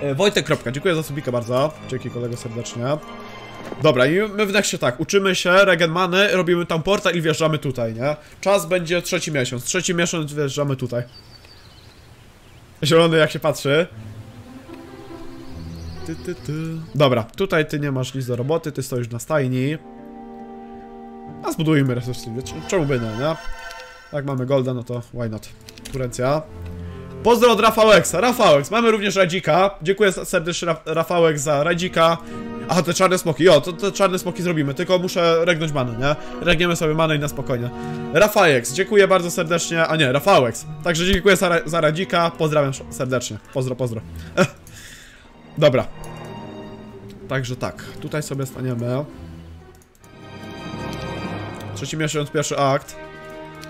E, Wojtek dziękuję za subika bardzo. Dzięki kolego serdecznie. Dobra, i my w się tak, uczymy się, regen many, robimy tam portal i wjeżdżamy tutaj, nie? Czas będzie trzeci miesiąc, trzeci miesiąc wjeżdżamy tutaj. Zielony jak się patrzy. Ty, ty, ty. Dobra, tutaj ty nie masz nic do roboty, ty stoisz na stajni. A zbudujmy resursy, czemu by nie, nie? Jak mamy golda, no to why not? Kurencja. Pozdro od Rafałeksa. Rafałeks, mamy również Radzika. Dziękuję serdecznie Ra Rafałek za Radzika. A te czarne smoki, jo, to te czarne smoki zrobimy, tylko muszę regnąć manę, nie? Regniemy sobie manę i na spokojnie. Rafałeks, dziękuję bardzo serdecznie, a nie, Rafałeks. Także dziękuję za, za Radzika, pozdrawiam serdecznie. Pozdro, pozdro. Dobra. Także tak, tutaj sobie staniemy. Trzeci miesiąc, pierwszy akt.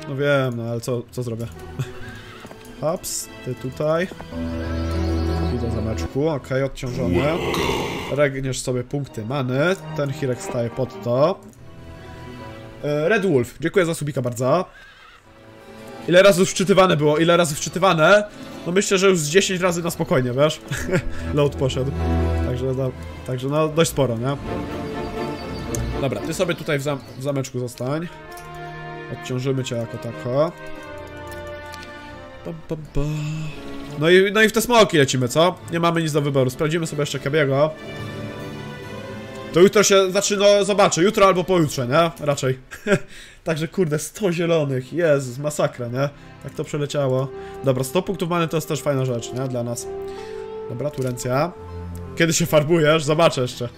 No wiem, no ale co, co zrobię? Ups, ty tutaj. I do zameczku, okej, odciążony. Regniesz sobie punkty many. Ten Hirek staje pod to. E, Red Wolf, dziękuję za subika bardzo. Ile razy wczytywane było? Ile razy wczytywane? No myślę, że już z 10 razy na spokojnie, wiesz? Load poszedł. Także, no, także no dość sporo, nie? Dobra, ty sobie tutaj w, zam w zameczku zostań. Odciążymy cię jako tako. No i, no i w te smoki lecimy, co? Nie mamy nic do wyboru. Sprawdzimy sobie jeszcze Kabiego. To jutro się, znaczy no zobaczę, jutro albo pojutrze, nie? Raczej. Także kurde, 100 zielonych, Jezus, masakra, nie? Tak to przeleciało. Dobra, 100 punktów mamy to jest też fajna rzecz, nie? Dla nas. Dobra, tu ręcja. Kiedy się farbujesz? Zobaczę jeszcze.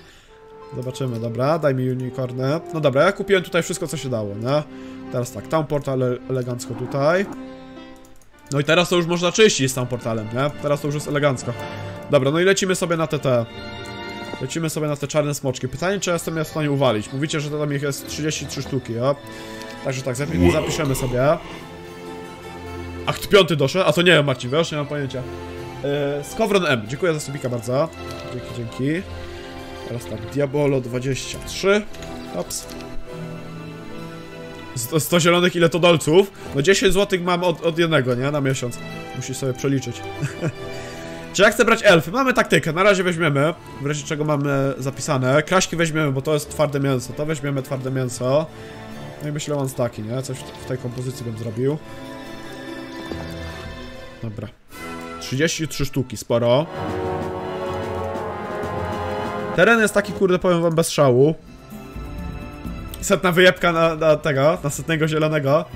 Zobaczymy, dobra, daj mi unicorny. No dobra, ja kupiłem tutaj wszystko, co się dało, nie? Teraz tak, tam portal ele- elegancko tutaj. No i teraz to już można czyścić z tam portalem, nie? Teraz to już jest elegancko. Dobra, no i lecimy sobie na te te. Lecimy sobie na te czarne smoczki. Pytanie, czy ja jestem je w stanie uwalić. Mówicie, że tam ich jest 33 sztuki, ja? Także tak, zapi zapiszemy sobie. Akt piąty doszedł? A to nie wiem, Marcin, wiesz? Nie mam pojęcia. Yy, Skowron M, dziękuję za subika bardzo. Dzięki, dzięki. Teraz tak, Diabolo 23. Ops. 100, 100 zielonych, ile to dolców? No 10 złotych mam od, od jednego, nie? Na miesiąc. Musisz sobie przeliczyć. Czy ja chcę brać elfy? Mamy taktykę, na razie weźmiemy. W razie czego mamy zapisane. Kraśki weźmiemy, bo to jest twarde mięso. To weźmiemy twarde mięso. No i myślę on taki, nie? Coś w, tej kompozycji bym zrobił. Dobra. 33 sztuki, sporo. Teren jest taki, kurde, powiem wam, bez szału. Setna wyjebka na, na tego, na setnego zielonego.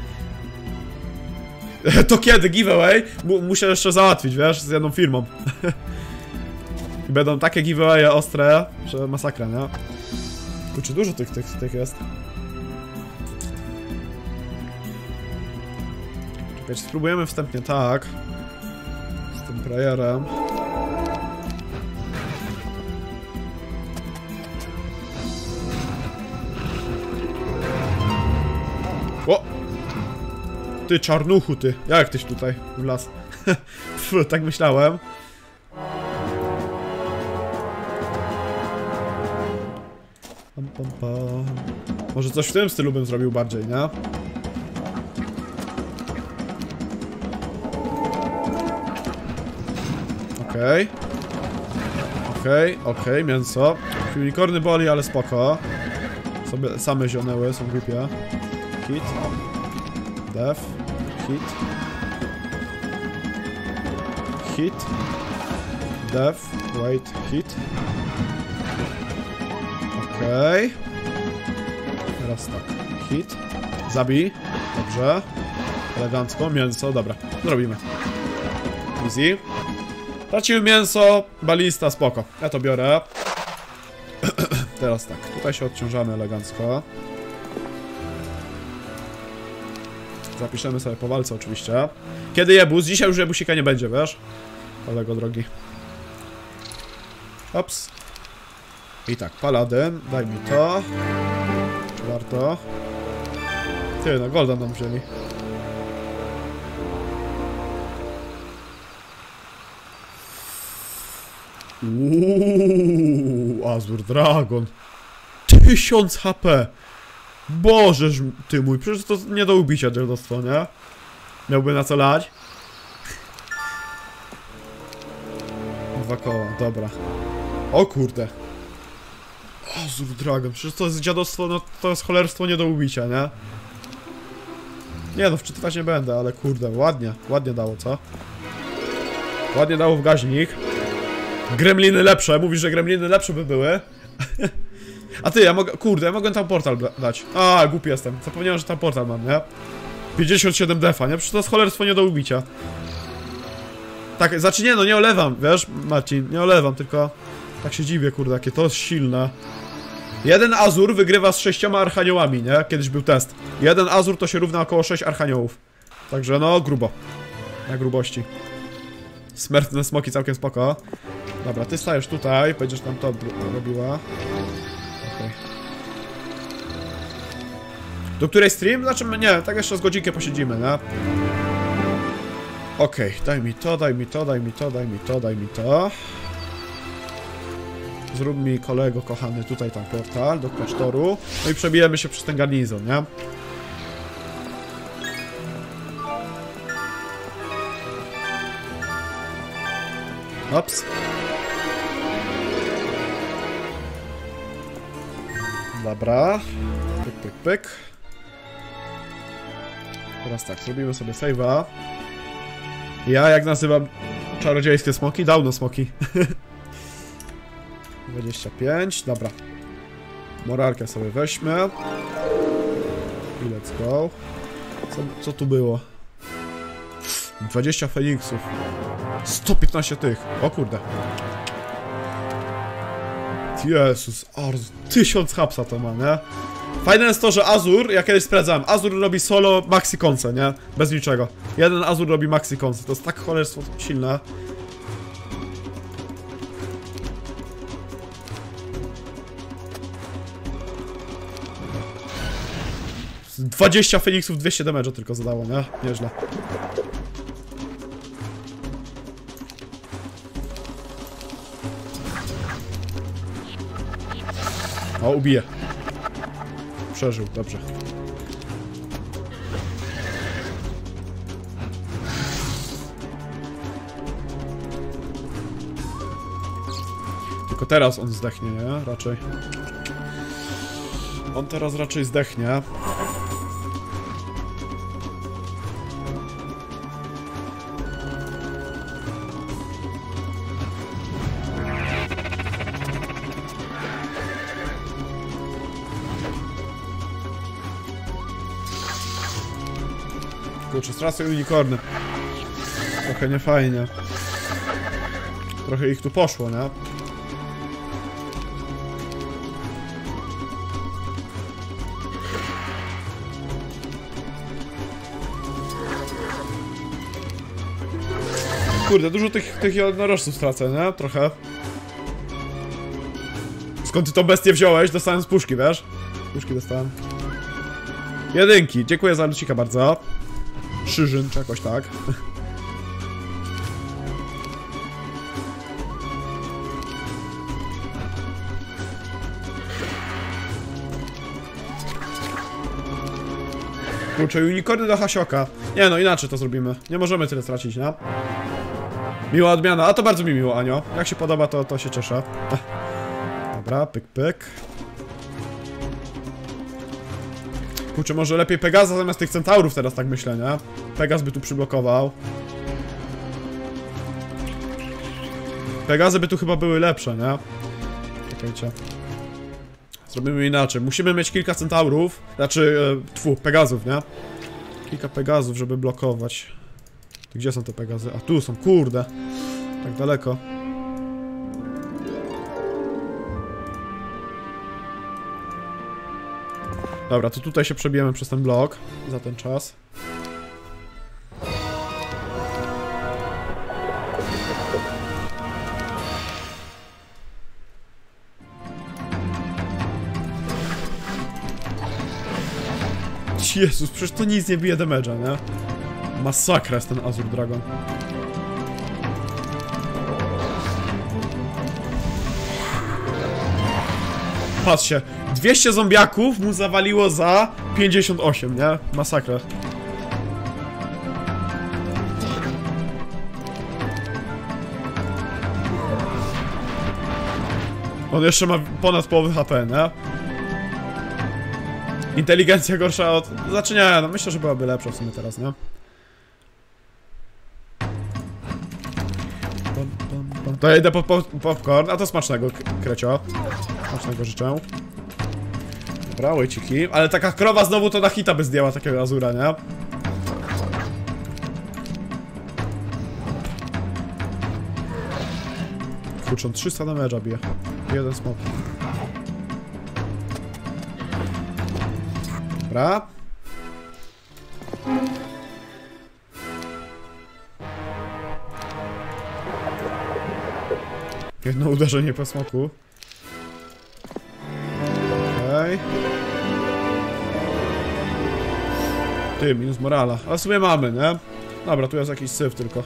To kiedy? Giveaway? Mu muszę jeszcze załatwić, wiesz, z jedną firmą. I będą takie giveawaye ostre, że masakra, nie? Kurczę, dużo tych, tych, tych jest. Czekajcie, spróbujemy wstępnie tak. Z tym prayerem. Ty czarnuchu, ty. Jak tyś tutaj w las? Pff, tak myślałem. Pam, pam, pam. Może coś w tym stylu bym zrobił bardziej, nie? Okej. Okej, okej, mięso. Unicorny boli, ale spoko. Sobie same zionęły, są głupie. Hit. Def. Hit. Hit. Def. Wait. Hit. Okej. Teraz tak. Hit. Zabij. Dobrze. Elegancko. Mięso. Dobra. Zrobimy. Easy. Tracimy mięso. Balista. Spoko. Ja to biorę. Teraz tak. Tutaj się odciążamy elegancko. Zapiszemy sobie po walce oczywiście. Kiedy jebus? Dzisiaj już jebusika nie będzie, wiesz? Kolego drogi. Ops. I tak, paladyn, daj mi to. Warto? Ty, no golda nam wzięli. Uuu, Azur Dragon. 1000 HP. Bożeż ty mój, przecież to nie do ubicia dziadostwo, nie? Miałby na co lać? Dwa koła, dobra. O kurde. Azur Dragon, przecież to jest dziadostwo, no to jest cholerstwo nie do ubicia, nie? Nie no, wczytywać nie będę, ale kurde, ładnie, ładnie dało, co? Ładnie dało w gaźnik. Gremliny lepsze, mówisz, że gremliny lepsze by były? A ty, ja mogę, kurde, ja mogę tam portal dać. A, głupi jestem. Zapomniałem, że tam portal mam, nie? 57 defa, nie? Przecież to jest cholerstwo nie do ubicia. Tak, znaczy nie, no nie olewam, wiesz, Marcin, nie olewam, tylko tak się dziwię, kurde, jakie to jest silne. Jeden Azur wygrywa z sześcioma archaniołami, nie? Kiedyś był test. Jeden Azur to się równa około 6 archaniołów. Także no, grubo. Na grubości. Smertne smoki całkiem spoko. Dobra, ty stajesz tutaj, będziesz tam to robiła. Okej. Do której stream? Znaczy, nie, tak jeszcze z godzinkę posiedzimy, nie? Okej, daj mi to, daj mi to, daj mi to, daj mi to, daj mi to. Zrób mi kolego kochany tutaj tam portal do klasztoru. No i przebijemy się przez ten garnizon, nie? Ops. Dobra. Pyk, pyk, pyk. Teraz tak, zrobimy sobie save'a. Ja jak nazywam czarodziejskie smoki? Dawno smoki. 25, dobra. Morarkę sobie weźmy. I let's go. Co, co tu było? 20 Feniksów. 115 tych. O kurde. Jezus, Arz, 1000 hapsa to ma, nie? Fajne jest to, że Azur, ja kiedyś sprawdzałem, Azur robi solo maxi konce, nie? Bez niczego. Jeden Azur robi maxi konce, to jest tak cholerstwo silne. 20 Feniksów 200 damage'a tylko zadało, nie? Nieźle. O, ubije. Przeżył, dobrze. Tylko teraz on zdechnie, nie? Raczej. On teraz raczej zdechnie. Kurczę, stracę unicorny. Trochę niefajnie. Trochę ich tu poszło, nie? Kurde, dużo tych, tych jednorożców stracę, nie? Trochę. Skąd ty tą bestię wziąłeś? Dostałem z puszki, wiesz? Puszki dostałem. Jedynki, dziękuję za lucika bardzo. Szyżyn, czy jakoś tak. Kurczę, unicorny do Hasioka. Nie no, inaczej to zrobimy. Nie możemy tyle stracić, nie? Miła odmiana, a to bardzo mi miło, Anio. Jak się podoba, to, to się cieszę. Dobra, pyk, pyk. Kurczę, może lepiej Pegaza zamiast tych centaurów teraz tak myślę, nie? Pegaz by tu przyblokował. Pegazy by tu chyba były lepsze, nie? Czekajcie. Zrobimy inaczej. Musimy mieć kilka centaurów. Znaczy, e, tfu, Pegazów, nie? Kilka Pegazów, żeby blokować. To gdzie są te Pegazy? A tu są, kurde. Tak daleko. Dobra, to tutaj się przebijemy przez ten blok za ten czas. Jezus, przecież to nic nie bije damage'a, nie? Masakra jest ten Azur Dragon. Patrzcie, 200 zombiaków mu zawaliło za 58, nie? Masakra. On jeszcze ma ponad połowę HP, nie? Inteligencja gorsza od... Znaczy nie, no myślę, że byłaby lepsza w sumie teraz, nie? To ja idę po, po popcorn, a to smacznego, krecio. Smacznego życzę. Dobra, łejciki. Ale taka krowa znowu to na hita by zdjęła takiego azura, nie? Kurczę, on 300 damage'a bije. Jeden smok. Dobra. Jedno uderzenie po smoku. Okej. Ty, minus morala. Ale w sumie mamy, nie? Dobra, tu jest jakiś syf tylko.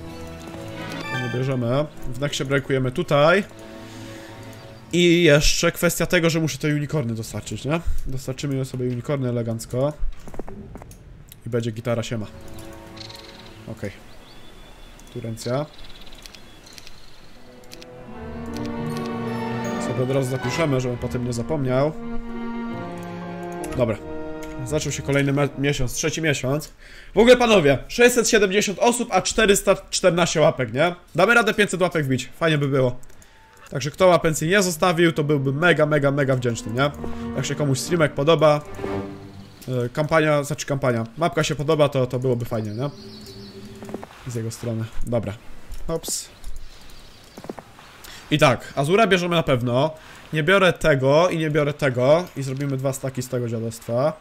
Nie bierzemy. W Nexie breakujemy tutaj. I jeszcze kwestia tego, że muszę te unicorny dostarczyć, nie? Dostarczymy sobie unicorny elegancko. I będzie gitara siema. Okej. Tu ręcja. Sobie od razu zapiszemy, żebym potem nie zapomniał. Dobra. Zaczął się kolejny miesiąc, trzeci miesiąc. W ogóle panowie, 670 osób, a 414 łapek, nie? Damy radę 500 łapek wbić, fajnie by było. Także kto łapencji nie zostawił, to byłby mega, mega, mega wdzięczny, nie? Jak się komuś streamek podoba, e, kampania, znaczy kampania, mapka się podoba, to, to byłoby fajnie, nie? Z jego strony. Dobra. Hops. I tak, Azura bierzemy na pewno. Nie biorę tego i nie biorę tego. I zrobimy dwa staki z tego dziadostwa.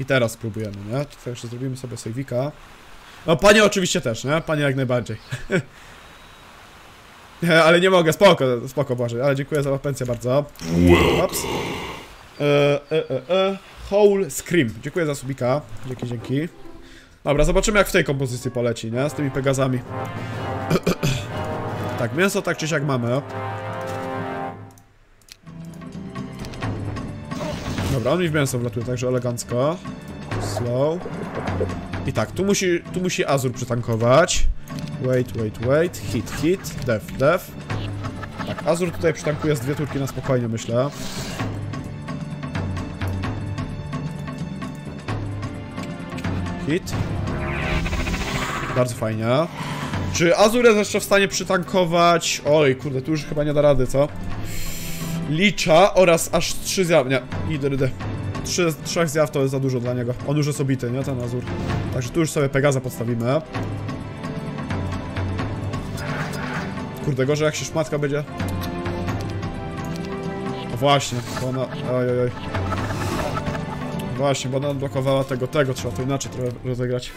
I teraz spróbujemy, nie? Tutaj jeszcze zrobimy sobie sejwika. No, panie oczywiście też, nie? Panie jak najbardziej. Ale nie mogę, spoko, spoko Boże, ale dziękuję za łapencję bardzo. Ops. E, e, e, e. Whole Scream, dziękuję za subika, dzięki, dzięki. Dobra, zobaczymy jak w tej kompozycji poleci, nie? Z tymi Pegazami. tak, mięso tak czy siak mamy. Dobra, on mi w mięso wlatuje, także elegancko. Slow. I tak, tu musi, tu musi Azur przytankować. Wait, wait, wait. Hit, hit. Def, def. Tak, Azur tutaj przytankuje z dwie turki na spokojnie, myślę. Hit. Bardzo fajnie. Czy Azur jest jeszcze w stanie przytankować... Oj, kurde, tu już chyba nie da rady, co? Licza oraz aż trzy zjaw... Nie, idę, idę. Trzy, trzech zjaw to jest za dużo dla niego. On już jest obity, nie? Ten Azur. Także tu już sobie Pegaza postawimy. Kurde, gorzej jak się szmatka będzie... O właśnie, bo ona... Oj, oj. Właśnie, bo ona odblokowała tego, tego, trzeba to inaczej trochę rozegrać.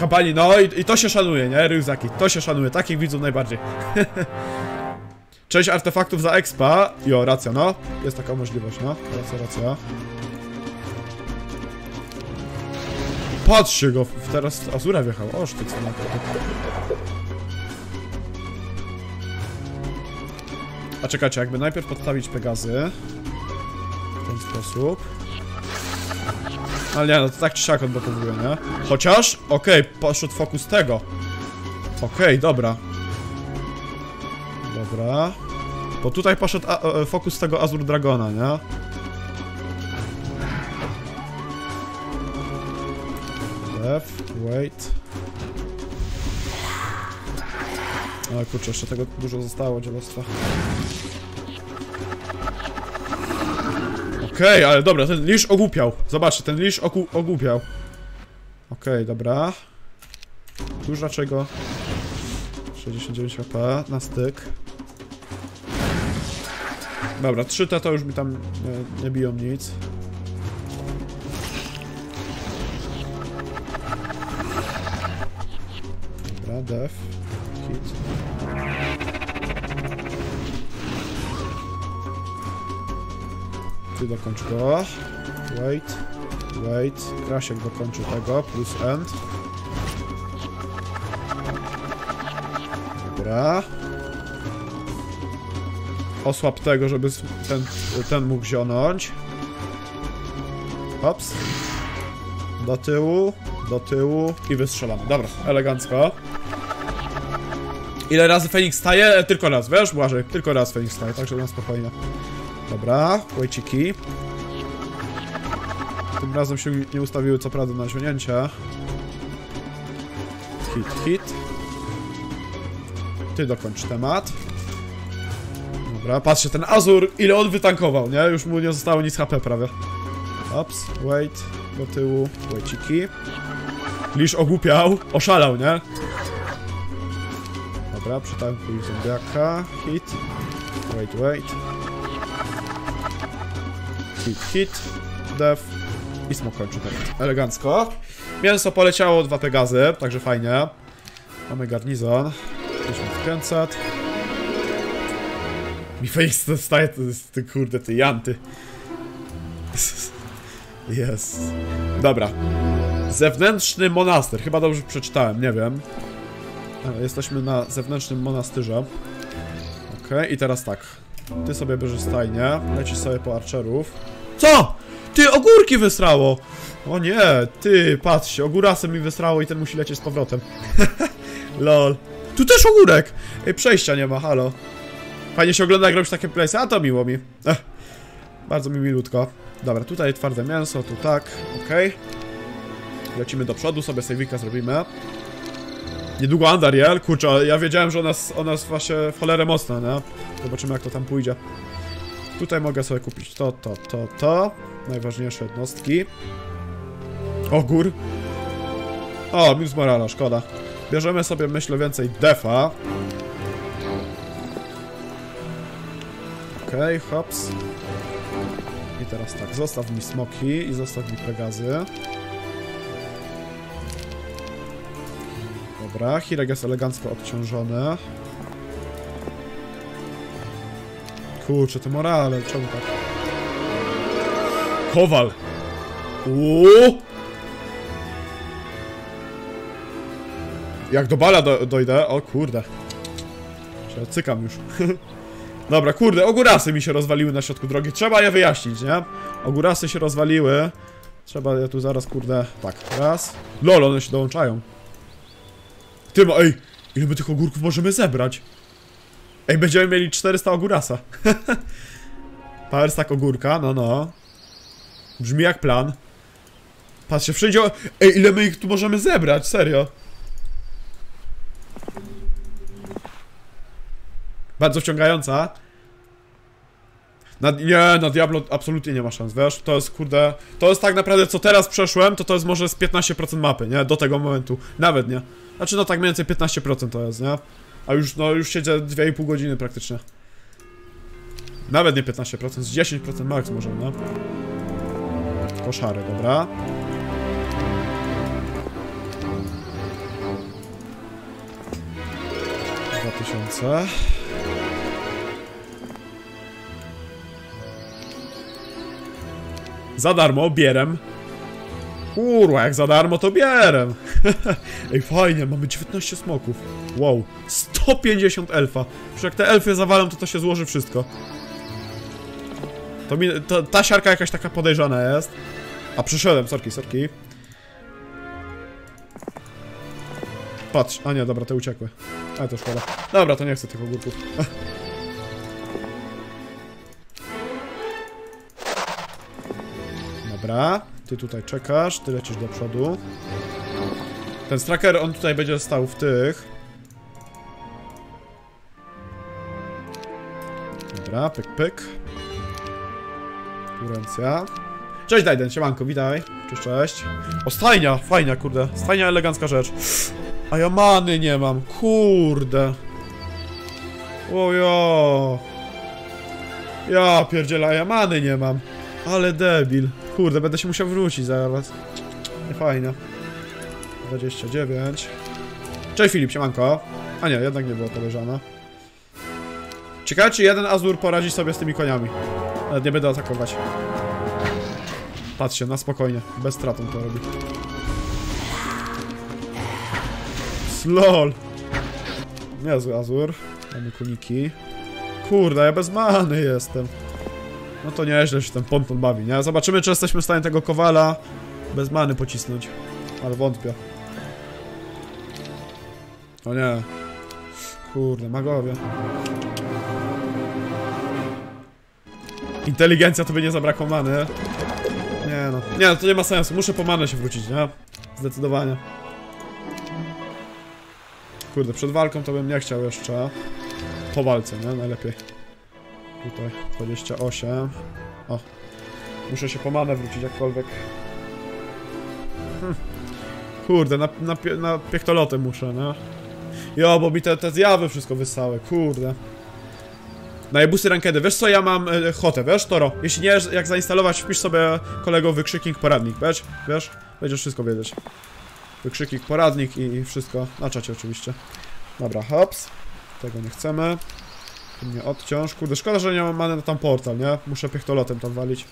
Kampanii, no i, i to się szanuje, nie? Ryuzaki, to się szanuje, takich widzów najbardziej. Część artefaktów za expa. Jo, racja, no. Jest taka możliwość, no. Racja, racja. Patrzcie go, teraz Azura wjechał. O, sztyc na A czekajcie, jakby najpierw podstawić Pegazy. W ten sposób. Ale nie, no to tak czy siak odblokowuje, nie? Chociaż, okej, poszedł fokus tego. Okej, dobra. Dobra. Bo tutaj poszedł a, e, fokus tego Azur Dragona, nie? Left, wait. O kurczę, jeszcze tego dużo zostało, dzielostwa. Okej, ale dobra, ten lisz ogłupiał. Zobaczcie, ten lisz ogłupiał. Okej, dobra. Tu już raczej go... 69 HP na styk. Dobra, 3T to już mi tam nie, nie biją nic. Dobra, def. Hit. Ty dokończ go. Wait. Wait. Krasiek dokończy tego. Plus end. Dobra. Osłab tego, żeby ten, ten mógł zionąć. Hops. Do tyłu, do tyłu i wystrzelamy. Dobra, elegancko. Ile razy Feniks staje? Tylko raz, wiesz, Błażej? Tylko raz Feniks staje, także na spokojnie. Dobra, łejciki. Tym razem się nie ustawiły co prawda na zionięcie. Hit, hit. Ty dokończ temat. Dobra, patrzcie, ten Azur, ile on wytankował, nie? Już mu nie zostało nic HP prawie. Ops, wait, do tyłu, wejciki. Lisz ogłupiał, oszalał, nie? Dobra, przytankuj zombiaka, hit. Wait, wait. Hit, hit, def i smok kończy temat. Elegancko. Mięso poleciało, dwa Pegazy, także fajnie. Mamy garnizon. 1500. Mi face dostaje, to jest ty kurde, ty janty. Jest. Dobra. Zewnętrzny monaster. Chyba dobrze przeczytałem, nie wiem. Ale Jesteśmy na zewnętrznym monastyrze. Okej, i teraz tak. Ty sobie bierzesz stajnię, lecisz sobie po archerów. Co? Ty, ogórki wysrało! O nie, ty, patrzcie, ogórasem mi wysrało i ten musi lecieć z powrotem. Lol. Tu też ogórek! Ej, przejścia nie ma, halo. Fajnie się ogląda, jak robisz takie playsy, a to miło mi. Ech, bardzo mi milutko. Dobra, tutaj twarde mięso, tu tak, okej. Lecimy do przodu, sobie sejwika zrobimy. Niedługo Andariel, kurczę, ja wiedziałem, że ona ona jest właśnie w cholerę mocna? Zobaczymy jak to tam pójdzie. Tutaj mogę sobie kupić to, to, to, to. Najważniejsze jednostki. Ogór. O, minus morala, szkoda. Bierzemy sobie, myślę, więcej defa. Okej, hops. I teraz tak, zostaw mi smoki i zostaw mi pegazy. Dobra, Hirek jest elegancko odciążony. Kurczę, te morale, czemu tak? Kowal! Uuu! Jak do bala do, dojdę, o kurde. Cykam już. Dobra, kurde, ogórasy mi się rozwaliły na środku drogi. Trzeba je wyjaśnić, nie? Ogórasy się rozwaliły. Trzeba je tu zaraz, kurde, tak, raz. Lol, one się dołączają. Ty, ej, ile my tych ogórków możemy zebrać? Ej, będziemy mieli 400 ogórasa. Power stack ogórka, no no. Brzmi jak plan. Patrzcie, wszędzie... Ej, ile my ich tu możemy zebrać, serio. Bardzo wciągająca. Na, nie, na Diablo absolutnie nie ma szans, wiesz? To jest, kurde... To jest tak naprawdę, co teraz przeszłem, to to jest może z 15% mapy, nie? Do tego momentu. Nawet nie. Znaczy, no tak mniej więcej 15% to jest, nie? A już, no, już siedzę 2,5 godziny praktycznie. Nawet nie 15%, z 10% max może, no. Koszary, dobra. Dwa tysiące. Za darmo, bierem. Kurwa, jak za darmo to bierem. Ej, fajnie, mamy 19 smoków. Wow, 150 elfa. Już jak te elfy zawalą, to to się złoży wszystko. To mi, to, ta siarka jakaś taka podejrzana jest. A przyszedłem, sorki, sorki. Patrz, a nie, dobra, te uciekły. Ale to szkoda. Dobra, to nie chcę tych ogórków. Dobra, ty tutaj czekasz, ty lecisz do przodu. Ten straker, on tutaj będzie stał w tych. Dobra, pyk, pyk. Kurencja. Cześć Dajden, siemanko, witaj. Cześć, cześć. O, stajnia, fajna, kurde. Stajnia, elegancka rzecz. A ja many nie mam, kurde. Ojo. Ja pierdziela, ja many nie mam. Ale debil. Kurde, będę się musiał wrócić zaraz. Nie fajnie. 29. Cześć Filip, siemanko. A nie, jednak nie było podejrzane. Ciekawe, czy jeden Azur poradzi sobie z tymi koniami. Nawet nie będę atakować. Patrzcie, na spokojnie. Bez stratą to robi. Slol. Niezły Azur. Mamy kuniki. Kurde, ja bez many jestem. No to nieźle się ten ponton bawi, nie? Zobaczymy, czy jesteśmy w stanie tego kowala bez many pocisnąć. Ale wątpię. O nie. Kurde, magowie. Inteligencja to by nie zabrakło many. Nie no. Nie no, to nie ma sensu. Muszę po manę się wrócić, nie? Zdecydowanie. Kurde, przed walką to bym nie chciał jeszcze. Po walce, nie? Najlepiej. Tutaj 28. O. Muszę się po manę wrócić jakkolwiek. Hm. Kurde, na, na, na muszę, nie? Jo, bo mi te, te zjawy wszystko wyssały, kurde. Najebusy rankedy. Wiesz co, ja mam e, hotę, wiesz, Toro? Jeśli nie wiesz, jak zainstalować, wpisz sobie kolego wykrzyknik poradnik, wiesz? Wiesz? Będziesz wszystko wiedzieć. Wykrzyknik poradnik i wszystko. Na czacie oczywiście. Dobra, hops. Tego nie chcemy. Nie odciąż. Kurde, no szkoda, że nie mam na tam portal, nie? Muszę pichtolotem tam walić.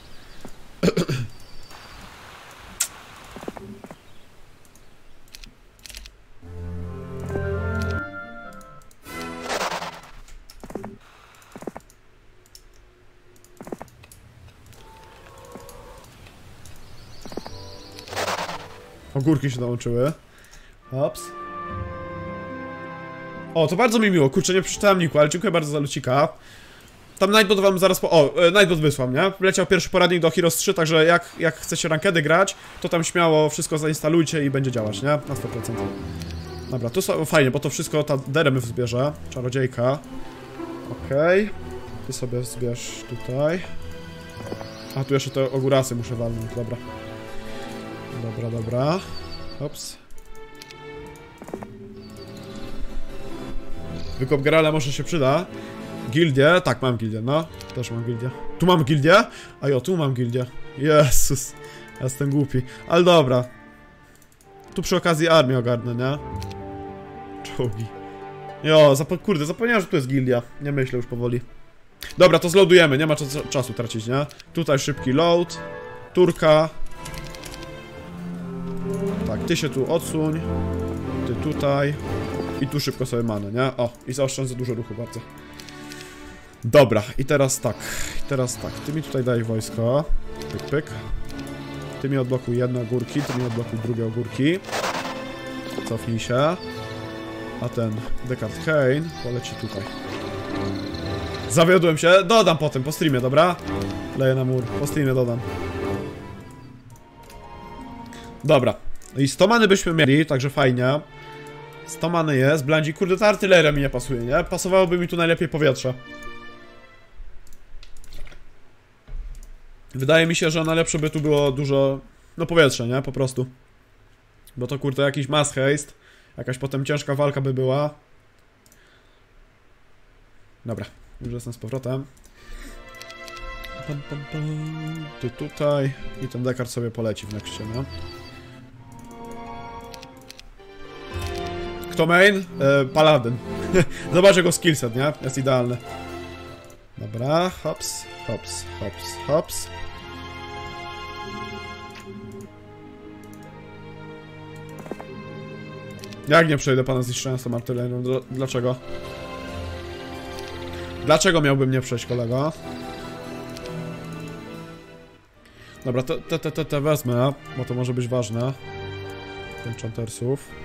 Ogórki się dołączyły. Ops. O, to bardzo mi miło. Kurczę, nie przeczytałem niku, ale dziękuję bardzo za lucika. Tam Nightbot wam zaraz po... O, e, Nightbot wysłał, nie? Wleciał pierwszy poradnik do Heroes 3, także jak, jak chcecie rankedy grać, to tam śmiało wszystko zainstalujcie i będzie działać, nie? Na 100%. Dobra, tu są, fajnie, bo to wszystko ta Deremy zbierze. Czarodziejka. Okej. Ty sobie zbierz tutaj. A, tu jeszcze te ogórasy muszę walnąć, dobra. Dobra, dobra. Ops. Wykop Gerala może się przyda. Gildię? Tak, mam gildię, no. Też mam gildię. Tu mam gildię? A jo, tu mam gildię. Jezus. Ja jestem głupi. Ale dobra. Tu przy okazji armię ogarnę, nie? Czołgi. Jo, zapo kurde, zapomniałem, że tu jest gildia. Nie myślę już powoli. Dobra, to zloadujemy, nie ma czasu tracić, nie? Tutaj szybki load. Turka. Tak, ty się tu odsuń. Ty tutaj. I tu szybko sobie manę, nie? O, i zaoszczędzę dużo ruchu bardzo. Dobra, i teraz tak. I teraz tak. Ty mi tutaj daj wojsko. Pyk, pyk. Ty mi odblokuj jedne ogórki, ty mi odblokuj drugie ogórki. Cofnij się. A ten Descartes Kane poleci tutaj. Zawiodłem się, dodam potem, po streamie, dobra? Leję na mur, po streamie dodam. Dobra. I 100 many byśmy mieli, także fajnie. 100 many jest, blandzi, kurde, ta artyleria mi nie pasuje, nie? Pasowałoby mi tu najlepiej powietrze. Wydaje mi się, że najlepsze by tu było dużo, no powietrze, nie? Po prostu. Bo to kurde jakiś mass haste, jakaś potem ciężka walka by była. Dobra, już jestem z powrotem. Pam. Ty tutaj i ten dekar sobie poleci w nexcie, nie? Kto main? E, Paladin. Zobacz jego skillset, nie? Jest idealny. Dobra, hops, hops, hops, hops. Jak nie przejdę pana zniszczenia z tą artylerią? Dl- Dlaczego? Dlaczego miałbym nie przejść, kolego? Dobra, te, te, te, te wezmę, bo to może być ważne. Enchantersów.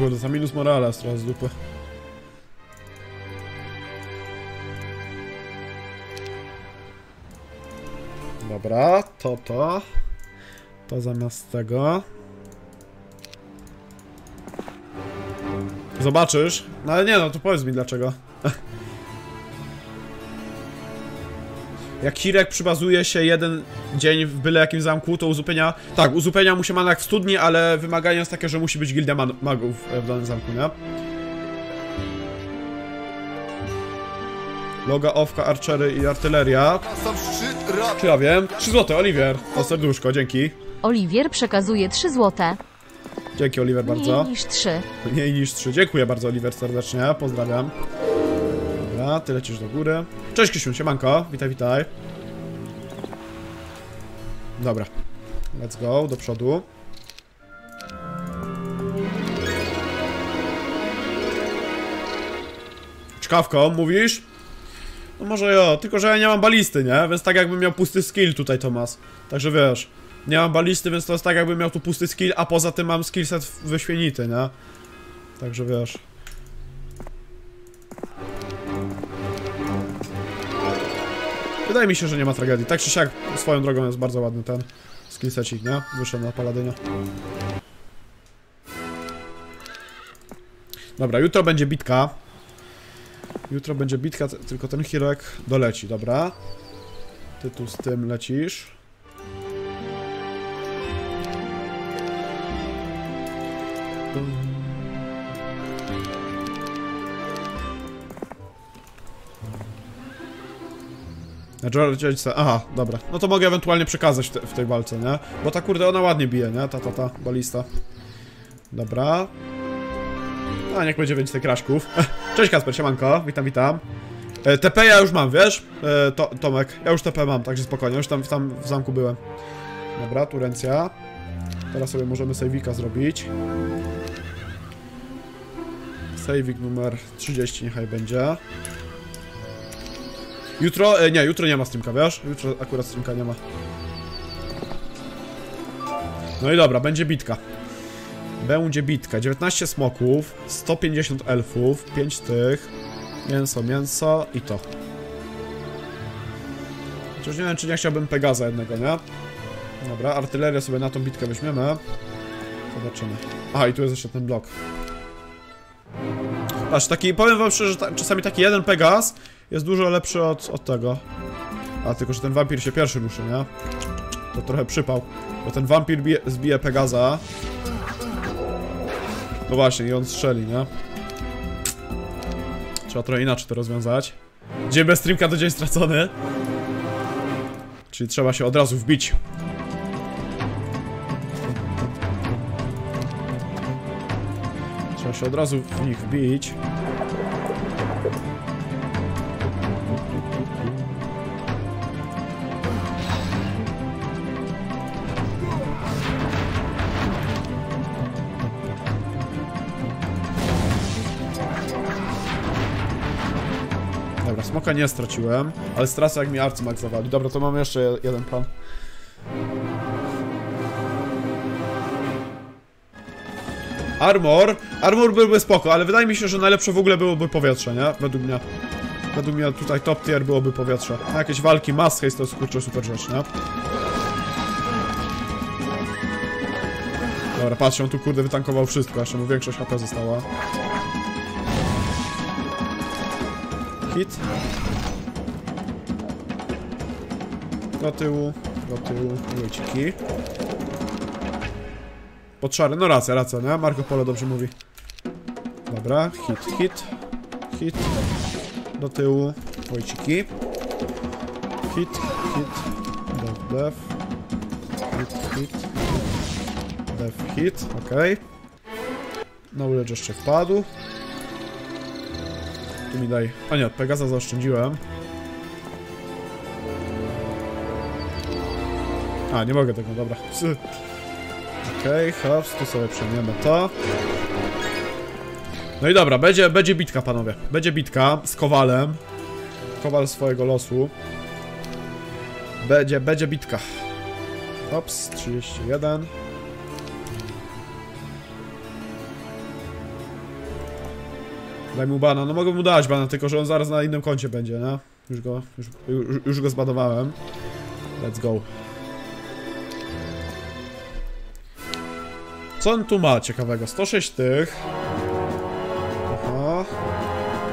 Kurde, za minus morale jest teraz z dupy. Dobra, to to. To zamiast tego. Zobaczysz. No ale nie no, to powiedz mi dlaczego. Jak Hirek przybazuje się jeden dzień w byle jakim zamku, to uzupełnia... Tak, uzupełnia mu się mana jak w studni, ale wymaganie jest takie, że musi być gildia magów w danym zamku, nie? Loga, owka, archery i artyleria. Czy ja wiem? 3 złote, Oliwier. To serduszko, dzięki. Oliwier przekazuje 3 złote. Dzięki, Oliver, bardzo. Mniej niż 3. Mniej niż 3. Dziękuję bardzo, Oliver, serdecznie. Pozdrawiam. Dobra, ty lecisz do góry. Cześć, Krzysiu, siemanko. Witaj, witaj. Dobra. Let's go, do przodu. Czkawką, mówisz? No może ja, tylko że ja nie mam balisty, nie? Więc tak jakbym miał pusty skill tutaj, Tomas. Także wiesz, nie mam balisty, więc to jest tak jakbym miał tu pusty skill, a poza tym mam skillset wyśmienity, nie? Także wiesz. Wydaje mi się, że nie ma tragedii. Tak czy siak, swoją drogą jest bardzo ładny ten skillsecik, nie? Wyszedł na paladynie. Dobra, jutro będzie bitka. Jutro będzie bitka, tylko ten Hirek doleci, dobra? Ty tu z tym lecisz. George Aha, dobra. No to mogę ewentualnie przekazać w, te, w tej walce, nie? Bo ta kurde, ona ładnie bije, nie? Ta, ta, ta, balista. Dobra. A, niech będzie więcej kraszków. Cześć Kasper, siemanko, witam, witam. E, TP ja już mam, wiesz? E, to, Tomek, ja już TP mam, także spokojnie, już tam, tam w zamku byłem. Dobra, Turencja. Teraz sobie możemy sejwika zrobić. Saving numer 30 niechaj będzie. Jutro, e, nie, jutro nie ma streamka, wiesz? Jutro akurat streamka nie ma. No i dobra, będzie bitka. Będzie bitka. 19 smoków, 150 elfów, 5 tych, mięso, mięso i to. Chociaż nie wiem, czy nie chciałbym Pegaza jednego, nie? Dobra, artylerię sobie na tą bitkę weźmiemy. Zobaczymy. Aha, i tu jest jeszcze ten blok. Aż taki, powiem wam szczerze, że ta, czasami taki jeden Pegas jest dużo lepszy od, od tego. A, tylko że ten wampir się pierwszy ruszy, nie? To trochę przypał. Bo ten wampir bije, zbije Pegaza. No właśnie, i on strzeli, nie? Trzeba trochę inaczej to rozwiązać. Dzień bez streamka to dzień stracony. Czyli trzeba się od razu wbić. Trzeba się od razu w nich wbić. Nie straciłem, ale stracę jak mi arcymak zawali. Dobra, to mamy jeszcze je- jeden plan. Armor. Armor byłby spoko, ale wydaje mi się, że najlepsze w ogóle byłoby powietrze, nie? Według mnie. Według mnie tutaj top tier byłoby powietrze. A jakieś walki mass haste to jest kurczę super rzecz, nie? Dobra, tu kurde wytankował wszystko, jeszcze mu większość HP została. Hit. Do tyłu, do tyłu, łeciki. Pod szary, no racja, racja, nie? Marco Polo dobrze mówi. Dobra, hit, hit, hit. Do tyłu, łeciki. Hit, hit, def, def. Hit, hit, def, hit, okej. No lecz jeszcze wpadł. Tu mi daj. A nie, Pegaza zaoszczędziłem. A, nie mogę tego, dobra. Okej, okay, hops, tu sobie przejmiemy to. No i dobra, będzie, będzie bitka, panowie. Będzie bitka z Kowalem. Kowal swojego losu. Będzie, będzie bitka. Hops, 31. Daj mu bana, no mogę mu dać bana, tylko że on zaraz na innym koncie będzie, nie? Już go, już, już, już go zbadowałem. Let's go. Co on tu ma ciekawego? 106 tych. Aha.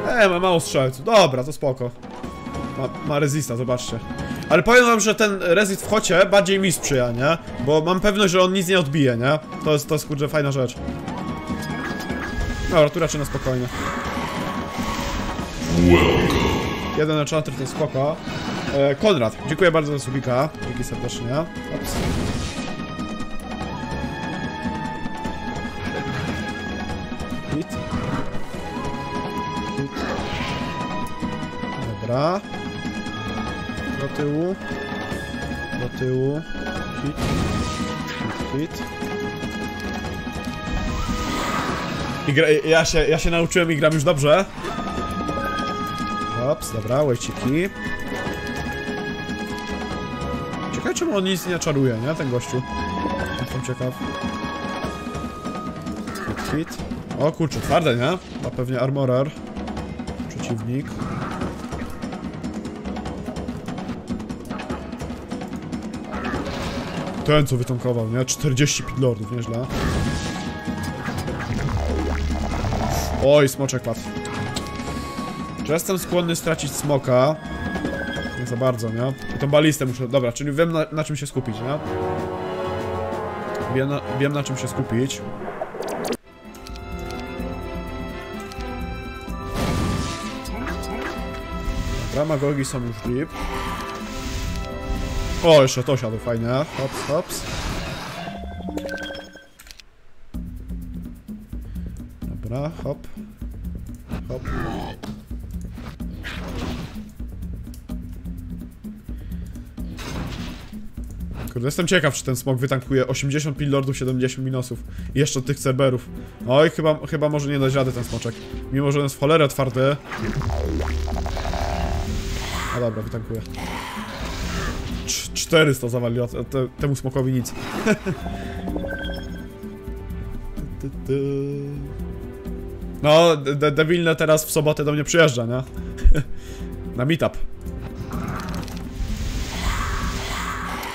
E, ma mało strzelców. Dobra, to spoko. Ma, ma zobaczcie. Ale powiem wam, że ten resist w chocie bardziej mi sprzyja, nie? Bo mam pewność, że on nic nie odbije, nie? To jest, to jest kurde fajna rzecz. Dobra, tu raczej na spokojnie. Jeden enchanter to spoko. E, Konrad, dziękuję bardzo za subika. Dzięki serdecznie. Ops. Hit. Hit. Dobra. Do tyłu. Do tyłu. Hit. Hit, hit. I gra, ja, się, ja się nauczyłem i gram już dobrze. Ops, dobra, łejciki. Ciekawe czemu on nic nie czaruje, nie? Ten gościu. Jestem ciekaw. Hit, hit. O kurczę, twarde, nie? A pewnie armorer. Przeciwnik. Ten co wytankował, nie? 40 lordów, nieźle. Oj, smoczek padł. Czy jestem skłonny stracić smoka? Nie za bardzo, nie? Tą balistę muszę... Dobra, czyli wiem na, na czym się skupić, nie? Wiem na, wiem na czym się skupić. Dobra, magogi są już deep. O, jeszcze to siadło fajnie. Hops, hops. Dobra. Hop. Kurde, jestem ciekaw, czy ten smok wytankuje 80 pillordów, 70 minusów. I jeszcze tych cerberów. Oj, chyba, chyba może nie dać rady ten smoczek. Mimo, że on jest w cholerę otwarty. A dobra, wytankuje. Cz- 400 zawaliło, te, te, temu smokowi nic. No, de teraz w sobotę do mnie przyjeżdża, nie? Na meetup.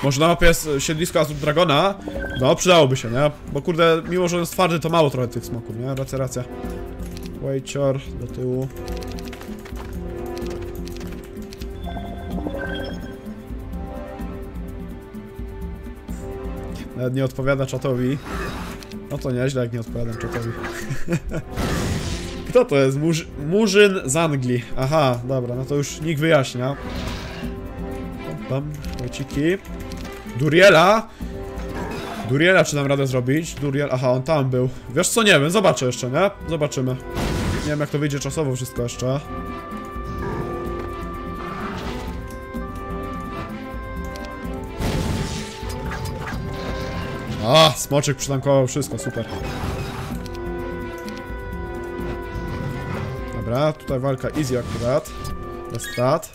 Może na mapie jest siedlisko Azur Dragona? No, przydałoby się, nie? Bo kurde, mimo że on jest twardy, to mało trochę tych smoków, nie? Racja, racja. Wejcior, do tyłu. Nawet nie odpowiada czatowi. No to nieźle, jak nie odpowiadam czatowi. Kto to jest? Murz Murzyn z Anglii. Aha, dobra, no to już nikt wyjaśnia. Pam, pam. Duriela? Duriela czy dam radę zrobić? Duriel, aha, on tam był. Wiesz co, nie wiem, zobaczę jeszcze, nie? Zobaczymy. Nie wiem jak to wyjdzie czasowo wszystko jeszcze. A, smoczek przytankował wszystko, super. Dobra, tutaj walka easy akurat. Bez strat.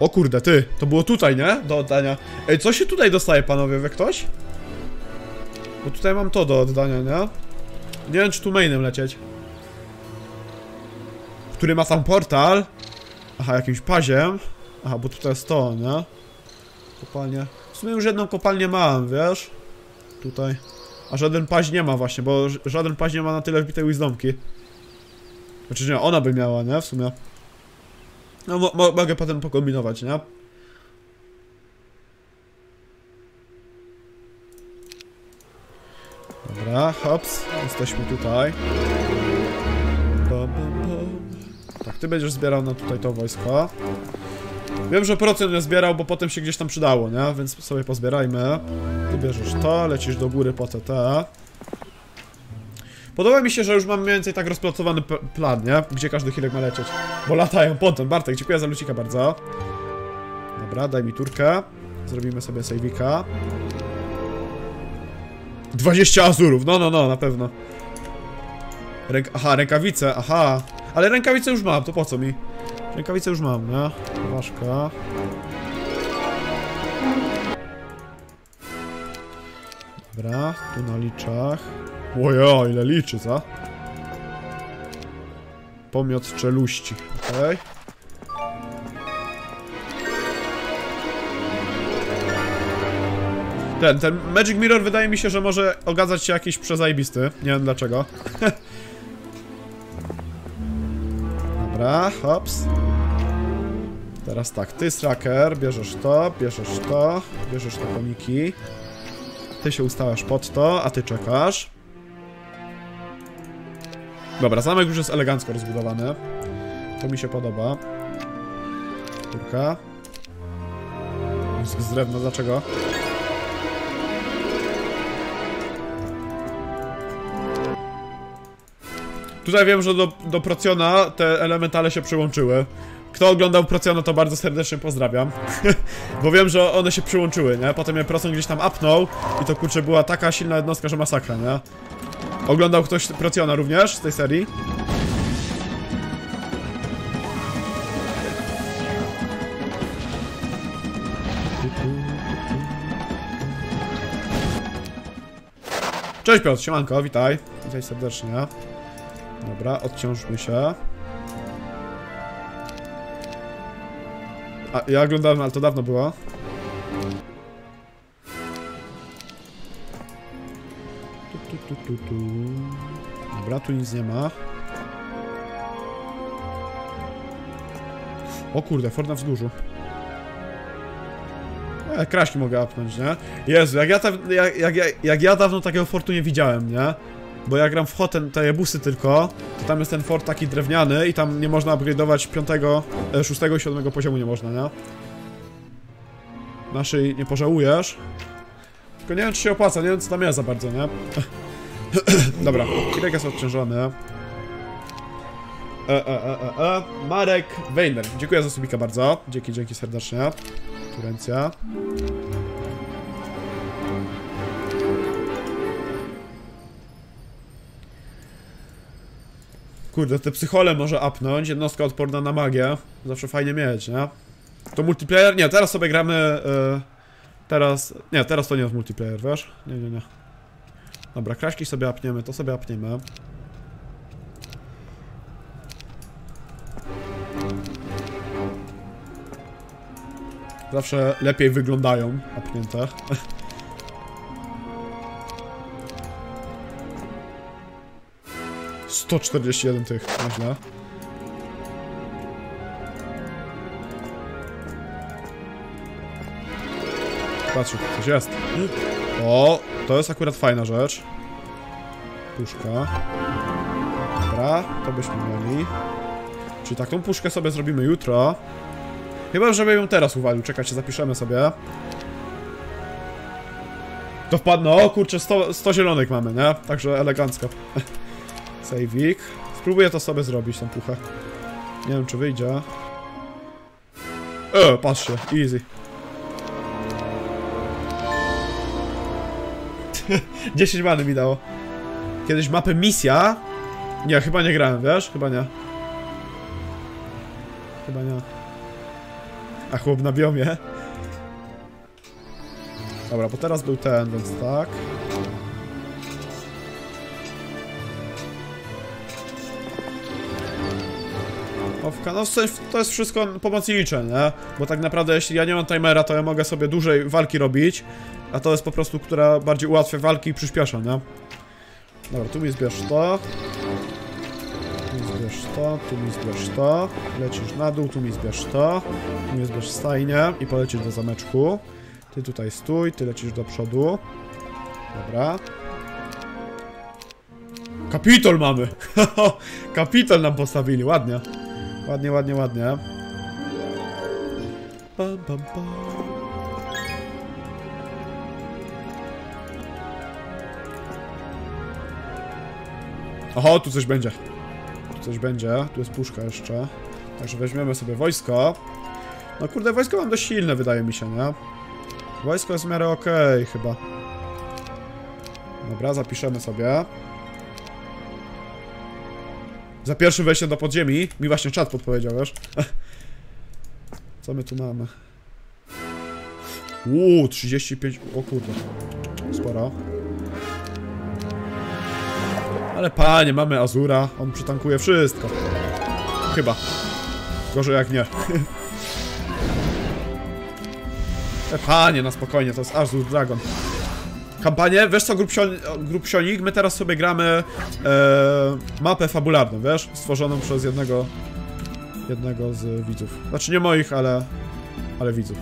O kurde, ty, to było tutaj, nie? Do oddania. Ej, co się tutaj dostaje, panowie, wie ktoś? Bo tutaj mam to do oddania, nie? Nie wiem, czy tu mainem lecieć. Który ma tam portal. Aha, jakimś paziem. Aha, bo tutaj jest to, nie? Kopalnia. W sumie już jedną kopalnię mam, wiesz? Tutaj. A żaden paź nie ma właśnie, bo żaden paź nie ma na tyle wbitej wisdomki. Znaczy nie, ona by miała, nie? W sumie. No, mo mo mogę potem pokombinować, nie? Dobra, hops, jesteśmy tutaj. Tak, ty będziesz zbierał na tutaj to wojsko. Wiem, że procent nie zbierał, bo potem się gdzieś tam przydało, nie? Więc sobie pozbierajmy. Ty bierzesz to, lecisz do góry po TT. Podoba mi się, że już mam mniej więcej tak rozpracowany p- plan, nie? Gdzie każdy chwilek ma lecieć. Bo latają potem. Bartek, dziękuję za lucika bardzo. Dobra, daj mi turkę. Zrobimy sobie sejwika. 20 azurów, no, no, no, na pewno. Ręk aha, rękawice, aha. Ale rękawice już mam, to po co mi? Rękawice już mam, nie? Ważka. Dobra, tu na liczach. Ojo, ile liczy, co? Pomiot czeluści, okej. Ten, ten Magic Mirror wydaje mi się, że może okazać się jakiś przezajebisty. Nie wiem dlaczego. Dobra, hops. Teraz tak, ty Stracker, bierzesz to, bierzesz to, bierzesz te koniki. Ty się ustawiasz pod to, a ty czekasz. Dobra, zamek już jest elegancko rozbudowany. To mi się podoba. Mózg z drewna, dlaczego? Tutaj wiem, że do, do Procjona te elementale się przyłączyły. Kto oglądał Procjona, to bardzo serdecznie pozdrawiam. Bo wiem, że one się przyłączyły, nie? Potem mnie Procjon gdzieś tam apnął i to kurczę była taka silna jednostka, że masakra, nie? Oglądał ktoś Procjona również z tej serii? Cześć Piotr, siemanko, witaj. Witaj serdecznie. Dobra, odciążmy się. A, ja oglądałem, ale to dawno było. Tu, tu, tu. Dobra, tu nic nie ma. O kurde, Ford na wzgórzu. E, kraśki mogę apnąć, nie? Jezu, jak ja, jak, jak, jak, ja dawno takiego fortu nie widziałem, nie? Bo ja gram w te busy tylko, to tam jest ten fort taki drewniany i tam nie można upgrade'ować piątego, e, szóstego i siódmego poziomu nie można, nie? Naszej nie pożałujesz. Tylko nie wiem, czy się opłaca, nie wiem, co tam jest za bardzo, nie? Dobra, Kirek jest odciążony. E, e, e, e, Marek Weiner, dziękuję za subika bardzo. Dzięki, dzięki serdecznie. Turencja. Kurde, te psychole może apnąć, jednostka odporna na magię. Zawsze fajnie mieć, nie? To multiplayer? Nie, teraz sobie gramy... Teraz... Nie, teraz to nie jest multiplayer, wiesz? Nie, nie, nie. Dobra, kraśki sobie apniemy, to sobie apniemy. Zawsze lepiej wyglądają apnięte. Sto czterdzieści jeden tych, nieźle. Patrz, coś jest. O, to jest akurat fajna rzecz. Puszka. Dobra, to byśmy mieli. Czyli tak, tą puszkę sobie zrobimy jutro. Chyba, żeby ją teraz uwalił. Czekajcie, zapiszemy sobie. To wpadną. O kurczę, 100, 100 zielonych mamy, nie? Także elegancko. Saveik. Spróbuję to sobie zrobić, tą puchę. Nie wiem, czy wyjdzie. E, patrzcie, easy. 10 many mi dało. Kiedyś mapę misja. Nie, chyba nie grałem, wiesz? Chyba nie. Chyba nie. A chłop na biomie. Dobra, bo teraz był ten, więc tak. Owka, no to jest wszystko pomocnicze, nie? Bo tak naprawdę jeśli ja nie mam timera, to ja mogę sobie dłużej walki robić, a to jest po prostu, która bardziej ułatwia walki i przyspiesza, nie? Dobra, tu mi zbierz to. Tu mi zbierz to, tu mi zbierz to. Lecisz na dół, tu mi zbierz to. Tu mi zbierz stajnię i polecisz do zameczku. Ty tutaj stój, ty lecisz do przodu. Dobra. Kapitol mamy! Kapitol nam postawili, ładnie. Ładnie, ładnie, ładnie. Pam, pam, pam. Oho, tu coś będzie. Tu coś będzie. Tu jest puszka jeszcze. Także weźmiemy sobie wojsko. No kurde, wojsko mam dość silne, wydaje mi się, nie? Wojsko jest w miarę okej, chyba. Dobra, zapiszemy sobie. Za pierwszym wejściem do podziemi. Mi właśnie czat podpowiedział, wiesz? Co my tu mamy? Uuu, 35... O kurde. Sporo. Ale panie, mamy Azura. On przytankuje wszystko. Chyba. Gorzej jak nie. E, panie, na spokojnie, to jest Azur Dragon. Kampanię, wiesz co, Grupsionik, my teraz sobie gramy e, mapę fabularną, wiesz? Stworzoną przez jednego jednego z widzów. Znaczy nie moich, ale ale widzów.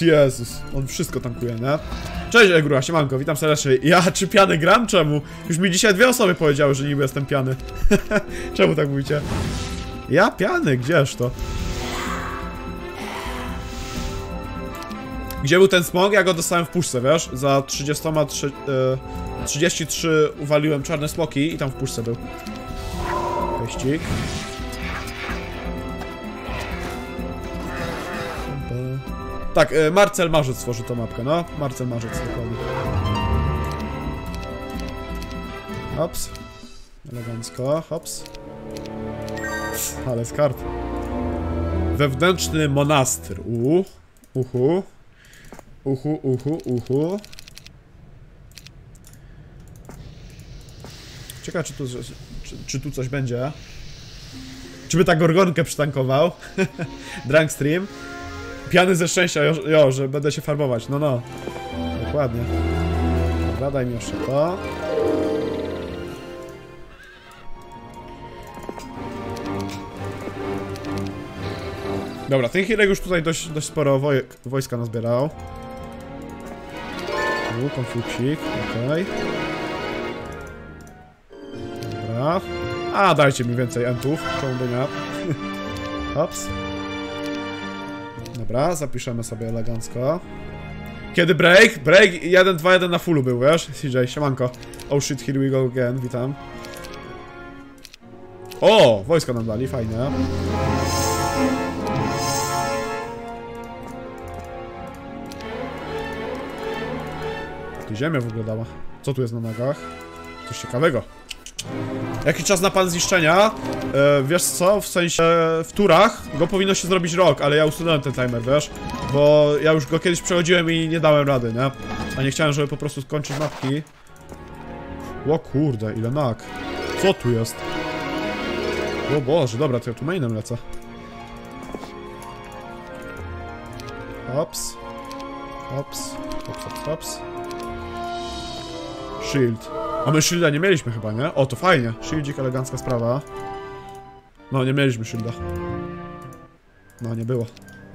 Jezus, on wszystko tankuje, nie? Cześć Egru, siemanko, witam serdecznie. Ja czy piany gram? Czemu? Już mi dzisiaj dwie osoby powiedziały, że niby jestem piany. Czemu tak mówicie? Ja piany, gdzież to? Gdzie był ten smog? Ja go dostałem w puszce, wiesz? Za 33... E, 33 uwaliłem czarne smoki i tam w puszce był. Peścik. Tak, e, Marcel Marzec stworzył tą mapkę, no. Marcel Marzec, dokładnie. Hops. Elegancko, hops. Ale z kart. Wewnętrzny monastyr. U. Uhu. Uhu, uhu, uhu. Ciekawe, czy tu, czy, czy tu coś będzie. Czy by ta gorgonkę przytankował? Drunk stream. Piany ze szczęścia, jo, jo, że będę się farbować. No, no. Dokładnie. Dobra, daj mi jeszcze to. Dobra, ten Hirek już tutaj dość, dość sporo woj wojska nazbierał. Tu, konfliksik, okej. Okay. Dobra. A, dajcie mi więcej entów, czemu by nie? Hops. Dobra, zapiszemy sobie elegancko. Kiedy break? Break 1-2-1 na fullu był, wiesz? CJ, siemanko. Oh shit, here we go again, witam. O, wojsko nam dali, fajne. Tu ziemię w ogóle dała. Co tu jest na nogach? Coś ciekawego. Jaki czas na pan zniszczenia? E, wiesz co? W sensie w turach go powinno się zrobić rok, ale ja usunąłem ten timer, wiesz? Bo ja już go kiedyś przechodziłem i nie dałem rady, nie? A nie chciałem, żeby po prostu skończyć mapki. O kurde, ile nak. Co tu jest? O Boże, dobra, to ja tu mainem lecę. Hops. Hops. Hops, hops, hops. Shield. A my shielda nie mieliśmy chyba, nie? O, to fajnie. Shieldzik, elegancka sprawa. No, nie mieliśmy shielda. No, nie było.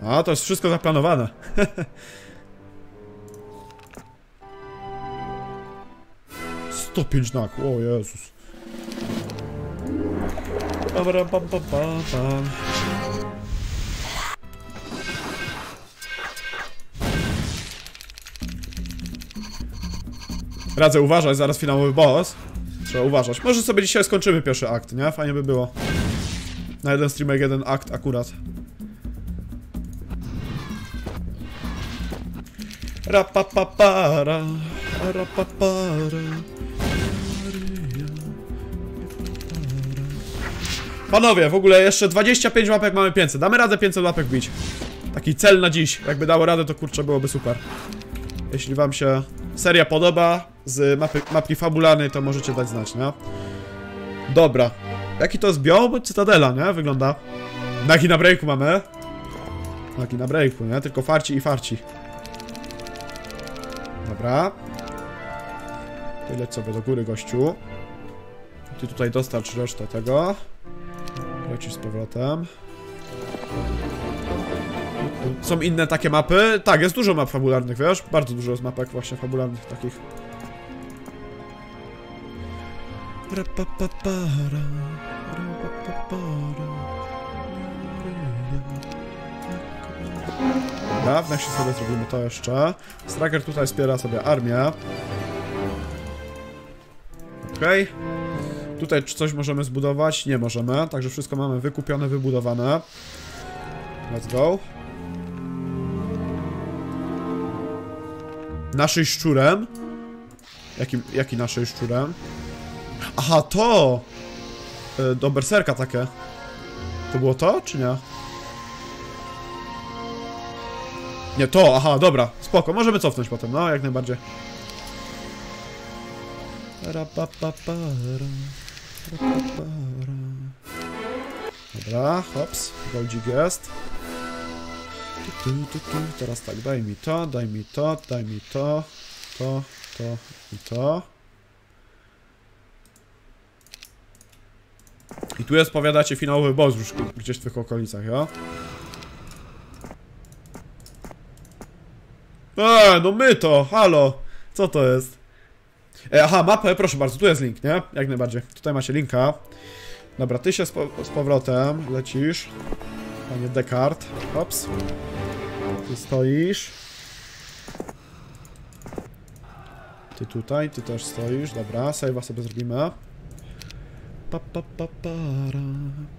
A, to jest wszystko zaplanowane. Sto pięć nak. O Jezus. Dobra, pam, pam, pam, pam. Radzę uważać, zaraz finałowy boss. Trzeba uważać. Może sobie dzisiaj skończymy pierwszy akt, nie? Fajnie by było. Na jeden streamek jeden akt akurat. Rapapapara, rapapara. Panowie, w ogóle jeszcze 25 łapek mamy 500. Damy radę 500 łapek bić. Taki cel na dziś. Jakby dało radę, to kurczę byłoby super. Jeśli wam się seria podoba z mapy, mapki to możecie dać znać, nie? Dobra. Jaki to jest biom? Cytadela, nie? Wygląda. Nagi na breaku mamy. Nagi na breaku, nie? Tylko farci i farci. Dobra. Tyle sobie do góry, gościu. Ty tutaj dostarcz resztę tego. Lecisz z powrotem. Są inne takie mapy? Tak, jest dużo map fabularnych, wiesz? Bardzo dużo jest mapek właśnie fabularnych takich. Dobra, w nexie sobie zrobimy to jeszcze. Striker tutaj wspiera sobie armię. Okej. Tutaj czy coś możemy zbudować? Nie możemy, także wszystko mamy wykupione, wybudowane. Let's go. Naszej szczurem? Jaki, jaki naszej szczurem? Aha, to! Y, Do berserka takie. To było to, czy nie? Nie, to, aha, dobra, spoko, możemy cofnąć potem, no, jak najbardziej. Dobra, hops, goldzik jest. Tu, tu, tu. Teraz tak, daj mi to, daj mi to, daj mi to, to, to i to. I tu jest, powiadacie, finałowy boss już gdzieś w tych okolicach, ja? Eee, no my to, halo! Co to jest? E, aha, mapę, proszę bardzo, tu jest link, nie? Jak najbardziej. Tutaj macie linka. Dobra, ty się z, po z powrotem lecisz. Panie Descartes. Hops. Ty stoisz. Ty tutaj, ty też stoisz. Dobra, save'a sobie zrobimy. Pa, pa, pa, para,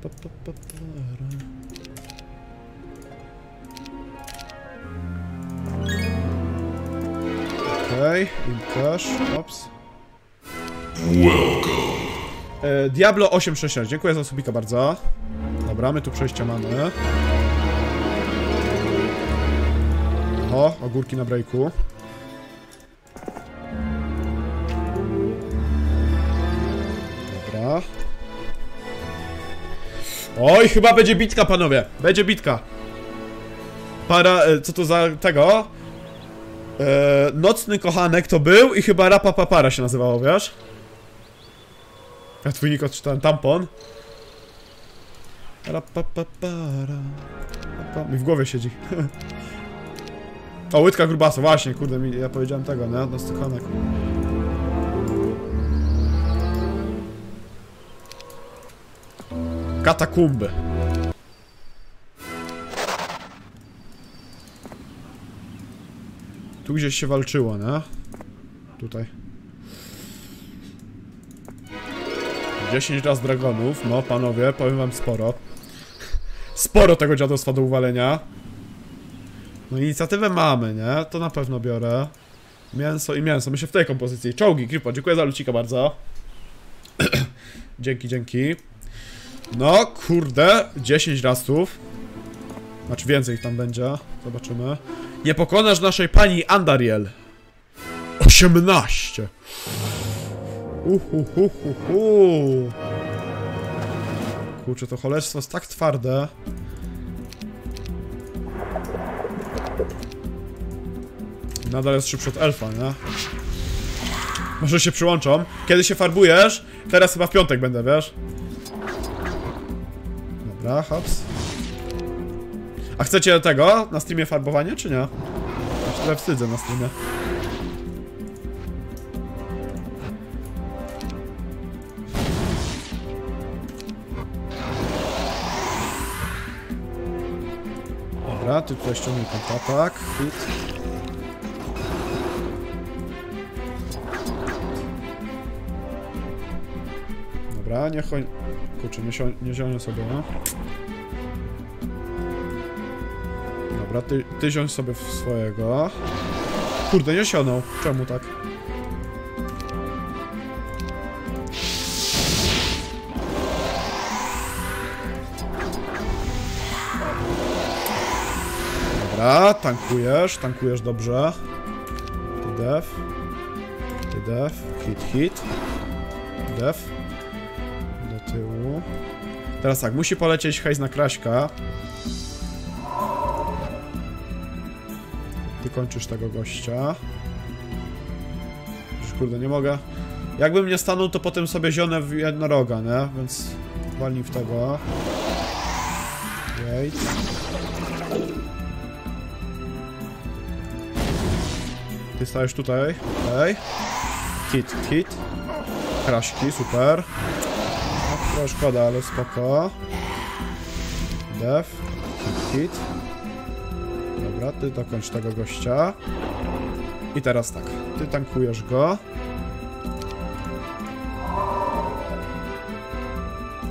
pa, pa, pa, para. Okej, okay, Imkash, ops. E, Diablo 866, dziękuję za subika bardzo. Dobra, my tu przejścia mamy. O, ogórki na breaku. Dobra. Oj, chyba będzie bitka, panowie. Będzie bitka. Para, e, co to za tego? E, nocny kochanek to był i chyba Rapa Papara się nazywało, wiesz? Ja twój nick odczytałem, tampon. Mi w głowie siedzi. o, łydka grubasa, właśnie, kurde, mi, ja powiedziałem tego, nie? Nocny kochanek. Katakumby. Tu gdzieś się walczyło, nie? Tutaj. 10 raz dragonów, no panowie, powiem wam sporo. Sporo tego dziadostwa do uwalenia. No inicjatywę mamy, nie? To na pewno biorę. Mięso i mięso. Myślę w tej kompozycji. Czołgi, Kripo, dziękuję za lucika bardzo. dzięki, dzięki. No, kurde, 10 rastów. Znaczy więcej ich tam będzie. Zobaczymy. Nie pokonasz naszej pani Andariel. 18. Uhuhuhuhu. Kurczę, to cholerstwo jest tak twarde. Nadal jest szybszy od elfa, nie? Może się przyłączą. Kiedy się farbujesz? Teraz chyba w piątek będę, wiesz? Dobra, hops. A chcecie tego? Na streamie farbowanie, czy nie? Ja się wstydzę na streamie. Ty tutaj ściągnij kontratak. Hit. Dobra, niech on... Kurczę, nie, nie sobie, no. Dobra, ty, ty sobie w swojego. Kurde, nie sionął. Czemu tak? Dobra, tankujesz, tankujesz dobrze. Ty def. Ty def. Hit, hit. Def. Do tyłu. Teraz tak, musi polecieć hejs na Kraśka. Ty kończysz tego gościa. Już kurde, nie mogę. Jakbym nie stanął, to potem sobie zionę w jednoroga, nie? Więc walnij w tego. Wait. Ty stajesz tutaj, okej. Hit, hit. Kraszki, super. No, szkoda, ale spoko. Def. Hit, hit. Dobra, ty dokończ tego gościa. I teraz tak, ty tankujesz go.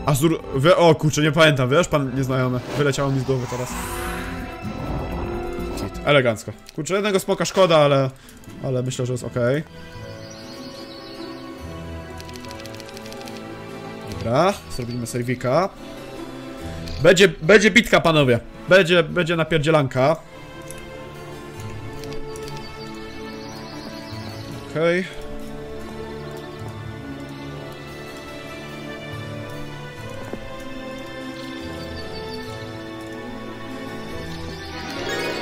Azur... Wy... O kurczę, nie pamiętam, wiesz, pan nieznajomy. Wyleciało mi z głowy teraz. Elegancko. Kurczę, jednego smoka szkoda, ale... Ale myślę, że jest ok. Dobra, zrobimy serwika. Będzie, będzie bitka, panowie. Będzie, będzie napierdzielanka. Okej.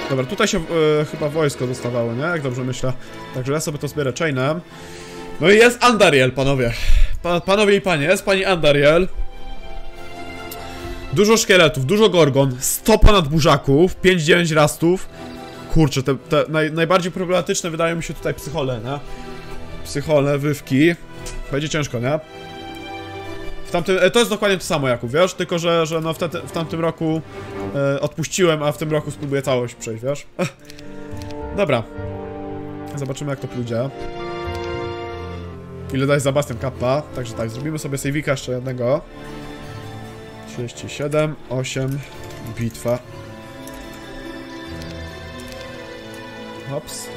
Dobra, tutaj się e, chyba wojsko dostawało, nie? Jak dobrze myślę. Także ja sobie to zbierę chainem. No i jest Andariel, panowie. Pa, panowie i panie, jest pani Andariel. Dużo szkieletów, dużo gorgon, 100 ponad burzaków, 5-9 rastów. Kurczę, te, te naj, najbardziej problematyczne wydają mi się tutaj psychole, nie? Psychole, wywki. Będzie ciężko, nie? W tamtym, e, to jest dokładnie to samo, Jakub, wiesz? Tylko, że, że no w, te, w tamtym roku e, odpuściłem, a w tym roku spróbuję całość przejść, wiesz? Dobra. Zobaczymy, jak to pójdzie. Ile daj za Bastian Kappa. Także tak, zrobimy sobie save'ika jeszcze jednego. 37, 8, bitwa. Hops.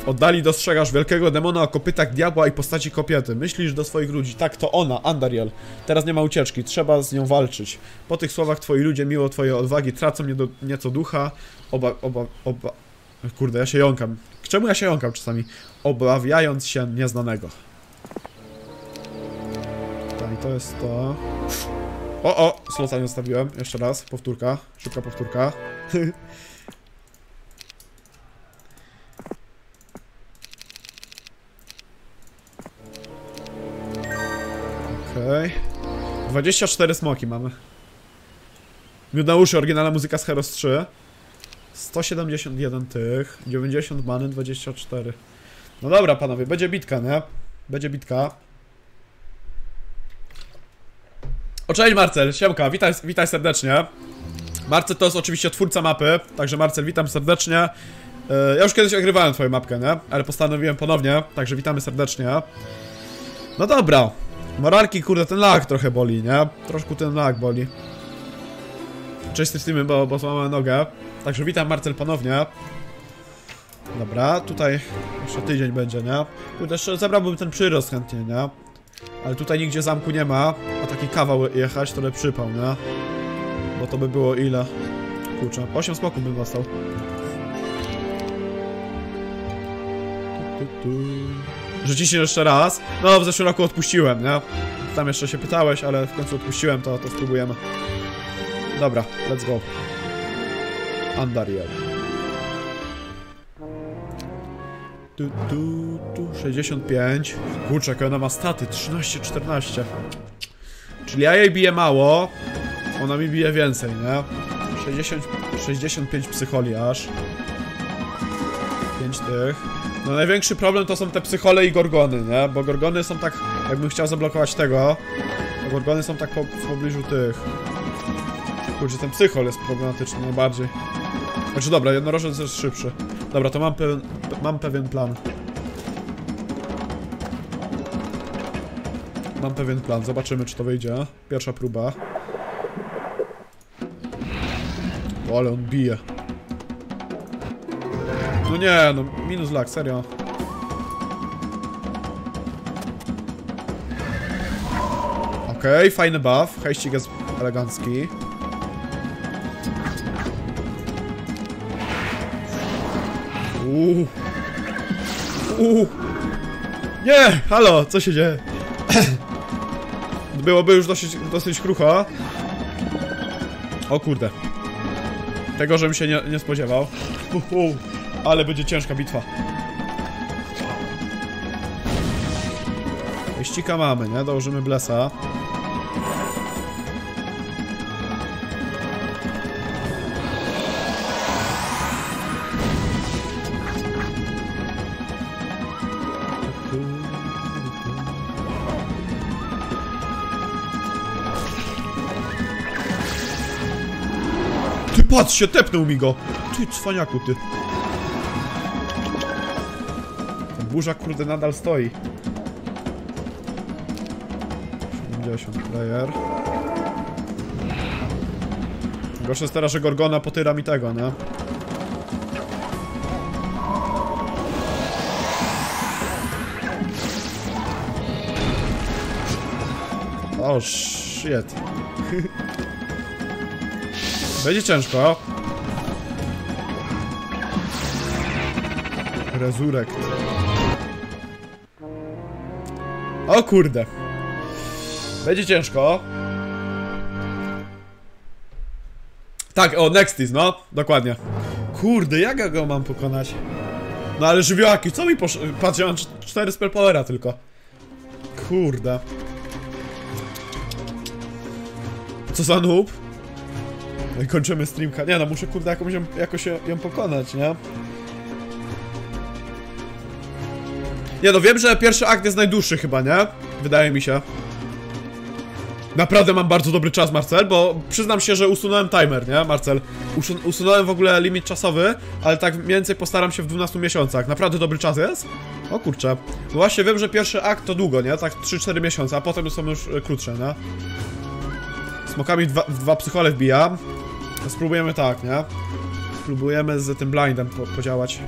W oddali dostrzegasz wielkiego demona o kopytach diabła i postaci kobiety. Myślisz do swoich ludzi, tak to ona, Andariel. Teraz nie ma ucieczki, trzeba z nią walczyć. Po tych słowach twoi ludzie, miło twojej odwagi, tracą nieco ducha. Oba, oba, oba... Kurde, ja się jąkam. Czemu ja się jąkam czasami? Obawiając się nieznanego. Tak, i to jest to. O, o! Slota nie zostawiłem. Jeszcze raz. Powtórka. Szybka powtórka. Okej. 24 smoki mamy. Miód na uszy, oryginalna muzyka z Heroes 3. 171 tych, 90 many, 24. No dobra, panowie, będzie bitka, nie? Będzie bitka. O, cześć Marcel, siemka, witaj, witaj serdecznie. Marcel to jest oczywiście twórca mapy, także Marcel, witam serdecznie. E, Ja już kiedyś nagrywałem twoją mapkę, nie? Ale postanowiłem ponownie, także witamy serdecznie. No dobra. Morarki, kurde, ten lag trochę boli, nie? Troszkę ten lag boli. Cześć z tym, bo, bo złamałem nogę. Także witam Marcel ponownie. Dobra, tutaj jeszcze tydzień będzie, nie? Kurde, jeszcze zebrałbym ten przyrost chętnie, nie? Ale tutaj nigdzie zamku nie ma, a taki kawał jechać, to by przypał, nie? Bo to by było ile? Kurczę, 8 smoków bym dostał. Tu, tu, tu. Rzucicie jeszcze raz. No, w zeszłym roku odpuściłem, nie? Tam jeszcze się pytałeś, ale w końcu odpuściłem, to, to spróbujemy. Dobra, let's go. Andariel. Tu, tu, tu, 65. Kurczę, ona ma staty, 13-14. Czyli ja jej biję mało, ona mi bije więcej, nie? 60, 65 psycholi aż. 5 tych. No największy problem to są te psychole i gorgony, nie? Bo gorgony są tak, jakbym chciał zablokować tego, to gorgony są tak po, w pobliżu tych. Kurczę, ten psychol jest problematyczny najbardziej. Znaczy dobra, jednorożec jest szybszy. Dobra, to mam pewien, mam pewien plan. Mam pewien plan, zobaczymy czy to wyjdzie. Pierwsza próba. O, ale on bije. No nie, no minus lag, serio. Okej, okay, fajny buff, hejścik jest elegancki. Uuu. Uuu. Nie! Halo, co się dzieje? Byłoby już dosyć, dosyć krucho. O kurde. Tego, żebym się nie, nie spodziewał. Uhu. Ale będzie ciężka bitwa. Ścika mamy, nie? Dołożymy blesa. Ty patrz się, tepnął mi go! Ty cwaniaku, ty. Ten burzak, kurde, nadal stoi. 70 player. Gorsze jest teraz, że Gorgona potyra mi tego, nie? O, oh, shit. Będzie ciężko. Resurrect. O kurde. Będzie ciężko. Tak, o, Nextis, no. Dokładnie. Kurde, jak ja go mam pokonać? No ale żywiołaki, co mi posz... Patrz, ja mam 4 spell powera tylko. Kurde. Co za noob? No i kończymy streamka. Nie no, muszę kurde jakąś ją, jakoś ją pokonać, nie? Nie no, wiem, że pierwszy akt jest najdłuższy chyba, nie? Wydaje mi się. Naprawdę mam bardzo dobry czas, Marcel, bo przyznam się, że usunąłem timer, nie, Marcel? Usun usunąłem w ogóle limit czasowy, ale tak mniej więcej postaram się w 12 miesiącach. Naprawdę dobry czas jest? O kurczę. No właśnie wiem, że pierwszy akt to długo, nie? Tak 3-4 miesiące, a potem są już e, krótsze, nie? Smokami dwa, dwa psychole wbija. No spróbujemy tak, nie? Spróbujemy z tym blindem po podziałać.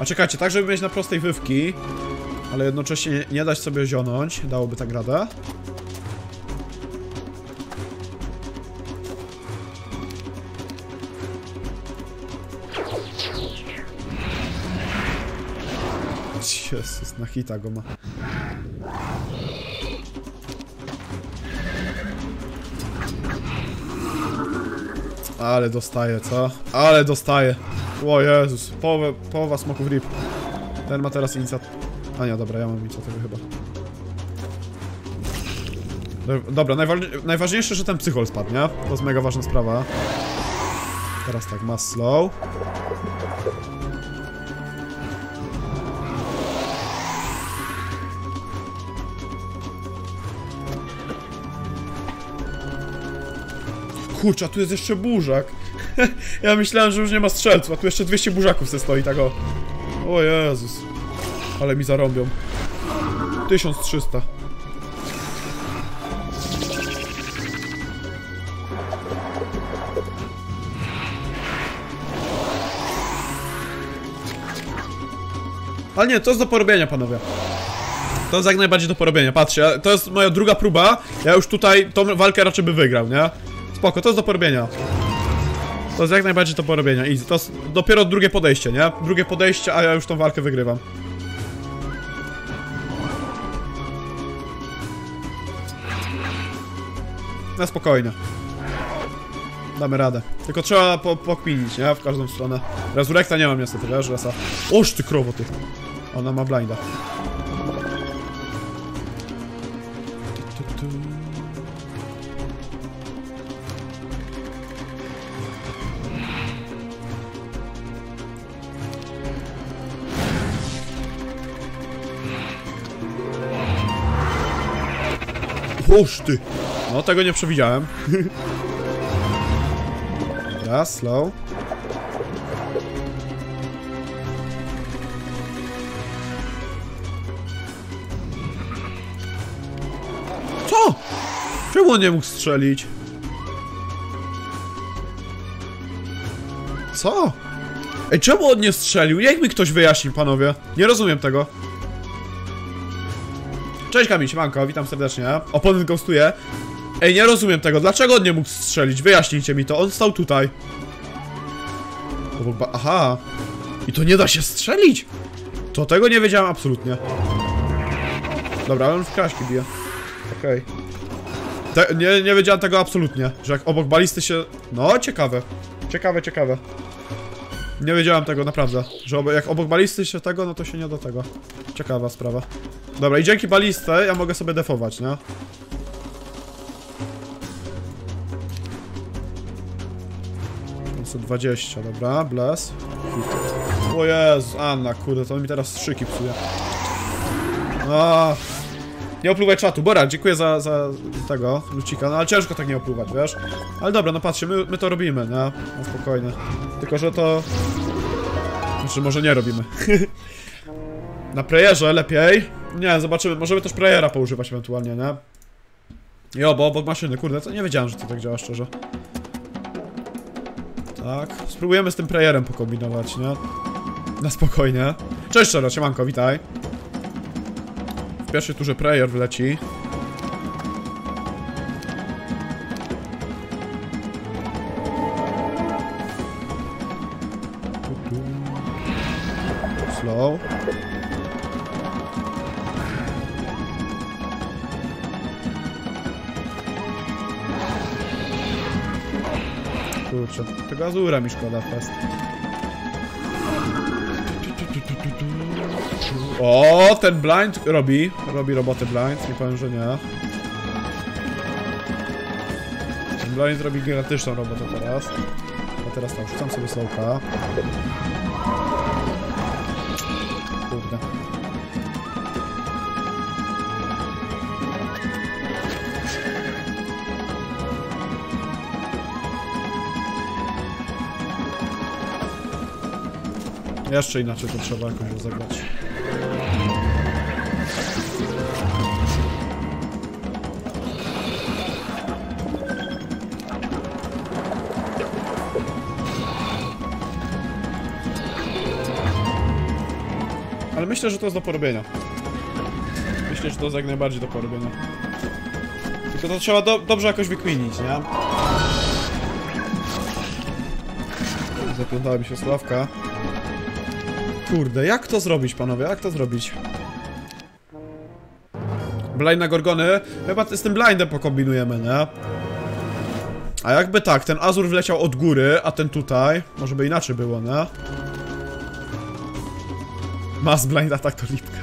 A czekajcie, tak żeby mieć na prostej wywki, ale jednocześnie nie, nie dać sobie zionąć, dałoby tak radę. Jezus, na hita go ma. Ale dostaje, co? Ale dostaje. O Jezus, połowę, połowa smoków rip. Ten ma teraz inicjat... A nie, dobra, ja mam inicjatywę chyba. Dobra, najważniejsze, że ten psychol spadł, nie? To jest mega ważna sprawa. Teraz tak, mass slow. Kurczę, tu jest jeszcze burzak. ja myślałem, że już nie ma strzelców, a tu jeszcze 200 burzaków se stoi, tak o. O Jezus. Ale mi zarąbią. 1300. Ale nie, to jest do porobienia, panowie. To jest jak najbardziej do porobienia. Patrzcie, to jest moja druga próba. Ja już tutaj tą walkę raczej by wygrał, nie? Spoko, to jest do porobienia. To jest jak najbardziej do porobienia. Easy. To jest dopiero drugie podejście, nie? Drugie podejście, a ja już tą walkę wygrywam. Na spokojnie. Damy radę. Tylko trzeba po, pokminić, nie? W każdą stronę. Resurrekta nie mam niestety, wiesz, Resa. Oż ty krowo, ty. Ona ma blinda. Oż ty. No, tego nie przewidziałem. Dobra, slow. Co? Czemu on nie mógł strzelić? Co? Ej, czemu on nie strzelił? Jak mi ktoś wyjaśni, panowie? Nie rozumiem tego. Cześć Kamil, siemanko, witam serdecznie. Oponent ghostuje. Ej, nie rozumiem tego, dlaczego on nie mógł strzelić? Wyjaśnijcie mi to, on stał tutaj. Obok Aha. I to nie da się strzelić? To tego nie wiedziałem absolutnie. Dobra, ale on w kraśki bije. Okej. Te- Nie, nie wiedziałem tego absolutnie, że jak obok balisty się... No, ciekawe. Ciekawe, ciekawe. Nie wiedziałem tego, naprawdę. Że obo- jak obok balisty się tego, no to się nie do tego. Ciekawa sprawa. Dobra, i dzięki balistę ja mogę sobie defować, nie? 520, dobra, bless. O Jezu, Anna, kurde, to mi teraz szyki psuje. A, nie opluwaj czatu. Bora, dziękuję za, za tego, lucika, no ale ciężko tak nie opluwać, wiesz? Ale dobra, no patrzcie, my, my to robimy, nie? No spokojnie. Tylko, że to... Znaczy, może nie robimy. Na prayerze lepiej. Nie, zobaczymy, możemy też prayera poużywać ewentualnie, nie? Jo, bo obok maszyny, kurde, to nie wiedziałem, że to tak działa szczerze. Tak, spróbujemy z tym prayerem pokombinować, nie? Na spokojnie. Cześć Czero, siemanko, witaj. W pierwszej turze prayer wleci. Slow. Kurczę, tego Azura mi szkoda fest. O, ten blind robi, robi robotę blind, nie powiem, że nie. Ten blind robi gigantyczną robotę teraz. A teraz tam, rzucam sobie slowka. Jeszcze inaczej to trzeba jakoś rozegrać. Ale myślę, że to jest do porobienia. Myślę, że to jest jak najbardziej do porobienia. Tylko to trzeba do, dobrze jakoś wykminić, nie? Zaplątała mi się sławka. Kurde, jak to zrobić, panowie? Jak to zrobić? Blind na Gorgony? Chyba z tym blindem pokombinujemy, nie? A jakby tak, ten Azur wleciał od góry, a ten tutaj, może by inaczej było, nie? Mass blind, a tak to lipka.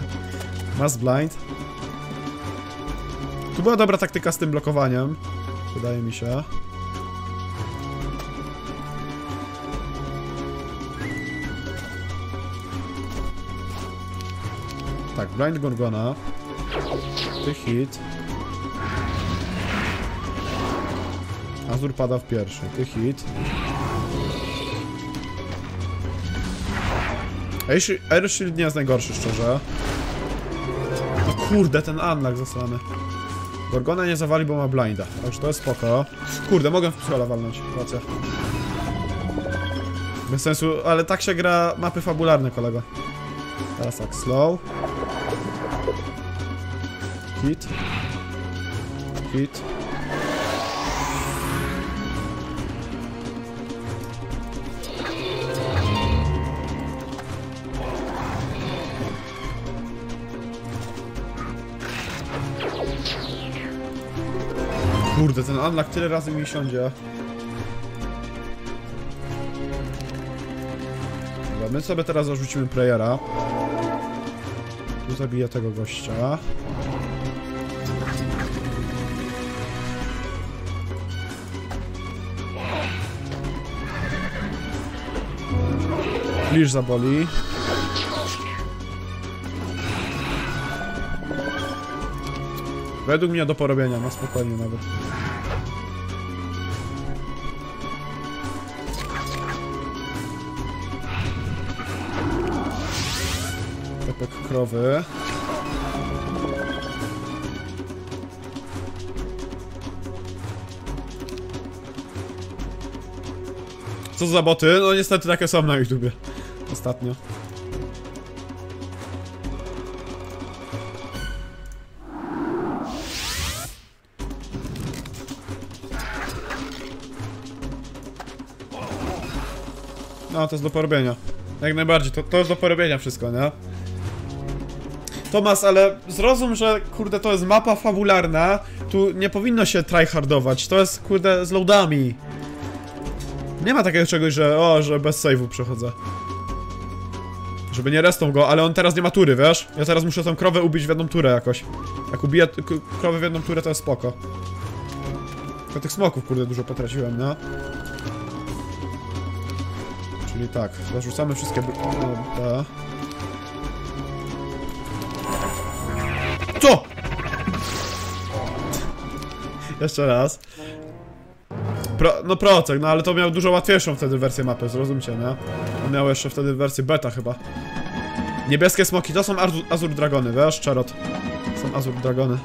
Mass blind. Tu była dobra taktyka z tym blokowaniem. Wydaje mi się. Blind Gorgona. Ty hit. Azur pada w pierwszy. Ty hit. Air- Shield nie jest najgorszy, szczerze. No kurde, ten unlock zasrany. Gorgona nie zawali, bo ma blinda. Także to jest spoko. Kurde, mogę w psychola walnąć. Racja. Bez sensu, ale tak się gra mapy fabularne, kolego. Teraz tak, slow. Hit. Hit. Kurde, ten unlock tyle razy mi siądzie. Dobra, my sobie teraz zarzucimy playera. Tu zabiję tego gościa. Klisz zaboli. Według mnie do porobienia, na spokojnie nawet. Tepek krowy. Co za boty? No niestety takie są na YouTubie. Ostatnio. No, to jest do porobienia. Jak najbardziej, to, to jest do porobienia wszystko, nie? Tomas, ale zrozum, że kurde to jest mapa fabularna, tu nie powinno się tryhardować, to jest kurde z loadami. Nie ma takiego czegoś, że o, że bez save'u przechodzę. Żeby nie restą go, ale on teraz nie ma tury, wiesz? Ja teraz muszę tą krowę ubić w jedną turę jakoś. Jak ubiję krowę w jedną turę, to jest spoko. Tylko tych smoków, kurde, dużo potraciłem, no. Czyli tak, zarzucamy wszystkie... no. Co? Jeszcze raz. Pro, no procek, no ale to miał dużo łatwiejszą wtedy wersję mapy, zrozumcie, nie? On miał jeszcze wtedy wersję beta chyba. Niebieskie smoki, to są Azur, Dragony, wiesz, Czerot. Są Azur Dragony.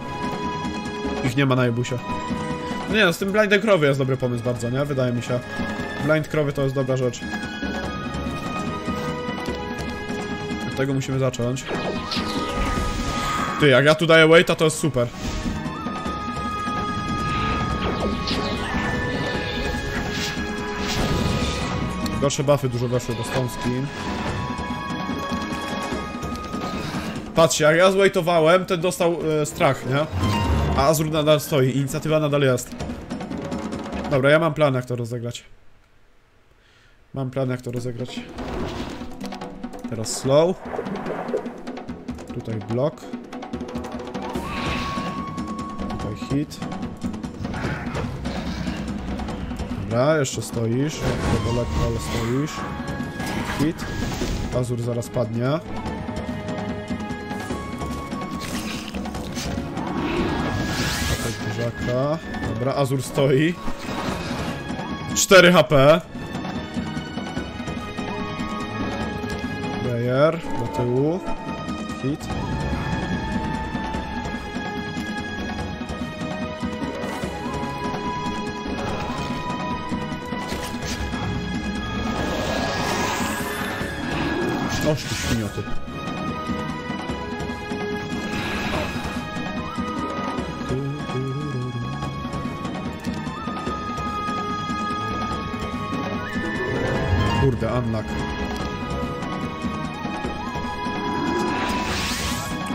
Ich nie ma na Jebusie. No nie no, z tym blindem krowy jest dobry pomysł bardzo, nie? Wydaje mi się. Blind krowy to jest dobra rzecz. Od tego musimy zacząć. Ty, jak ja tu daję waita, to jest super. Gorsze buffy dużo weszły do Skin. Patrzcie, jak ja zwaitowałem, ten dostał e, strach, nie? A Azur nadal stoi, inicjatywa nadal jest. Dobra, ja mam plan jak to rozegrać. Mam plan jak to rozegrać. Teraz slow. Tutaj blok. Tutaj hit. Dobra, jeszcze stoisz. Lekko, ale stoisz. Hit. Azur zaraz padnie. Burzaka. Dobra, Azur stoi. 4 HP. Player do tyłu. Hit. Oż świnioty.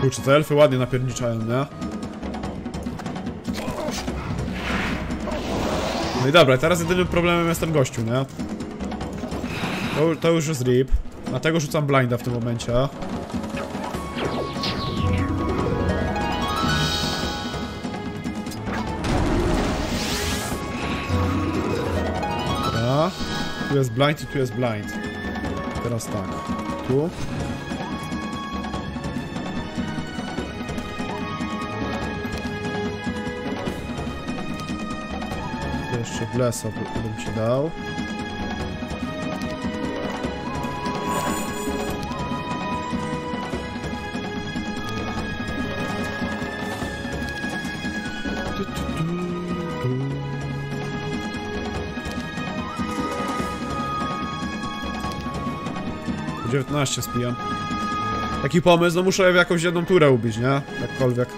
Kurczę, te elfy ładnie napierniczają, nie? No i dobra, teraz jedynym problemem jest ten gościu, nie? To, to już jest rip. Dlatego rzucam blinda w tym momencie. Dobra. Tu jest blind i tu jest blind. Teraz tak. Tu. W by- bym ci dał. Tu, tu, tu, tu. Po 19 spijam. Taki pomysł, no muszę jakąś jedną turę ubić, nie? Jakkolwiek.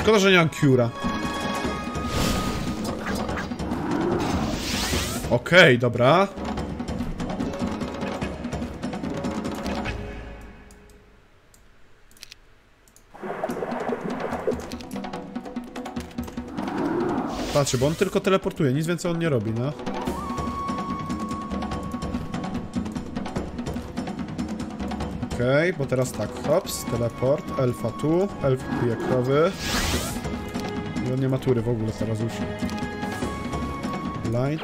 Szkoda, że nie mam Cura. Okej, dobra. Patrzcie, bo on tylko teleportuje, nic więcej on nie robi, no. Okej, bo teraz tak, hops, teleport, elfa tu, elf pije krowy. I on nie ma tury w ogóle teraz już. Blind.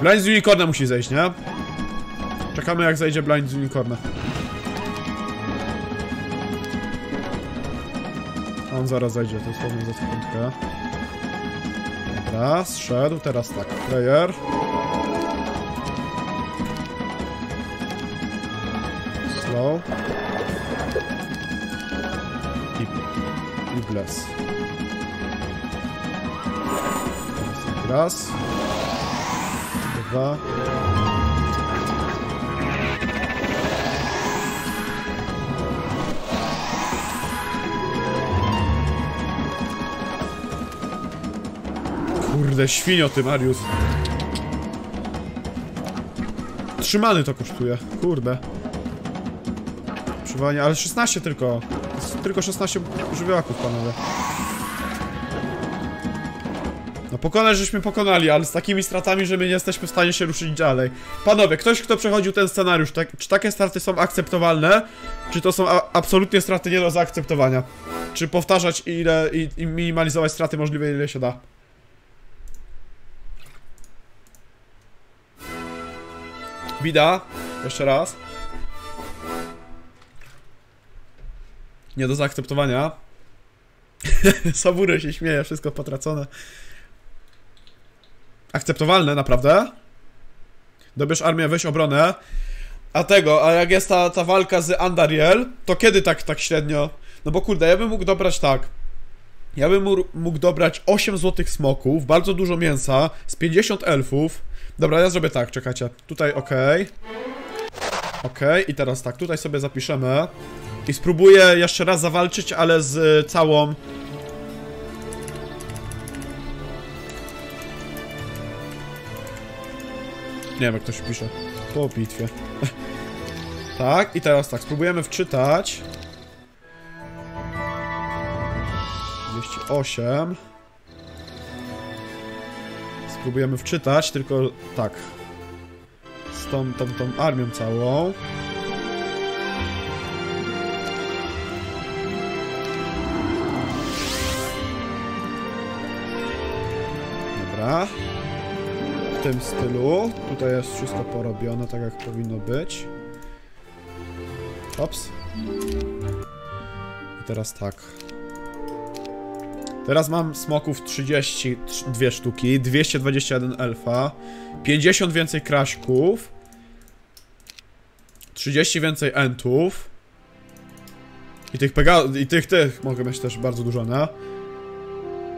Blind z unicorna musi zejść, nie? Czekamy jak zejdzie blind z unicorna. On zaraz zejdzie, to jest pewnie za sekundkę. Dobra, zszedł, teraz tak, player. Slow. I, i bless. Raz. Dwa. Kurde, świnio ty, Mariusz. Trzymany to kosztuje. Kurde. Przywołanie, ale 16 tylko. Tylko 16 żywiołaków, panowie. Pokonać żeśmy pokonali, ale z takimi stratami, że my nie jesteśmy w stanie się ruszyć dalej. Panowie, ktoś kto przechodził ten scenariusz, tak, czy takie straty są akceptowalne? Czy to są absolutnie straty nie do zaakceptowania? Czy powtarzać ile i, i minimalizować straty możliwe ile się da? Bida, jeszcze raz. Nie do zaakceptowania. Sabury się śmieje, wszystko potracone. Akceptowalne, naprawdę? Dobierz armię, weź obronę. A tego, a jak jest ta, ta walka z Andariel, to kiedy tak, tak średnio? No bo kurde, ja bym mógł dobrać tak. Ja bym mógł- dobrać 8 złotych smoków, bardzo dużo mięsa, z 50 elfów. Dobra, ja zrobię tak, czekajcie. Tutaj ok. Ok, i teraz tak, tutaj sobie zapiszemy. I spróbuję jeszcze raz zawalczyć, ale z całą... Nie wiem, jak to się pisze. Po bitwie. tak, i teraz tak, spróbujemy wczytać. 208. Spróbujemy wczytać, tylko tak. Z tą, tą, tą armią całą. Dobra. Tym stylu. Tutaj jest wszystko porobione tak jak powinno być. Ops. I teraz tak. Teraz mam smoków 32 sztuki, 221 elfa, 50 więcej kraśków, 30 więcej entów i tych pega... i tych, tych mogę mieć też bardzo dużo, no.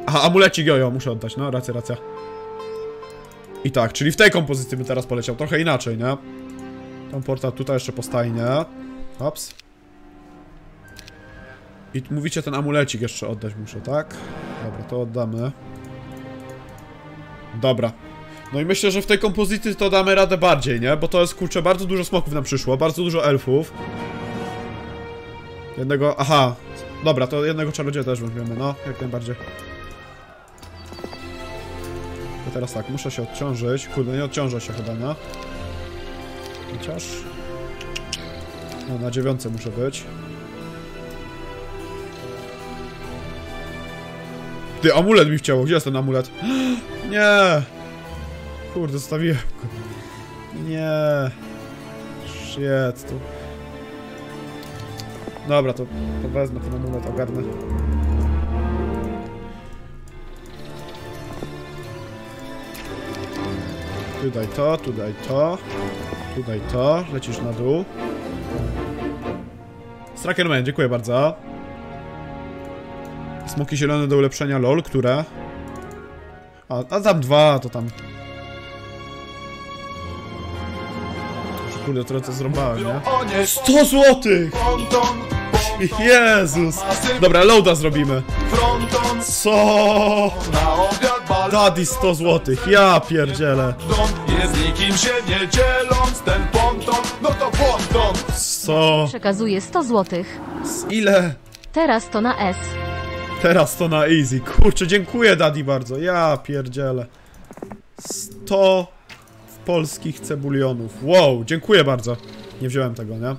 Aha, amulecik jojo muszę oddać, no, racja, racja. I tak, czyli w tej kompozycji bym teraz poleciał, trochę inaczej, nie? Tą portal tutaj jeszcze postajnie. Ops. I mówicie ten amulecik jeszcze oddać muszę, tak? Dobra, to oddamy. Dobra. No i myślę, że w tej kompozycji to damy radę bardziej, nie? Bo to jest, kurczę, bardzo dużo smoków nam przyszło, bardzo dużo elfów. Jednego... Aha. Dobra, to jednego czarodzieja też weźmiemy, no, jak najbardziej. Teraz tak, muszę się odciążyć. Kurde, nie odciążę się chyba, no. Chociaż... No, na dziewiątce muszę być. Ty, amulet mi wcięło. Gdzie jest ten amulet? Nie! Kurde, zostawiłem go. Nie. Shit, tu. Dobra, to, to wezmę ten amulet, ogarnę. Tutaj to, tutaj to. Tutaj to. Lecisz na dół. Strackerman, dziękuję bardzo. Smoki zielone do ulepszenia LOL, które? A, a tam dwa, to tam... Kurde, trochę to zrobiłem, nie? O nie, 100 złotych! Jezus! Dobra, loada zrobimy. fronton, Co? Daddy 100 złotych, ja pierdzielę. Jest nikim się nie dzieląc, ten ponton, no to ponton Co? Przekazuje 100 złotych. Z ile? Teraz to na S. Teraz to na easy. Kurczę, dziękuję Daddy bardzo. Ja pierdzielę. 100 polskich cebulionów. Wow, dziękuję bardzo. Nie wziąłem tego, nie?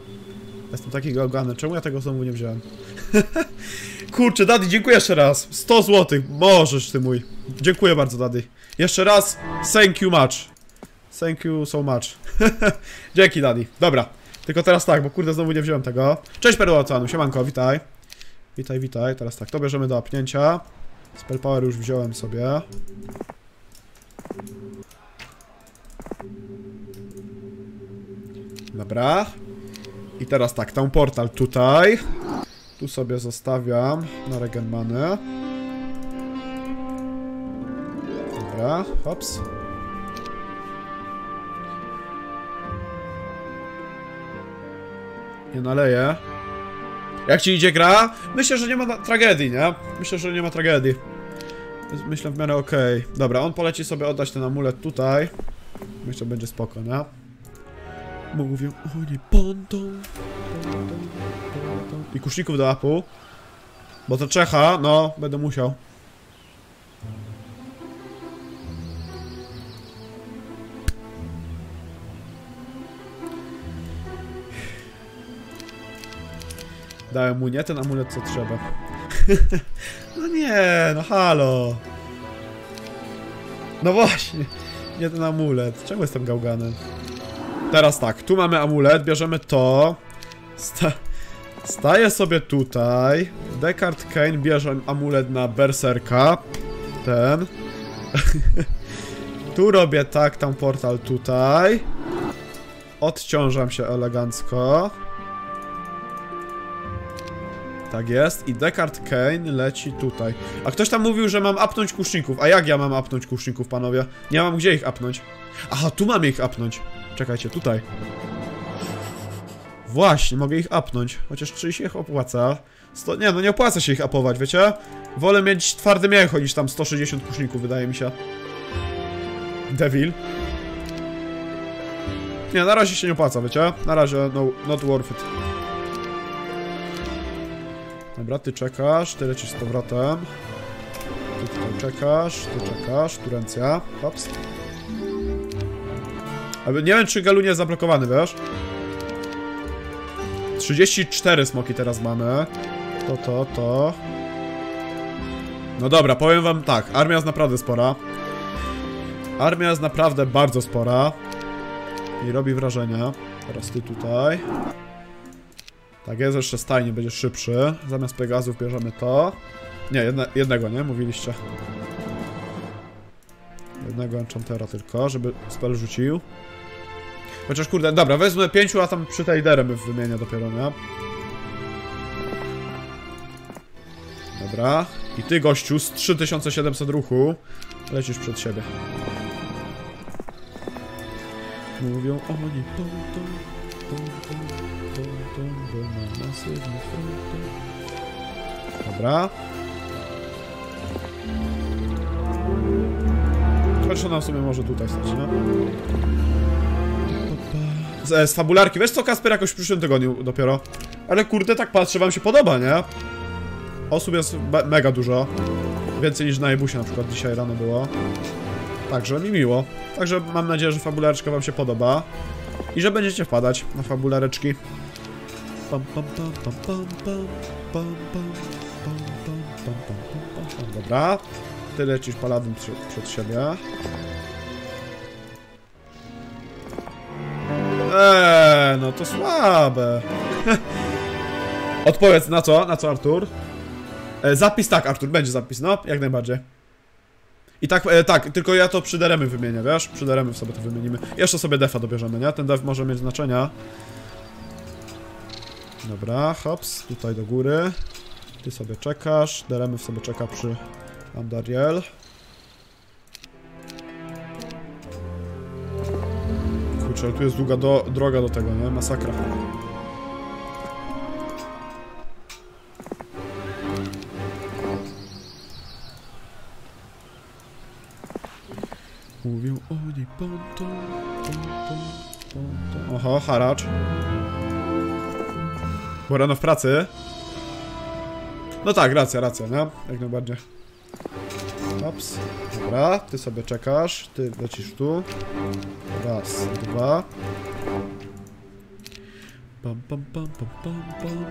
Jestem taki gałgany. Czemu ja tego znowu nie wziąłem? Kurczę, Daddy, dziękuję jeszcze raz. 100 złotych. Możesz ty mój. Dziękuję bardzo, Daddy. Jeszcze raz. Thank you much. Thank you so much. Dzięki, Daddy. Dobra. Tylko teraz tak, bo kurde znowu nie wziąłem tego. Cześć Perła Oceanu, siemanko, witaj. Witaj, witaj. Teraz tak, to bierzemy do apnięcia. Spell power już wziąłem sobie. Dobra. I teraz tak, tam portal tutaj. Tu sobie zostawiam na regen many. Dobra, hops. Nie naleję. Jak ci idzie gra? Myślę, że nie ma tragedii, nie? Myślę, że nie ma tragedii. Myślę w miarę okej. Dobra, on poleci sobie oddać ten amulet tutaj. Myślę, że będzie spoko, nie? Mówią, o nie, ponton. I kuszników do apu. Bo to Czecha, no, będę musiał. Dałem mu nie ten amulet, co trzeba. no nie, no halo. No właśnie, nie ten amulet. Czemu jestem gałganem? Teraz tak, tu mamy amulet, bierzemy to. Sta staję sobie tutaj. Descartes Kane bierze amulet na berserka. Ten. tu robię tak, tam portal tutaj. Odciążam się elegancko. Tak jest. I Descartes Kane leci tutaj. A ktoś tam mówił, że mam apnąć kuszników. A jak ja mam apnąć kuszników, panowie? Nie mam gdzie ich apnąć. Aha, tu mam ich apnąć. Czekajcie, tutaj. Właśnie, mogę ich apnąć. Chociaż czy się ich opłaca? Sto... Nie, no nie opłaca się ich apować, wiecie? Wolę mieć twarde mięcho niż tam 160 kuszników, wydaje mi się. Devil. Nie, na razie się nie opłaca, wiecie? Na razie, no, not worth it. Dobra, ty czekasz, ty lecisz z powrotem. Ty tutaj czekasz, ty czekasz, tu ręcja. Hops. Nie wiem, czy Galunie jest zablokowany, wiesz? 34 smoki teraz mamy. To, to, to. No dobra, powiem wam tak. Armia jest naprawdę spora. Armia jest naprawdę bardzo spora. I robi wrażenie. Teraz ty tutaj. Tak jest, jeszcze stajnie będzie szybszy. Zamiast Pegazów bierzemy to. Nie, jedne, jednego, nie? Mówiliście. Jednego enchantera tylko, żeby spell rzucił. Chociaż kurde, dobra, wezmę pięciu, a tam przy Tejderem wymienię dopiero, nie? Dobra. I ty, gościu, z 3700 ruchu lecisz przed siebie. Mówią oni ponton, ponton, ponton, bo ma masywny fronton. Dobra. Ona w sumie może tutaj stać, nie? Z, e, z fabularki. Wiesz co, Kasper, jakoś w przyszłym tygodniu dopiero. Ale kurde, tak patrzę, wam się podoba, nie? Osób jest mega dużo. Więcej niż na Ebusie na przykład dzisiaj rano było. Także mi miło. Także mam nadzieję, że fabulareczka wam się podoba. I że będziecie wpadać na fabulareczki. Pam, pam, pam, pam, pam, pam, pam, pam. Dobra. Ty lecisz paladyn przed, przed siebie. Eee, no to słabe. Odpowiedz na co? Na co, Artur? E, zapis tak, Artur, będzie zapis, no, jak najbardziej. I tak, e, tak, tylko ja to przy deremy wymienię, wiesz? Przy deremy sobie to wymienimy. Jeszcze sobie defa dobierzemy, nie? Ten def może mieć znaczenia. Dobra, hops, tutaj do góry. Ty sobie czekasz, deremy sobie czeka przy Andariel. Kurczę, tu jest długa do, droga do tego, nie? Masakra. Mówią o niej ponton, ponton, ponton. Oho, haracz. Bo rano w pracy. No tak, racja, racja, nie? Jak najbardziej. Ops. Dobra, ty sobie czekasz, ty lecisz tu. Raz, dwa. Pam, pam, pam, pam, pam, pam,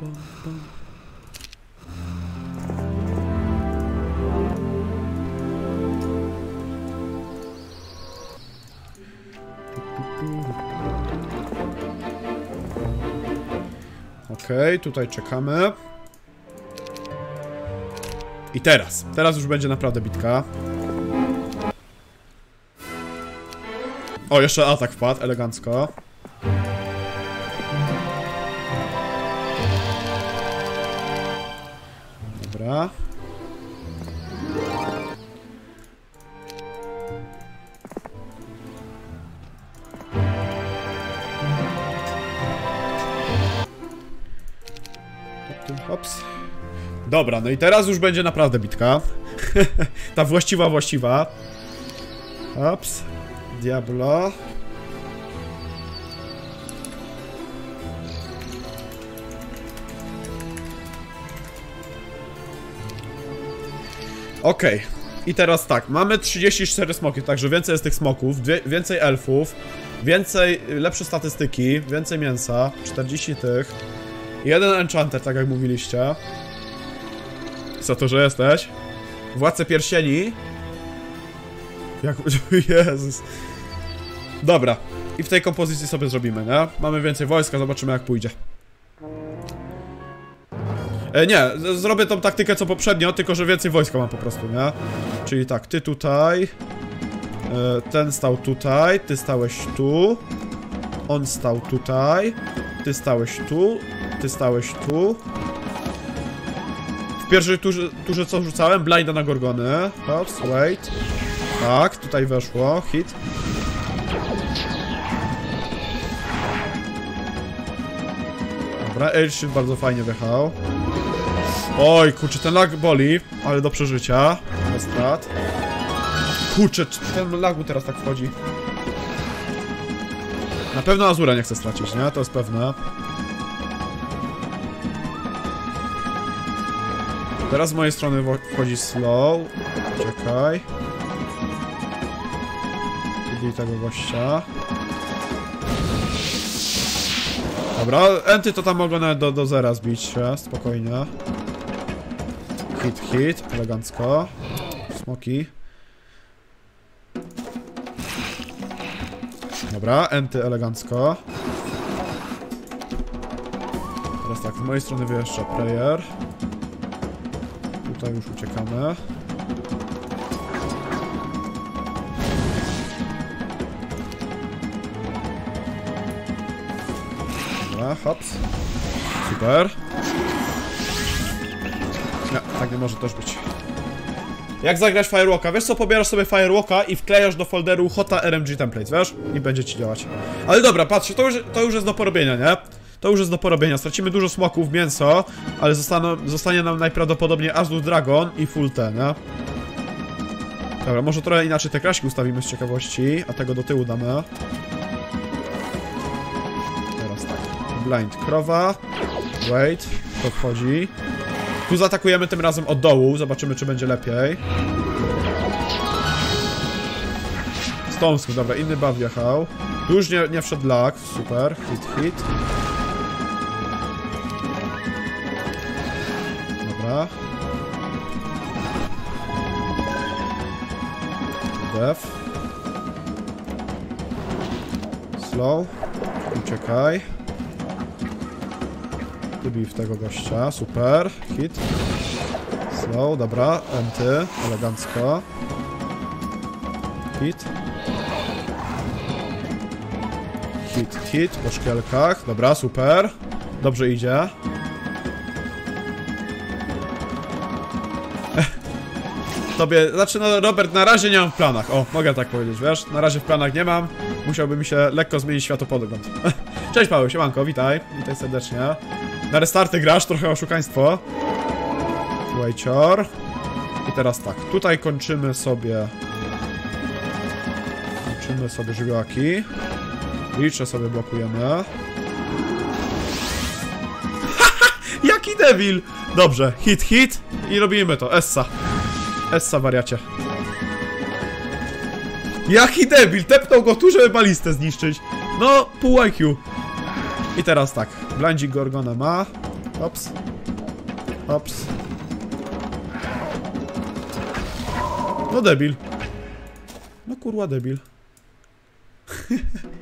pam, pam. Okej, tutaj czekamy. I teraz. Teraz już będzie naprawdę bitka. O, jeszcze atak wpadł, elegancko. Dobra. Dobra, no i teraz już będzie naprawdę bitka. Ta właściwa, właściwa. Ops. Diablo. Okej. I teraz tak, mamy 34 smoki, także więcej jest tych smoków, więcej elfów, więcej, y, lepsze statystyki, więcej mięsa, 40 tych, jeden enchanter, tak jak mówiliście. Za to, że jesteś. Władcę pierścieni. Jak... Jezus. Dobra. I w tej kompozycji sobie zrobimy, nie? Mamy więcej wojska, zobaczymy jak pójdzie. E, nie, zrobię tą taktykę co poprzednio, tylko że więcej wojska mam po prostu, nie? Czyli tak, ty tutaj. E, ten stał tutaj, ty stałeś tu. On stał tutaj. Ty stałeś tu. Ty stałeś tu. W pierwszej turze, turze co rzucałem? Blinda na Gorgony. Hops, wait. Tak, tutaj weszło. Hit. Dobra, Airship bardzo fajnie wjechał. Oj, kurczę, ten lag boli, ale do przeżycia. Bez strat. Kurczę, ten lagu teraz tak wchodzi. Na pewno Azura nie chcę stracić, nie? To jest pewne. Teraz z mojej strony wchodzi slow. Czekaj. Widzij tego gościa. Dobra, enty to tam mogą nawet do, do zera zbić się, spokojnie. Hit, hit, elegancko. Smoki. Dobra, enty elegancko. Teraz tak, z mojej strony wyjeżdża player. Tutaj już uciekamy. Dobra. Super. Nie, tak nie może też być. Jak zagrać Firewalka? Wiesz co, pobierasz sobie Firewalka i wklejasz do folderu Hota RMG Templates, wiesz? I będzie ci działać. Ale dobra, patrzcie, to już, to już jest do porobienia, nie? To już jest do porobienia. Stracimy dużo smoków, mięso, ale zostaną, zostanie nam najprawdopodobniej Azul Dragon i Full T, nie? Dobra, może trochę inaczej te kraśki ustawimy z ciekawości, a tego do tyłu damy. Teraz tak. Blind krowa. Wait, to wchodzi. Tu zaatakujemy tym razem od dołu, zobaczymy czy będzie lepiej. Stomsku, dobra, inny buff wjechał. Tu już nie, nie wszedł lag, super, hit, hit. Def. Slow. Uciekaj. Wybij w tego gościa, super, hit. Slow, dobra, enty, elegancko. Hit. Hit, hit, po szkielkach, dobra, super. Dobrze idzie. Tobie, znaczy no Robert, na razie nie mam w planach, o, mogę tak powiedzieć, wiesz? Na razie w planach nie mam, musiałby mi się lekko zmienić światopogląd. Cześć Paweł, siemanko, witaj, witaj serdecznie. Na restarty grasz, trochę oszukaństwo. Wejcior. I teraz tak, tutaj kończymy sobie... Kończymy sobie żywiołaki. Liczę sobie blokujemy. Jaki debil! Dobrze, hit, hit i robimy to. Essa. Essa, wariacie. Jaki debil! Tepnął go tu, żeby balistę zniszczyć. No, pół IQ. I teraz tak. Blinding Gorgona ma. Ops. Ops. No debil. No kurwa debil.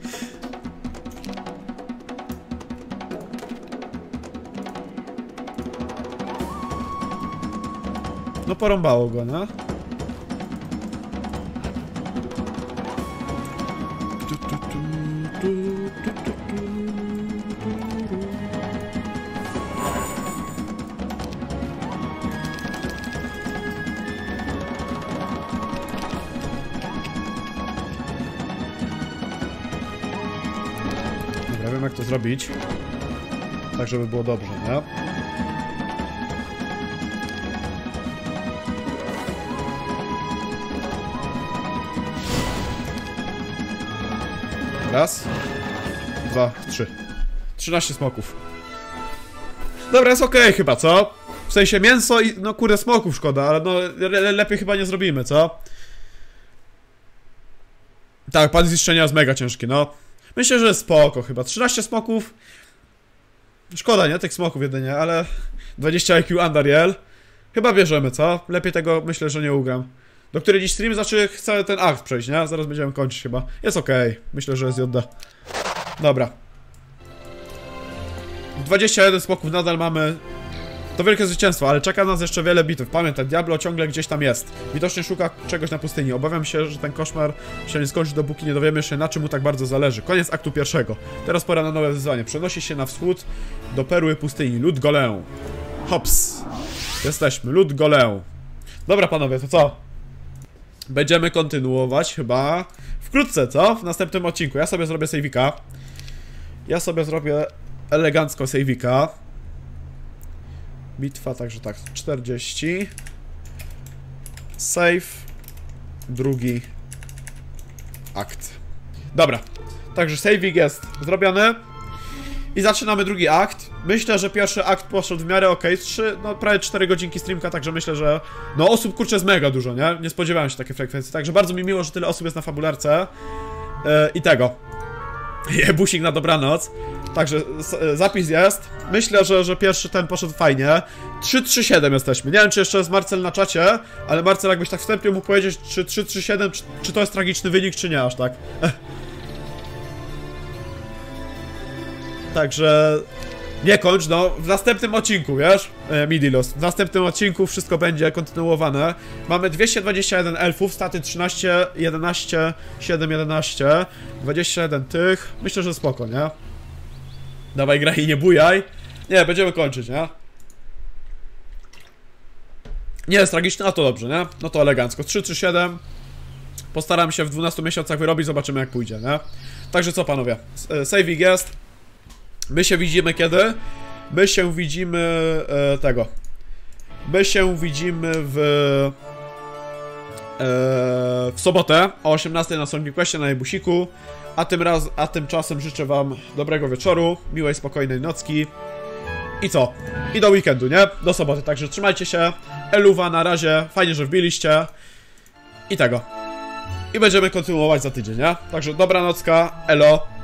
No porąbało go, no. Dobra, wiem jak to zrobić. Tak, żeby było dobrze, nie? Raz, dwa, trzy. 13 smoków. Dobra, jest okej chyba, co? W sensie mięso i... No kurde, smoków szkoda, ale no le lepiej chyba nie zrobimy, co? Tak, pan zniszczenia jest mega ciężki, no. Myślę, że spoko chyba. 13 smoków. Szkoda, nie? Tych smoków jedynie, ale... 20 IQ Andariel. Chyba bierzemy, co? Lepiej tego myślę, że nie ugram. Do której dziś stream znaczy chcę ten akt przejść, nie? Zaraz będziemy kończyć chyba. Jest okej. Myślę, że jest JD. Dobra. 21 smoków nadal mamy. To wielkie zwycięstwo, ale czeka nas jeszcze wiele bitew. Pamiętaj, Diablo ciągle gdzieś tam jest. Widocznie szuka czegoś na pustyni. Obawiam się, że ten koszmar się nie skończy, dopóki nie dowiemy się, na czym mu tak bardzo zależy. Koniec aktu pierwszego. Teraz pora na nowe wyzwanie. Przenosi się na wschód do perły pustyni. Lud Golę. Hops. Jesteśmy. Lud Golę. Dobra, panowie, to co? Będziemy kontynuować chyba wkrótce, co? W następnym odcinku. Ja sobie zrobię sejwika. Ja sobie zrobię elegancko sejwika. Bitwa, także tak, 40. Save. Drugi akt. Dobra. Także saving jest zrobiony. I zaczynamy drugi akt. Myślę, że pierwszy akt poszedł w miarę ok. Trzy, no prawie 4 godzinki streamka, także myślę, że no osób kurczę jest mega dużo, nie? Nie spodziewałem się takiej frekwencji. Także bardzo mi miło, że tyle osób jest na fabularce. Yy, I tego. Busik na dobranoc. Także s- zapis jest. Myślę, że, że pierwszy ten poszedł fajnie. 3-3-7 jesteśmy. Nie wiem, czy jeszcze jest Marcel na czacie, ale Marcel, jakbyś tak wstępnie mógł powiedzieć, czy 3-3-7, czy, czy to jest tragiczny wynik, czy nie aż tak. Także nie kończ, no, w następnym odcinku, wiesz, e, Midilos, w następnym odcinku wszystko będzie kontynuowane. Mamy 221 elfów, staty 13, 11, 7, 11, 21 tych, myślę, że spoko, nie? Dawaj, graj i nie bujaj. Nie, będziemy kończyć, nie? Nie jest tragiczny, a to dobrze, nie? No to elegancko, 3, 3, 7. Postaram się w 12 miesiącach wyrobić, zobaczymy jak pójdzie, nie? Także co, panowie, e, saving jest. My się widzimy kiedy? My się widzimy e, tego. My się widzimy w e, w sobotę o 18 na Song Questie na Jebusiku. A tym raz, a tymczasem życzę wam dobrego wieczoru, miłej, spokojnej nocki. I co? I do weekendu, nie? Do soboty, także trzymajcie się. Eluwa na razie, fajnie, że wbiliście. I tego. I będziemy kontynuować za tydzień, nie? Także dobranocka, elo.